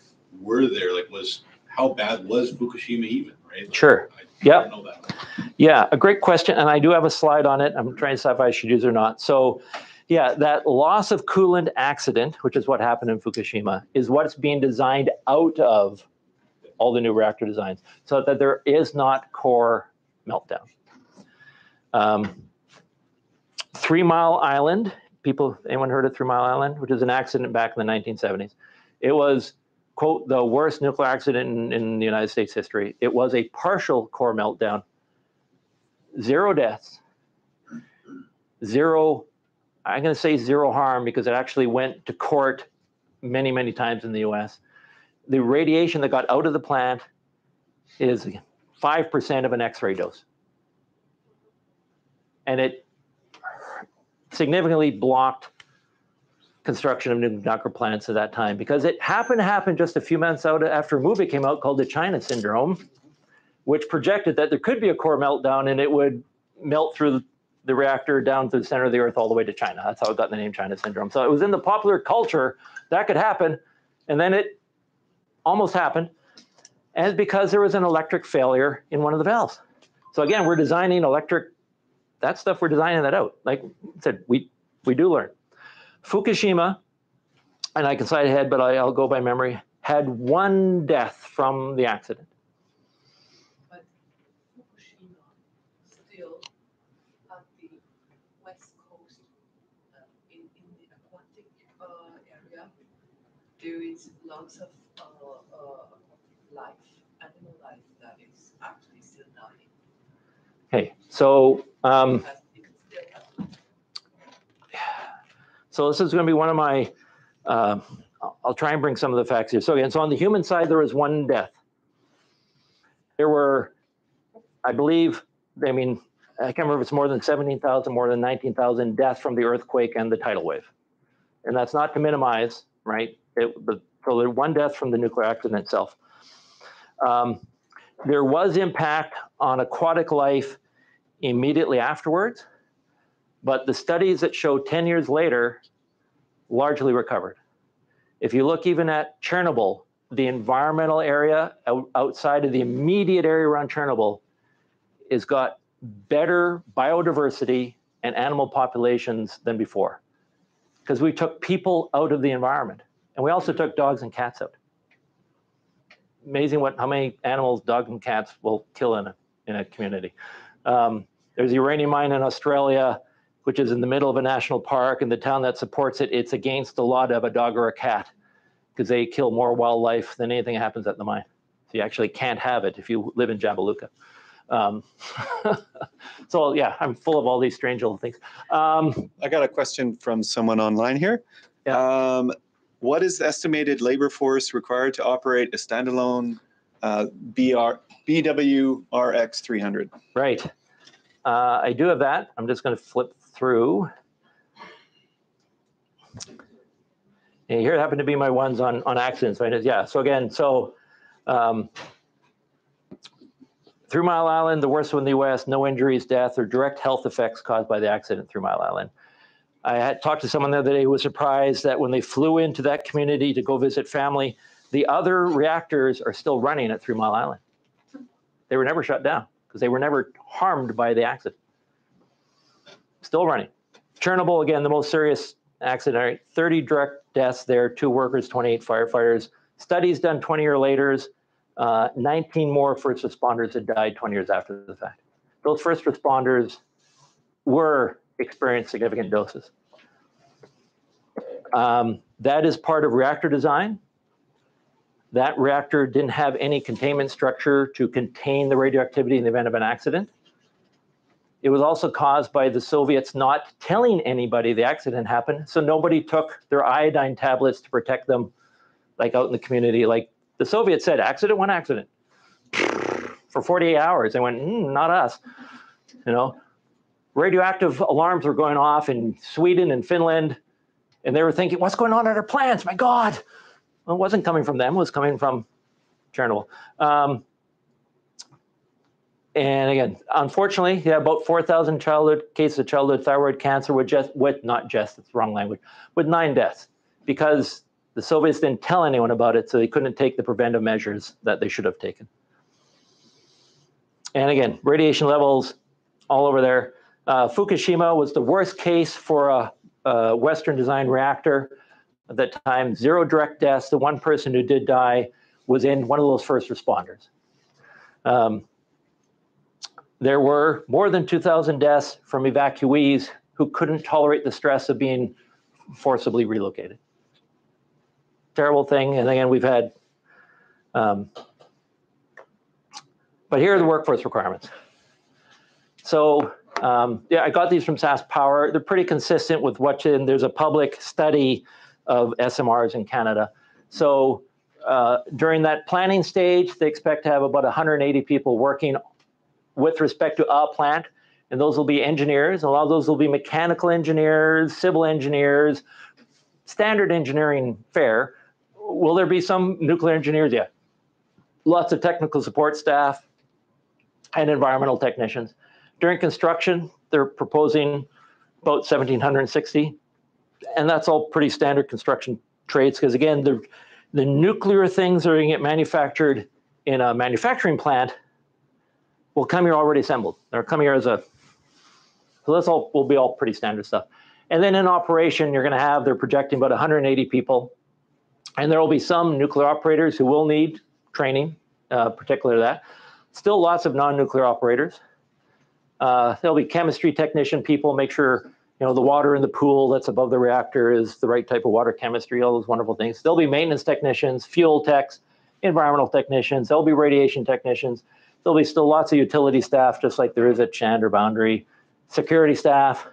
were there? Like was, how bad was Fukushima even, right? Like, Sure. I Yep. don't know that. Yeah, a great question, and I do have a slide on it. I'm trying to decide if I should use it or not. So, yeah, that loss of coolant accident, which is what happened in Fukushima, is what's being designed out of all the new reactor designs, so that there is not core meltdown. Um, Three Mile Island, people, anyone heard of Three Mile Island, which is an accident back in the 1970s? It was quote the worst nuclear accident in, in the United States history. It was a partial core meltdown zero deaths, zero, I'm going to say zero harm because it actually went to court many, many times in the US. The radiation that got out of the plant is 5% of an X ray dose. And it significantly blocked construction of new nuclear plants at that time because it happened to happen just a few months out after a movie came out called The China Syndrome which projected that there could be a core meltdown and it would melt through the reactor down to the center of the earth all the way to China. That's how it got the name China syndrome. So it was in the popular culture that could happen. And then it almost happened. And because there was an electric failure in one of the valves. So again, we're designing electric, that stuff, we're designing that out. Like I said, we, we do learn. Fukushima, and I can cite ahead, but I, I'll go by memory, had one death from the accident. But Fukushima still at the west coast, uh, in, in the aquatic, uh, area. There is lots of, uh, uh, life, animal life that is actually still dying. Hey, so um. So this is going to be one of my, uh, I'll- I'll try and bring some of the facts here. So again, so on the human side, there was one death. There were, I believe, I mean, I can't remember if it's more than 17,000, more than 19,000 deaths from the earthquake and the tidal wave. And that's not to minimize, right? It, but, so there one death from the nuclear accident itself. Um, there was impact on aquatic life immediately afterwards. But the studies that show 10 years later largely recovered. If you look even at Chernobyl, the environmental area outside of the immediate area around Chernobyl has got better biodiversity and animal populations than before because we took people out of the environment and we also took dogs and cats out. Amazing what how many animals dogs and cats will kill in a, in a community. Um, there's a uranium mine in Australia, which is in the middle of a national park, and the town that supports it, it's against the law to have a dog or a cat because they kill more wildlife than anything that happens at the mine. So you actually can't have it if you live in Jabiluka. Um, so yeah, I'm full of all these strange little things. Um, I got a question from someone online here. Um, what is the estimated labor force required to operate a standalone uh, BR, BWRX 300? Right. Uh, I do have that. I'm just going to flip through. And here happen to be my ones on, on accidents. Right? Yeah. So again, so um, Three Mile Island, the worst one in the U.S. No injuries, death, or direct health effects caused by the accident. Three Mile Island. I had talked to someone the other day who was surprised that when they flew into that community to go visit family, the other reactors are still running at Three Mile Island. They were never shut down because they were never harmed by the accident. Still running. Chernobyl, again, the most serious accident, right? 30 direct deaths there, two workers, 28 firefighters. Studies done 20 years later, uh, 19 more first responders had died 20 years after the fact. Those first responders were experienced significant doses. Um, that is part of reactor design. That reactor didn't have any containment structure to contain the radioactivity in the event of an accident. It was also caused by the Soviets not telling anybody the accident happened, so nobody took their iodine tablets to protect them, like out in the community. Like the Soviets said, accident, one accident. For 48 hours, they went, mm, not us. You know, radioactive alarms were going off in Sweden and Finland, and they were thinking, what's going on at our plants? My God. Well, it wasn't coming from them, it was coming from Chernobyl. Um, and again, unfortunately, yeah, about 4,000 childhood cases of childhood thyroid cancer with just, with not just, it's wrong language, with nine deaths because the Soviets didn't tell anyone about it, so they couldn't take the preventive measures that they should have taken. And again, radiation levels all over there. Uh, Fukushima was the worst case for a, a Western design reactor at that time. Zero direct deaths. The one person who did die was in one of those first responders. Um, there were more than 2,000 deaths from evacuees who couldn't tolerate the stress of being forcibly relocated. Terrible thing. And again, we've had, um, but here are the workforce requirements. So um, yeah, I got these from SaskPower. They're pretty consistent with what's in, there's a public study of SMRs in Canada. So uh, during that planning stage, they expect to have about 180 people working with respect to a plant, and those will be engineers. A lot of those will be mechanical engineers, civil engineers, standard engineering fare. Will there be some nuclear engineers? Yeah. Lots of technical support staff and environmental technicians. During construction, they're proposing about 1,760, and that's all pretty standard construction trades because again, the the nuclear things that are going to get manufactured in a manufacturing plant will come here already assembled. They're coming here as a, so that's all, will be all pretty standard stuff. And then in operation, you're gonna have, they're projecting about 180 people. And there will be some nuclear operators who will need training, uh, particularly that. Still lots of non-nuclear operators. Uh, there'll be chemistry technician people, make sure you know the water in the pool that's above the reactor is the right type of water chemistry, all those wonderful things. There'll be maintenance technicians, fuel techs, environmental technicians, there'll be radiation technicians, there'll be still lots of utility staff, just like there is at Shand or Boundary, security staff,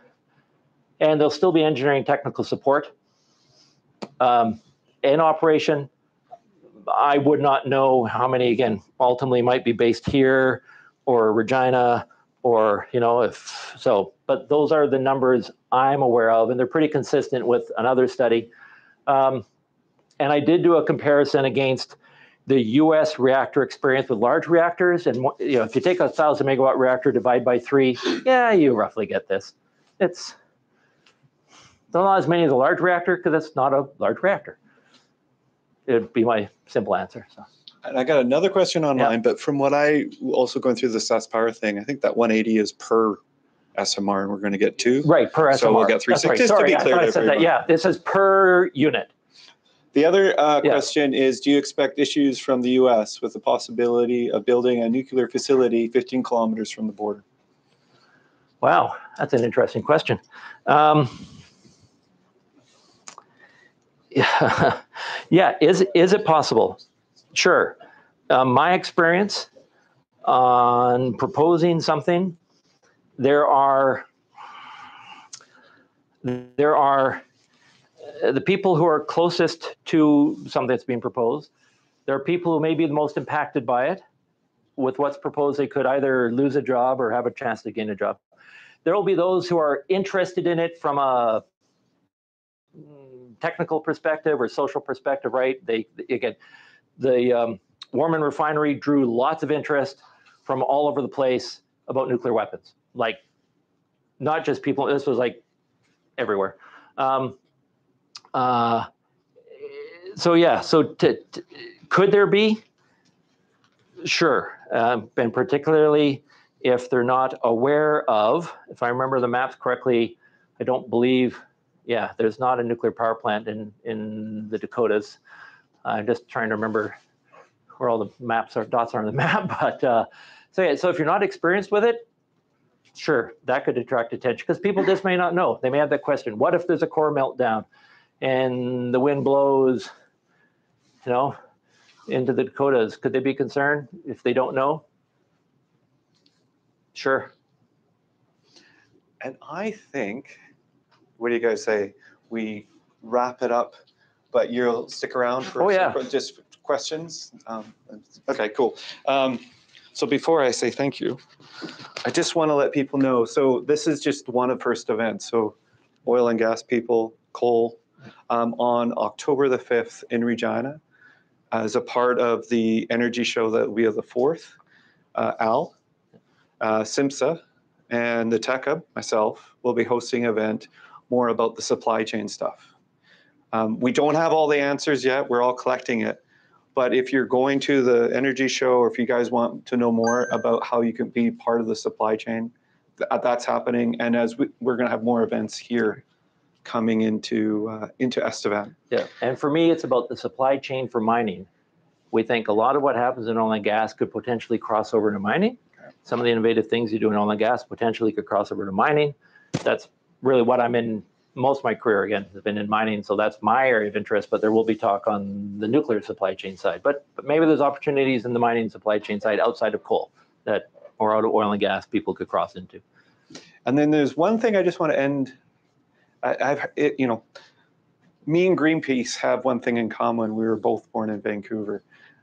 and there'll still be engineering technical support. Um, in operation, I would not know how many, again, ultimately might be based here or Regina or, you know, if so, but those are the numbers I'm aware of, and they're pretty consistent with another study. Um, and I did do a comparison against the U.S. reactor experience with large reactors, and you know, if you take a thousand megawatt reactor, divide by three, yeah, you roughly get this. It's not as many as a large reactor because it's not a large reactor. It'd be my simple answer. So. And I got another question online, but from what I also going through the SaskPower thing, I think that 180 is per SMR, and we're going to get two. Right, per SMR. So we'll get That's right. 360, just to Sorry, be I clear to I said that. Yeah, this is per unit. The other uh, Yeah. question is, do you expect issues from the U.S. with the possibility of building a nuclear facility 15 kilometers from the border? Wow, that's an interesting question. Um, yeah, yeah, is is it possible? Sure. Uh, my experience on proposing something, there are there are uh, the people who are closest to something that's being proposed. There are people who may be the most impacted by it. With what's proposed, they could either lose a job or have a chance to gain a job there will be those who are interested in it from a mm, technical perspective or social perspective, right? They again, the um, Warman refinery drew lots of interest from all over the place about nuclear weapons. Like, not just people. This was like everywhere. Um, uh, so yeah. So to, to- could there be? Sure, um, and particularly if they're not aware of, if I remember the maps correctly, I don't believe, yeah, there's not a nuclear power plant in, in the Dakotas. I'm just trying to remember where all the maps are, dots are on the map. But uh, so, yeah, so if you're not experienced with it, sure, that could attract attention because people just may not know. They may have that question what if there's a core meltdown and the wind blows, you know, into the Dakotas? Could they be concerned if they don't know? Sure. And I think, what do you guys say? We wrap it up, but you'll stick around for Oh, yeah. some- just questions? Um, Okay, cool. Um, So before I say thank you, I just want to let people know, so this is just one of first events. So oil and gas people, coal, um, on October the 5th in Regina, as a part of the energy show that we of the 4th, uh, Al, uh, SIMSA, and the Tech Hub, myself, will be hosting an event more about the supply chain stuff. Um, we don't have all the answers yet. We're all collecting it. But if you're going to the energy show, or if you guys want to know more about how you can be part of the supply chain, th- that's happening. And as we, we're going to have more events here coming into uh, into Estevan. Yeah, and for me, it's about the supply chain for mining. We think a lot of what happens in oil and gas could potentially cross over to mining. Some of the innovative things you do in oil and gas potentially could cross over to mining. That's really what I'm in. Most of my career again has been in mining, so that's my area of interest. But there will be talk on the nuclear supply chain side. But but maybe there's opportunities in the mining supply chain side outside of coal that or out of oil and gas people could cross into. And then there's one thing I just want to end. I, I've, it, you know, me and Greenpeace have one thing in common. We were both born in Vancouver,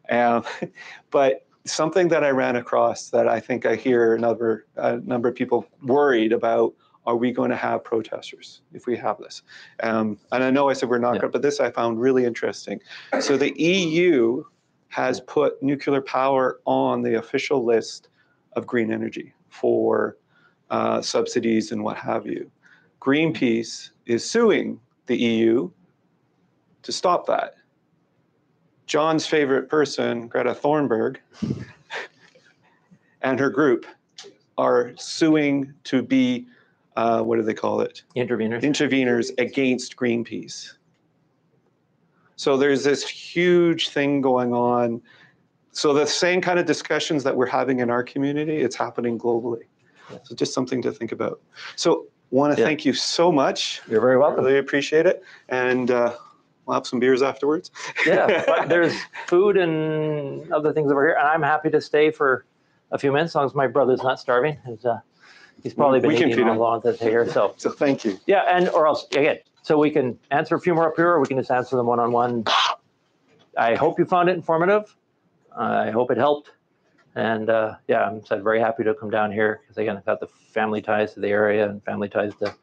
um, but something that I ran across that I think I hear another a number of people worried about: Are we going to have protesters if we have this? Um, and I know I said we're not, Yeah. going but this I found really interesting. So the EU has put nuclear power on the official list of green energy for uh, subsidies and what have you. Greenpeace is suing the EU to stop that. John's favorite person, Greta Thunberg, and her group are suing to be, uh, what do they call it? Interveners. interveners against Greenpeace. So there's this huge thing going on. So the same kind of discussions that we're having in our community, it's happening globally. So just something to think about. So want to Yeah. thank you so much. You're very welcome. Really appreciate it. And uh, we'll have some beers afterwards. Yeah, there's food and other things over here, and I'm happy to stay for a few minutes as long as my brother's not starving. He's, uh, he's probably been We can eating feed him. along that's here. So So thank you. yeah, and or else again, so we can answer a few more up here, or we can just answer them one on one. I hope you found it informative. I hope it helped. And uh, yeah, I'm very happy to come down here because again, I've got the family ties to the area and family ties to